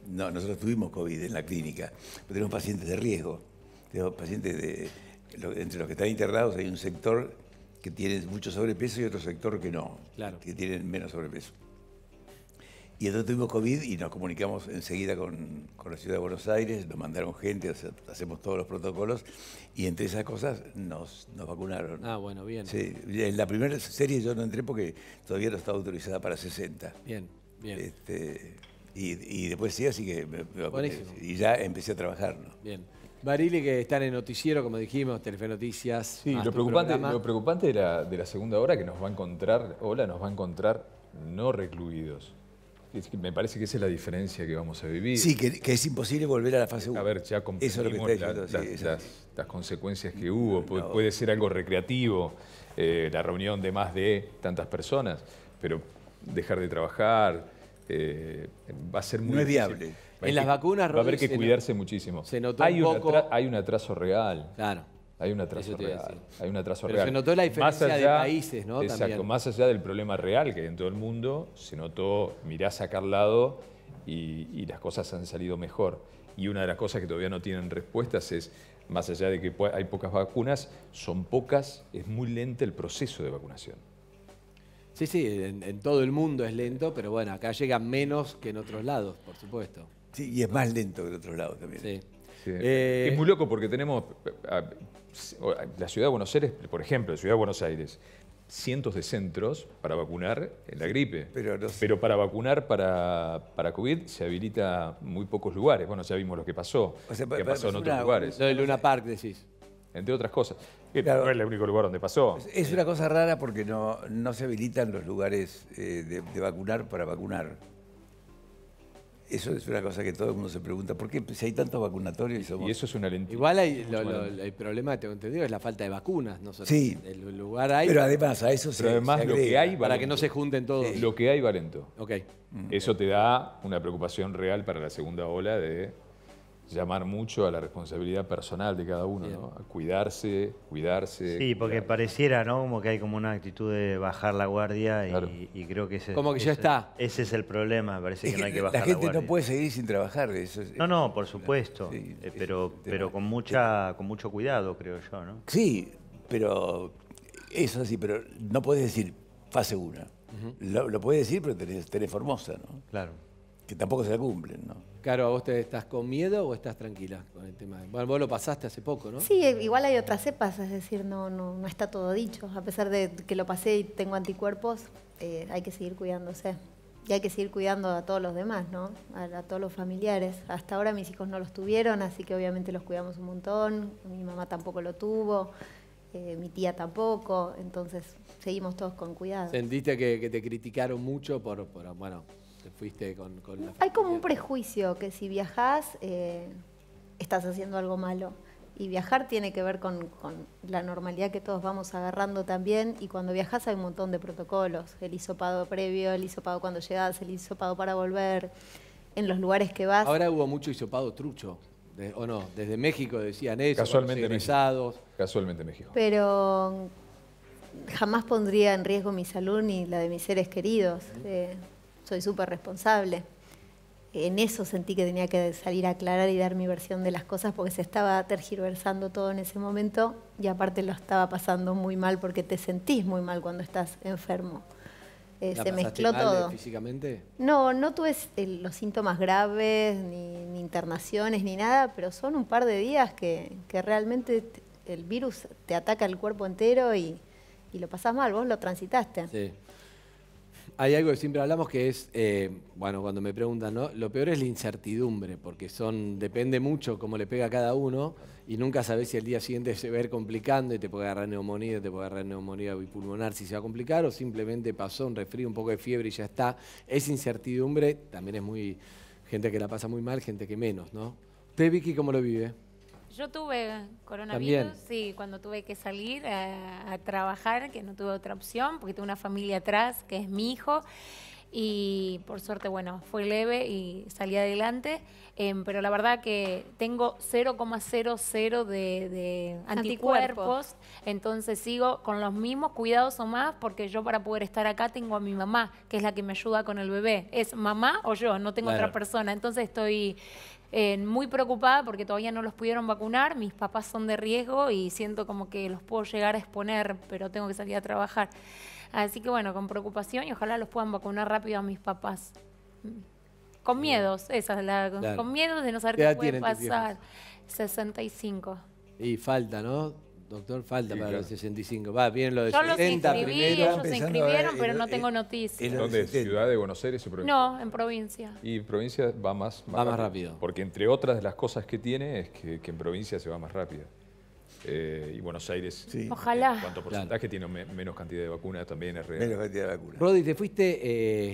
no, nosotros tuvimos COVID en la clínica, pero tenemos pacientes de riesgo, tenemos pacientes de, entre los que están internados hay un sector que tiene mucho sobrepeso y otro sector que no, Claro. que tienen menos sobrepeso. Y entonces tuvimos COVID y nos comunicamos enseguida con, con la ciudad de Buenos Aires, nos mandaron gente, o sea, hacemos todos los protocolos y entre esas cosas nos, nos vacunaron. Ah, bueno, bien. Sí, en la primera serie yo no entré porque todavía no estaba autorizada para 60. Bien, bien. Este, y, y después sí, así que me, me vacuné. Buenísimo. Y ya empecé a trabajar. ¿no? Bien. Barili, que están en noticiero, como dijimos, Telefe Noticias. Sí, lo preocupante, lo preocupante de, la, de la segunda hora que nos va a encontrar, Hola, nos va a encontrar no recluidos. Es que me parece que esa es la diferencia que vamos a vivir. Sí, que, que es imposible volver a la fase 1. A ver, ya Eso es lo que comprendimos está la- diciendo, sí, las, eso. las- las consecuencias que hubo. Pu- No. Puede ser algo recreativo, eh, la reunión de más de tantas personas, pero dejar de trabajar eh, va a ser muy No es difícil. viable. En las vacunas, Va a haber que cuidarse muchísimo. se notó hay, un poco- hay un atraso real. Claro. Hay un atraso real. Hay un atraso Pero real. se notó la diferencia de países, ¿no? Exacto. También. Más allá del problema real que hay en todo el mundo, se notó, mirá a sacar lado y, y las cosas han salido mejor. Y una de las cosas que todavía no tienen respuestas es, más allá de que hay pocas vacunas, son pocas, es muy lento el proceso de vacunación. Sí, sí, en, en todo el mundo es lento, pero bueno, acá llega menos que en otros lados, por supuesto. Sí, y es más lento que en otros lados también. Sí. Sí. Eh, es muy loco porque tenemos a- la ciudad de Buenos Aires, por ejemplo, la ciudad de Buenos Aires, cientos de centros para vacunar en la gripe. pero no sé. para vacunar para, para COVID se habilita muy pocos lugares. Bueno, ya vimos lo que pasó, O sea, que pa- ha pa- pasado en otros una- lugares, Lo de Luna Park decís. entre otras cosas. Que Claro. no es el único lugar donde pasó. Es una cosa rara porque no, no se habilitan los lugares eh, de, de vacunar para vacunar. Eso es una cosa que todo el mundo se pregunta. ¿Por qué si hay tantos vacunatorios y somos... Y eso es una lentitud. Igual hay, lo- lo- el problema, tengo entendido, es la falta de vacunas. Nosotros, Sí. El lugar hay Pero además a eso se, Pero además se lo que hay para que no se junten todos. Lo que hay va lento. Ok. Eso te da una preocupación real para la segunda ola de llamar mucho a la responsabilidad personal de cada uno, ¿no? A cuidarse, cuidarse. Sí, porque pareciera, ¿no? Como que hay como una actitud de bajar la guardia y, Claro. y creo que ese, Como que ya ese- está. Ese es el problema, me parece Es que no hay que la bajar la, gente guardia. no puede seguir sin trabajar. Eso es- No, no, por supuesto, Sí, eh, pero, pero con, mucha, con mucho cuidado, creo yo, ¿no? Sí, pero eso sí, pero no puedes decir fase 1. lo, lo puedes decir, pero tenés, tenés Formosa, ¿no? Claro. Que tampoco se la cumplen, ¿no? Claro, ¿a vos te estás con miedo o estás tranquila con el tema? Bueno, vos lo pasaste hace poco, ¿no? Sí, igual hay otras cepas, es decir, no, no, no está todo dicho. A pesar de que lo pasé y tengo anticuerpos, eh, hay que seguir cuidándose. Y hay que seguir cuidando a todos los demás, ¿no? A, a todos los familiares. Hasta ahora mis hijos no los tuvieron, así que obviamente los cuidamos un montón. Mi mamá tampoco lo tuvo, eh, mi tía tampoco. Entonces seguimos todos con cuidado. ¿Sentiste que, que te criticaron mucho por, por, bueno, te fuiste con, con la Hay como un prejuicio que si viajás eh, estás haciendo algo malo. Y viajar tiene que ver con, con la normalidad que todos vamos agarrando también. Y cuando viajas hay un montón de protocolos. El hisopado previo, el hisopado cuando llegas, el hisopado para volver. En los lugares que vas. Ahora hubo mucho hisopado trucho, de- ¿o no? Desde México decían eso, Casualmente México. Casualmente México. pero jamás pondría en riesgo mi salud ni la de mis seres queridos. Eh, soy súper responsable. En eso sentí que tenía que salir a aclarar y dar mi versión de las cosas porque se estaba tergiversando todo en ese momento y aparte lo estaba pasando muy mal porque te sentís muy mal cuando estás enfermo. Eh, ¿La se mezcló mal, eh, todo. físicamente? No, no tuve eh, los síntomas graves, ni, ni internaciones, ni nada, pero son un par de días que, que realmente te- el virus te ataca el cuerpo entero y, y lo pasás mal, vos lo transitaste. Sí. Hay algo que siempre hablamos que es, eh, bueno, cuando me preguntan, ¿no? Lo peor es la incertidumbre, porque son, depende mucho cómo le pega a cada uno y nunca sabes si el día siguiente se va a ir complicando y te puede agarrar neumonía, te puede agarrar neumonía bipulmonar, si se va a complicar o simplemente pasó un resfrío, un poco de fiebre y ya está. Esa incertidumbre también es muy, gente que la pasa muy mal, gente que menos, ¿no? ¿Usted, Vicky, cómo lo vive? Yo tuve coronavirus, También. sí, cuando tuve que salir a, a trabajar, que no tuve otra opción, porque tuve una familia atrás, que es mi hijo, y por suerte, bueno, fue leve y salí adelante, em, pero la verdad que tengo 0,00 de, de anticuerpos, entonces sigo con los mismos cuidados o más, porque yo para poder estar acá tengo a mi mamá, que es la que me ayuda con el bebé. Es mamá o yo, no tengo Claro. otra persona, entonces estoy eh, muy preocupada porque todavía no los pudieron vacunar, mis papás son de riesgo y siento como que los puedo llegar a exponer, pero tengo que salir a trabajar. Así que bueno, con preocupación y ojalá los puedan vacunar rápido a mis papás. Con miedos, esa es la, Claro. con miedos de no saber ¿Qué puede pasar. 65. Y falta, ¿no? Doctor, falta Sí, para claro. los 65. Va, bien lo de Yo los 60 inscribí, primero. ellos se inscribieron, pero no tengo noticias. ¿Dónde? ¿Ciudad de Buenos Aires o provincia? No, en provincia. Y provincia va más, Va más rápido. Porque entre otras de las cosas que tiene es que, que en provincia se va más rápido. Eh, y Buenos Aires, Sí. Ojalá. a porcentaje, tiene me- menos cantidad de vacunas, también es real. Menos cantidad de vacunas. Rodi, ¿te fuiste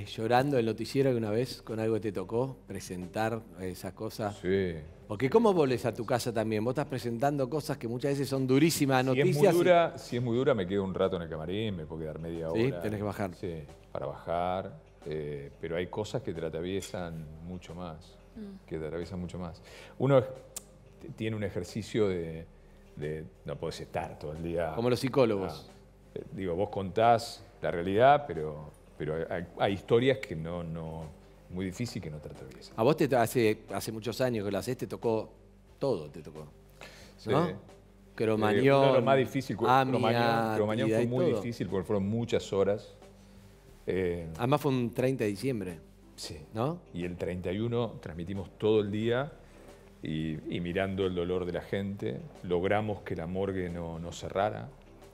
eh, llorando el noticiero alguna vez con algo que te tocó presentar esas cosas? Sí. Porque ¿cómo volés a tu casa también? Vos estás presentando cosas que muchas veces son durísimas Si es, muy noticias. y- dura, si es muy dura, me quedo un rato en el camarín, me puedo quedar media Sí, hora. tenés que bajar. Sí, para bajar. eh, pero hay cosas que te atraviesan mucho más. Mm. Que te atraviesan mucho más. Uno tiene un ejercicio de, de- no podés estar todo el día. Como los psicólogos. Ah, eh, digo, vos contás la realidad, pero, pero hay, hay historias que no, no, muy difícil que no te atraviesan. A vos te hace, hace muchos años que lo haces, te tocó todo, te tocó. ¿No? Sí. Cromañón, Eh, de lo más difícil, Amia, Cromañón, Cromañón fue muy todo. difícil porque fueron muchas horas. Eh, Además fue un 30 de diciembre, sí. ¿no? Y el 31 transmitimos todo el día y, y mirando el dolor de la gente, logramos que la morgue no, no cerrara,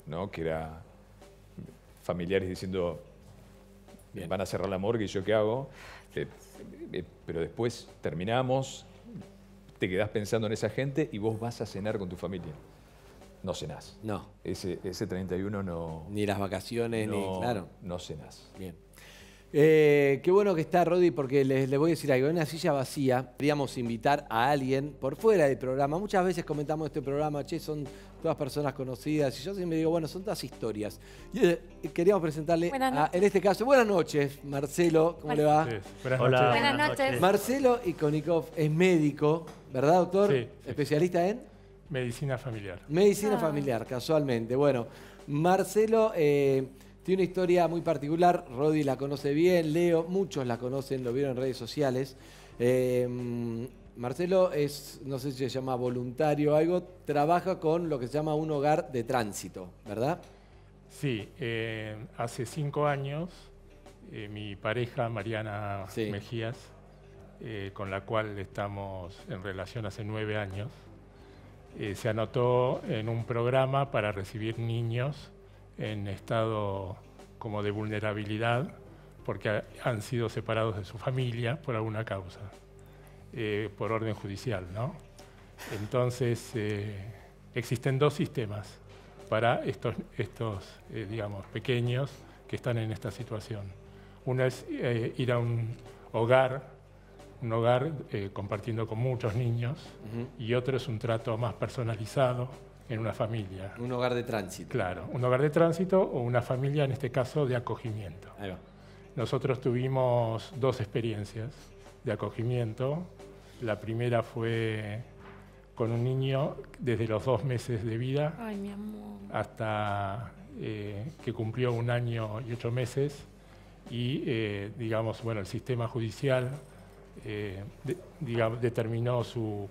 ¿no? que era familiares diciendo, Bien. van a cerrar la morgue y yo qué hago. Eh, eh, pero después terminamos, te quedás pensando en esa gente y vos vas a cenar con tu familia. No cenás. No, Ese, ese 31 no, ni las vacaciones, ni... Claro. no cenás. Bien. Eh, qué bueno que está Rodi porque les, les voy a decir algo. En una silla vacía, queríamos invitar a alguien por fuera del programa. Muchas veces comentamos este programa, che, son todas personas conocidas. Y yo siempre digo, bueno, son todas historias. Y eh, queríamos presentarle, a- en este caso, buenas noches, Marcelo, ¿cómo le va? Buenas Hola, noches. Buenas noches. Marcelo Ikonikov es médico, ¿verdad, doctor? Sí, sí. Especialista en Medicina familiar. medicina Ah. familiar, casualmente. Bueno, Marcelo eh, tiene una historia muy particular. Rodi la conoce bien, Leo, muchos la conocen, lo vieron en redes sociales. Eh, Marcelo es, no sé si se llama voluntario o algo, trabaja con lo que se llama un hogar de tránsito, ¿verdad? Sí, eh, hace cinco años eh, mi pareja Mariana Sí. Mejías, eh, con la cual estamos en relación hace nueve años, se anotó en un programa para recibir niños en estado como de vulnerabilidad porque ha- han sido separados de su familia por alguna causa, eh, por orden judicial, ¿no? Entonces, eh, existen dos sistemas para estos, estos eh, digamos, pequeños que están en esta situación. Uno es eh, ir a un hogar, un hogar eh, compartiendo con muchos niños, y otro es un trato más personalizado en una familia. Un hogar de tránsito. Claro, un hogar de tránsito o una familia, en este caso, de acogimiento. Ahí va. Nosotros tuvimos dos experiencias de acogimiento. La primera fue con un niño desde los dos meses de vida Ay, mi amor. hasta eh, que cumplió un año y ocho meses y, eh, digamos, bueno, el sistema judicial eh, de- digamos, determinó su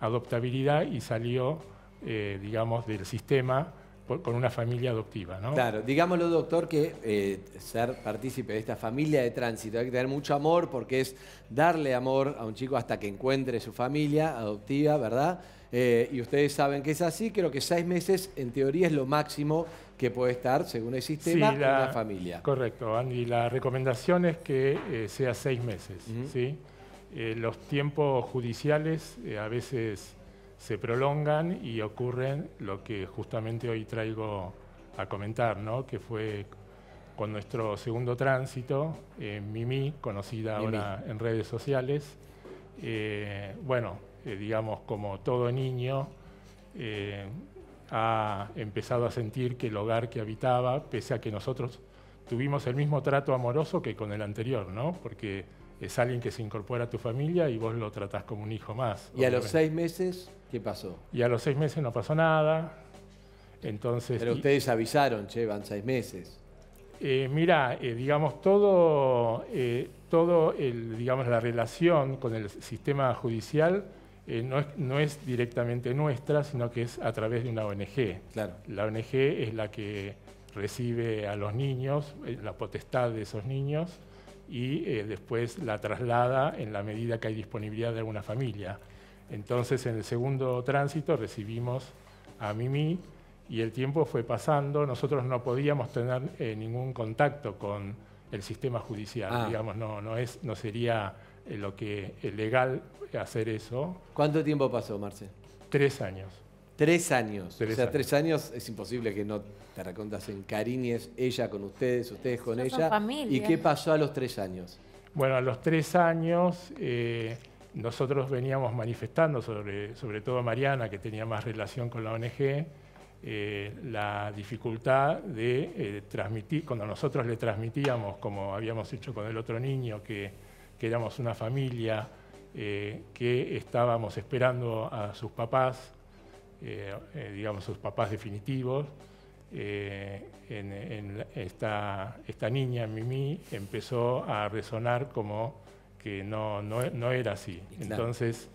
adoptabilidad y salió, eh, digamos, del sistema por- con una familia adoptiva, ¿no? Claro, digámoslo, doctor, que eh, ser partícipe de esta familia de tránsito hay que tener mucho amor porque es darle amor a un chico hasta que encuentre su familia adoptiva, ¿verdad? Eh, y ustedes saben que es así, creo que seis meses en teoría es lo máximo que puede estar, según el sistema, Sí, en la- una familia. Correcto, Andy. La recomendación es que eh, sea seis meses. ¿sí? Eh, los tiempos judiciales a veces se prolongan y ocurren lo que justamente hoy traigo a comentar, ¿no? que fue con nuestro segundo tránsito, eh, Mimi, conocida Mimi. ahora en redes sociales. Eh, bueno, eh, digamos, como todo niño, ha empezado a sentir que el hogar que habitaba, pese a que nosotros tuvimos el mismo trato amoroso que con el anterior, ¿no? Porque es alguien que se incorpora a tu familia y vos lo tratás como un hijo más. Y a los seis meses, ¿qué pasó? Y a los seis meses no pasó nada. Entonces, Pero y- ustedes avisaron, che, van seis meses. eh, mira, eh, digamos, todo, eh, todo el, digamos, la relación con el sistema judicial eh, no, es, no es directamente nuestra, sino que es a través de una ONG. Claro. La ONG es la que recibe a los niños, la potestad de esos niños, y después la traslada en la medida que hay disponibilidad de alguna familia. Entonces, en el segundo tránsito recibimos a Mimi y el tiempo fue pasando. Nosotros no podíamos tener eh, ningún contacto con el sistema judicial, Ah. digamos, no, no, es, no sería eh, lo que es legal hacer eso. ¿Cuánto tiempo pasó, Marce? Tres años. Tres años. Tres o sea, años. tres años es imposible que no te recontas en cariñes, ella con ustedes, ustedes con ella. familia. ¿Y qué pasó a los tres años? Bueno, a los tres años eh, nosotros veníamos manifestando, sobre, sobre todo Mariana, que tenía más relación con la ONG, eh, la dificultad de eh, transmitir, cuando nosotros le transmitíamos, como habíamos hecho con el otro niño, que, que éramos una familia, eh, que estábamos esperando a sus papás, digamos sus papás definitivos, esta, esta niña, Mimi, empezó a resonar como que no, no, no era así. Claro. Entonces,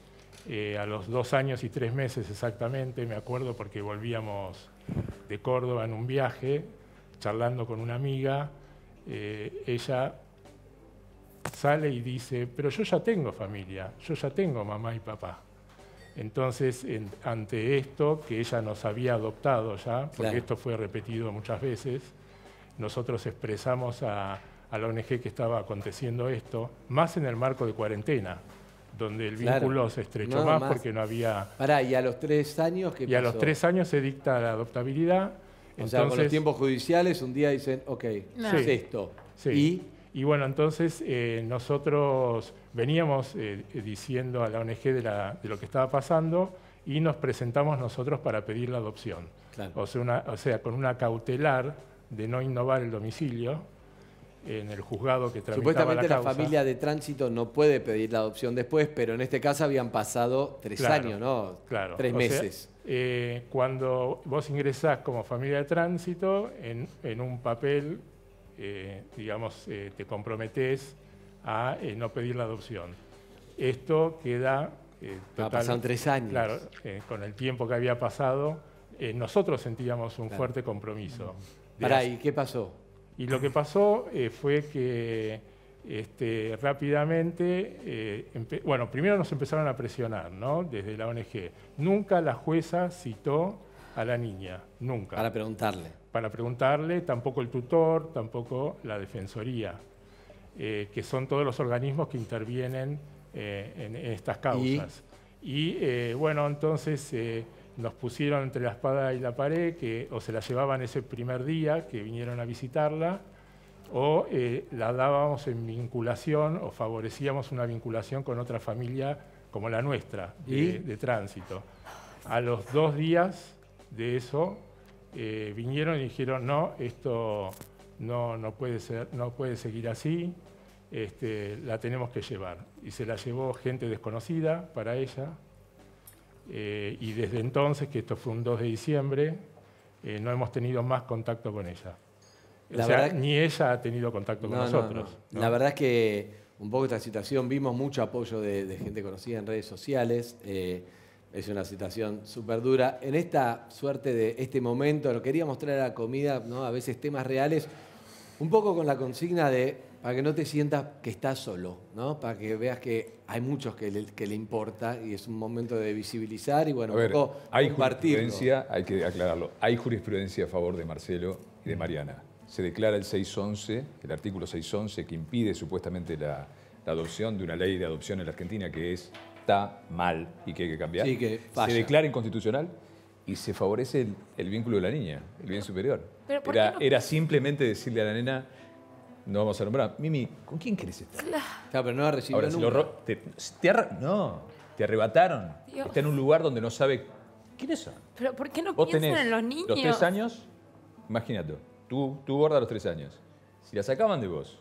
eh, a los dos años y tres meses exactamente, me acuerdo porque volvíamos de Córdoba en un viaje, charlando con una amiga, eh, ella sale y dice, pero yo ya tengo familia, yo ya tengo mamá y papá. Entonces, en- ante esto, que ella nos había adoptado ya, porque Claro. esto fue repetido muchas veces, nosotros expresamos a, a la ONG que estaba aconteciendo esto, más en el marco de cuarentena, donde el Claro. vínculo se estrechó No, más, más. porque no había... Pará, ¿y a los tres años qué Y a los tres años se dicta la adoptabilidad. O sea, con los entonces- tiempos judiciales, un día dicen, ok, No. es esto. Sí. Y bueno, entonces eh, nosotros veníamos eh, eh, diciendo a la ONG de, la- de lo que estaba pasando y nos presentamos nosotros para pedir la adopción. Claro. O sea, una- o sea, con una cautelar de no innovar el domicilio. En el juzgado que tramitaba Supuestamente la la, causa. familia de tránsito no puede pedir la adopción después, pero en este caso habían pasado tres Claro, años, ¿no? Claro. Tres o sea, meses. eh, cuando vos ingresás como familia de tránsito en, en un papel, eh, digamos, eh, te comprometés a no pedir la adopción. Esto queda Ah, pasaron tres años. Claro, con el tiempo que había pasado, nosotros sentíamos un Claro. fuerte compromiso. Pará, ¿y qué pasó? Y lo que pasó eh, fue que este, rápidamente, eh, bueno, primero nos empezaron a presionar, ¿no? Desde la ONG. Nunca la jueza citó a la niña, nunca. Para preguntarle. Para preguntarle, tampoco el tutor, tampoco la defensoría, eh, que son todos los organismos que intervienen en, en estas causas. Y, bueno, entonces nos pusieron entre la espada y la pared, que o se la llevaban ese primer día que vinieron a visitarla, o eh, la dábamos en vinculación o favorecíamos una vinculación con otra familia como la nuestra, de, tránsito. A los dos días de eso, eh, vinieron y dijeron, no, esto no, no, puede, ser, no puede seguir así, este, la tenemos que llevar. Y se la llevó gente desconocida para ella, eh, y desde entonces, que esto fue un 2 de diciembre, eh, no hemos tenido más contacto con ella. O sea, verdad- ni ella ha tenido contacto con No, no, nosotros. no. ¿no? La verdad es que un poco esta situación, vimos mucho apoyo de, de gente conocida en redes sociales. eh, es una situación súper dura. En esta suerte de este momento, lo quería mostrar a la comida, ¿no? a veces temas reales, un poco con la consigna de, para que no te sientas que estás solo, ¿no? para que veas que hay muchos que le, que le importa y es un momento de visibilizar y bueno, A ver, un poco hay compartirlo. jurisprudencia, hay que aclararlo, hay jurisprudencia a favor de Marcelo y de Mariana. Se declara el 611, el artículo 611 que impide supuestamente la, la adopción de una ley de adopción en la Argentina que es, está mal y que hay que cambiar. Sí, que falla. se declara inconstitucional y se favorece el, el vínculo de la niña, el bien superior. Pero ¿por Era, no? era simplemente decirle a la nena, no vamos a nombrar, Mimi, ¿con quién querés estar? Claro, pero no la recibió Ahora, si lo nunca. ro- te, te arra- no, te arrebataron. Dios. Está en un lugar donde no sabe quiénes son. Pero ¿por qué no Vos piensan tenés en los niños? los tres años, imagínate, tú, tú gorda a los tres años. Si la sacaban de vos,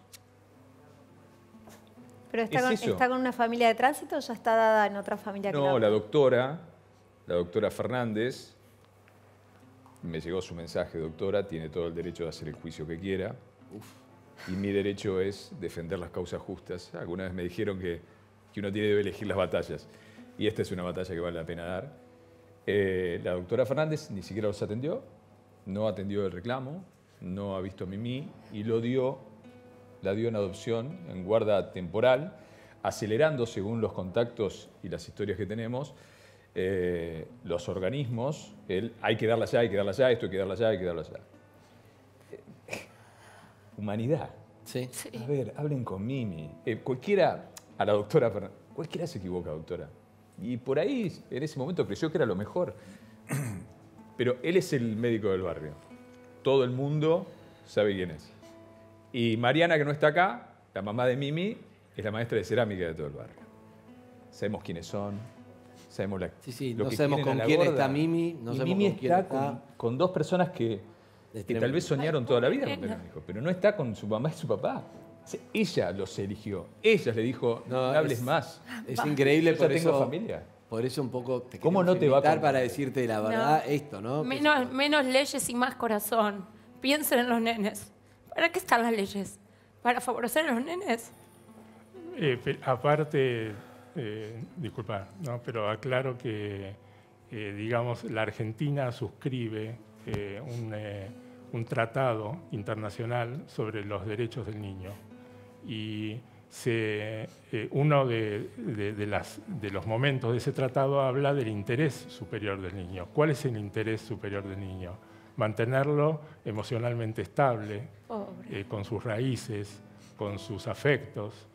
¿Pero está ¿Es con, eso? está con una familia de tránsito o ya está dada en otra familia que no, la la doctora, la doctora Fernández, me llegó su mensaje, doctora, tiene todo el derecho de hacer el juicio que quiera. Y mi derecho es defender las causas justas. Alguna vez me dijeron que, que uno tiene que elegir las batallas. Y esta es una batalla que vale la pena dar. Eh, la doctora Fernández ni siquiera los atendió, no atendió el reclamo, no ha visto a Mimi y lo dio, la dio en adopción, en guarda temporal, acelerando según los contactos y las historias que tenemos. eh, los organismos, el, hay que darla allá, hay que darla allá, esto hay que darla allá, hay que darla allá. Humanidad. Sí. A ver, hablen con Mimi. Eh, cualquiera, a la doctora Fernández, cualquiera se equivoca, doctora. Y por ahí, en ese momento, creyó que era lo mejor. Pero él es el médico del barrio. Todo el mundo sabe quién es. Y Mariana, que no está acá, la mamá de Mimi, es la maestra de cerámica de todo el barrio. Sabemos quiénes son, sabemos la, Sí, sí, lo no que sabemos con quién gorda. está Mimi, no y sabemos Mimi con quién está está. con, con dos personas que, Es que tal tremendo. vez soñaron toda la vida con tener un hijo, pero no está con su mamá y su papá. Ella los eligió. Ella le dijo, no, No, hables es- más. Es increíble Yo por tengo eso. familia. Por eso un poco te ¿Cómo no te va a para decirte la verdad esto, ¿no? Menos, menos leyes y más corazón. Piensen en los nenes. ¿Para qué están las leyes? ¿Para favorecer a los nenes? Eh, aparte, eh, disculpa, ¿no? pero aclaro que, eh, digamos, la Argentina suscribe eh, un, eh, un tratado internacional sobre los derechos del niño. Y se, eh, uno de, de- de las- de los momentos de ese tratado habla del interés superior del niño. ¿Cuál es el interés superior del niño? Mantenerlo emocionalmente estable, eh, con sus raíces, con sus afectos.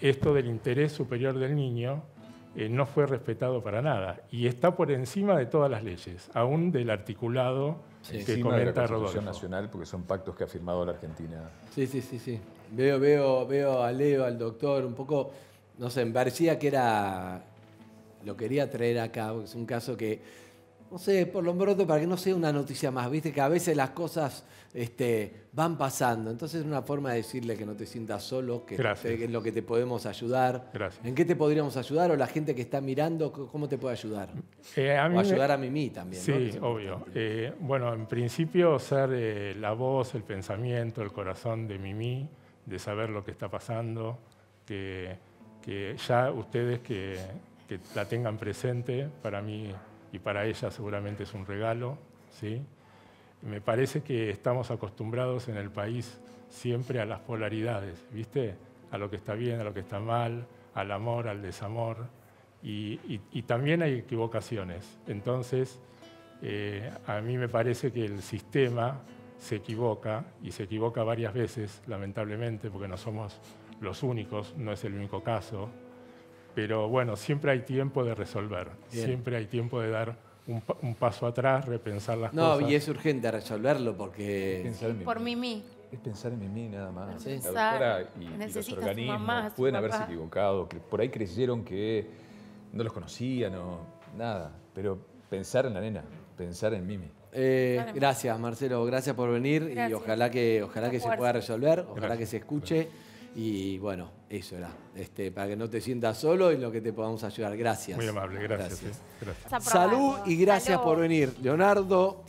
Esto del interés superior del niño eh, no fue respetado para nada y está por encima de todas las leyes, aún del articulado que Encima de la comenta Constitución Rodolfo. Nacional, porque son pactos que ha firmado la Argentina. Sí, sí, sí, sí. Veo, veo, veo a Leo, al doctor, un poco, no sé, me parecía que era, lo quería traer acá, porque es un caso que no sé, por lo pronto, para que no sea una noticia más, viste que a veces las cosas este, van pasando. Entonces es una forma de decirle que no te sientas solo, que, te- en lo que te podemos ayudar. Gracias. ¿En qué te podríamos ayudar? O la gente que está mirando, ¿cómo te puede ayudar? Eh, a mí o me- ayudar a Mimi también. Sí, obvio. Eh, bueno, en principio ser eh, la voz, el pensamiento, el corazón de Mimi, de saber lo que está pasando, que, que ya ustedes que, que la tengan presente, para mí y para ella seguramente es un regalo, ¿sí? Me parece que estamos acostumbrados en el país siempre a las polaridades, ¿viste? A lo que está bien, a lo que está mal, al amor, al desamor. Y, y- y también hay equivocaciones. Entonces, eh, a mí me parece que el sistema se equivoca y se equivoca varias veces, lamentablemente, porque no somos los únicos, no es el único caso. Pero bueno, siempre hay tiempo de resolver, Bien. siempre hay tiempo de dar un, pa- un paso atrás, repensar las No, cosas. y es urgente resolverlo porque... Pensar en Por Mimi. Mimi. Es pensar en Mimi nada más. Sí. La doctora y, y los organismos mamá, pueden haberse equivocado, que por ahí creyeron que no los conocían o nada, pero pensar en la nena, pensar en Mimi. Eh, gracias, Marcelo, gracias por venir y ojalá que, ojalá que se pueda resolver, ojalá Gracias. que se escuche y bueno, eso era, este, para que no te sientas solo y lo que te podamos ayudar. Gracias. Muy amable, gracias. eh, gracias. Salud y gracias Salud. por venir. Leonardo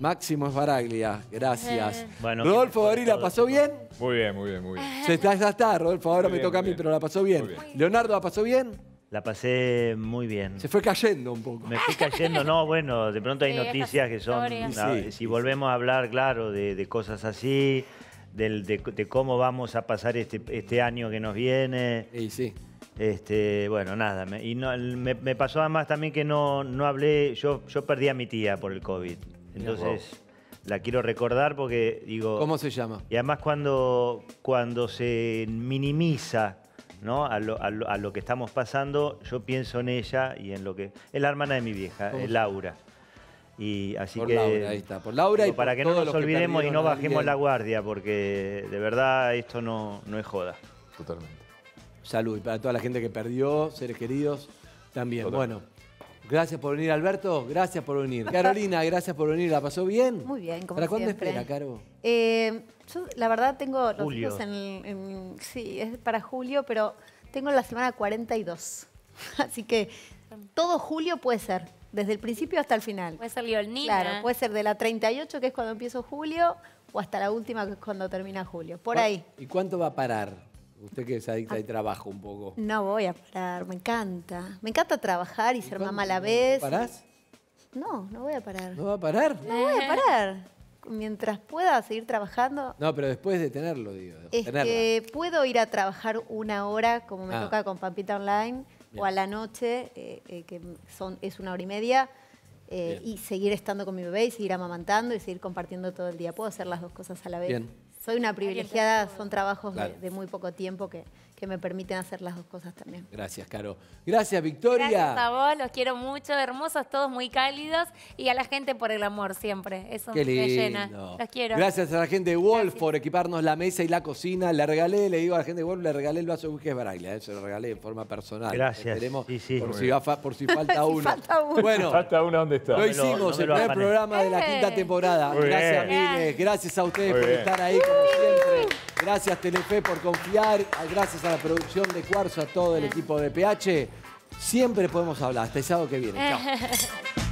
Máximo Esbaraglia, gracias. Eh. Bueno, Rodolfo que- Varila, ¿pasó bien? Muy bien, muy bien, muy bien. Se está, ya está, Rodolfo, ahora me toca a mí, bien. pero la pasó bien. Leonardo, ¿la pasó bien? La pasé muy bien. Se fue cayendo un poco. Me fui cayendo, no, bueno, de pronto hay Sí, noticias que son, Sí, si volvemos a hablar, claro, de, de cosas así, del- de, de cómo vamos a pasar este, este año que nos viene, Y sí. este, bueno, nada, me, y no, me, me pasó además también que no, no hablé, yo, yo perdí a mi tía por el COVID, entonces la quiero recordar porque digo... ¿Cómo se llama? Y además cuando, cuando se minimiza ¿no? a, lo, a lo- a lo que estamos pasando, yo pienso en ella y en lo que... Es la hermana de mi vieja, ¿Cómo es se- Laura. Y así Por que... Laura, ahí está. Por Laura y para por que no nos olvidemos y no bajemos la guardia, porque de verdad esto no, no es joda. Totalmente. Salud. Y para toda la gente que perdió, seres queridos, también. Bueno, gracias por venir, Alberto. Gracias por venir. Carolina, gracias por venir. ¿La pasó bien? Muy bien, como ¿Para cuándo siempre. espera, Caro? Eh, yo, la verdad, tengo los Julio. hijos en, en- Sí, es para julio, pero tengo la semana 42. Así que todo julio puede ser, desde el principio hasta el final. Puede ser leonina. Claro, puede ser de la 38, que es cuando empiezo julio, o hasta la última, que es cuando termina julio. Por ¿Cuá- ahí. ¿Y cuánto va a parar? Usted que es adicta y trabajo un poco. No voy a parar, me encanta. Me encanta trabajar y ser mamá a la vez. ¿Parás? No, no voy a parar. ¿No va a parar? No voy a parar. Mientras pueda seguir trabajando, No, pero después de tenerlo, digo. Es tenerla. que puedo ir a trabajar una hora, como me Ah. toca con Pampita Online, Bien. o a la noche, eh, eh, que son, es una hora y media, eh, y seguir estando con mi bebé y seguir amamantando y seguir compartiendo todo el día. Puedo hacer las dos cosas a la vez. Bien. Soy una privilegiada, son trabajos de, muy poco tiempo que, que me permiten hacer las dos cosas también. Gracias, Caro. Gracias, Victoria. Gracias a vos, los quiero mucho, hermosos, todos muy cálidos y a la gente por el amor siempre. Eso Qué me llena. lindo. Los quiero. Gracias a la gente de Wolf Gracias. por equiparnos la mesa y la cocina. Le regalé, le digo a la gente de Wolf, le regalé el vaso de whisky Baraglia. eh, Se lo regalé de forma personal. Gracias. Esperemos Sí, sí. por, si va fa- por si falta uno. falta uno. Bueno, Falta una, ¿dónde está? lo hicimos, no el primer programa de la quinta temporada. Muy Gracias, bien. miles. Gracias a ustedes Muy por bien. estar ahí como siempre. Gracias, Telefe, por confiar. Gracias a la producción de Cuarzo, a todo el equipo de PH. Siempre podemos hablar. Hasta el sábado que viene. Chao.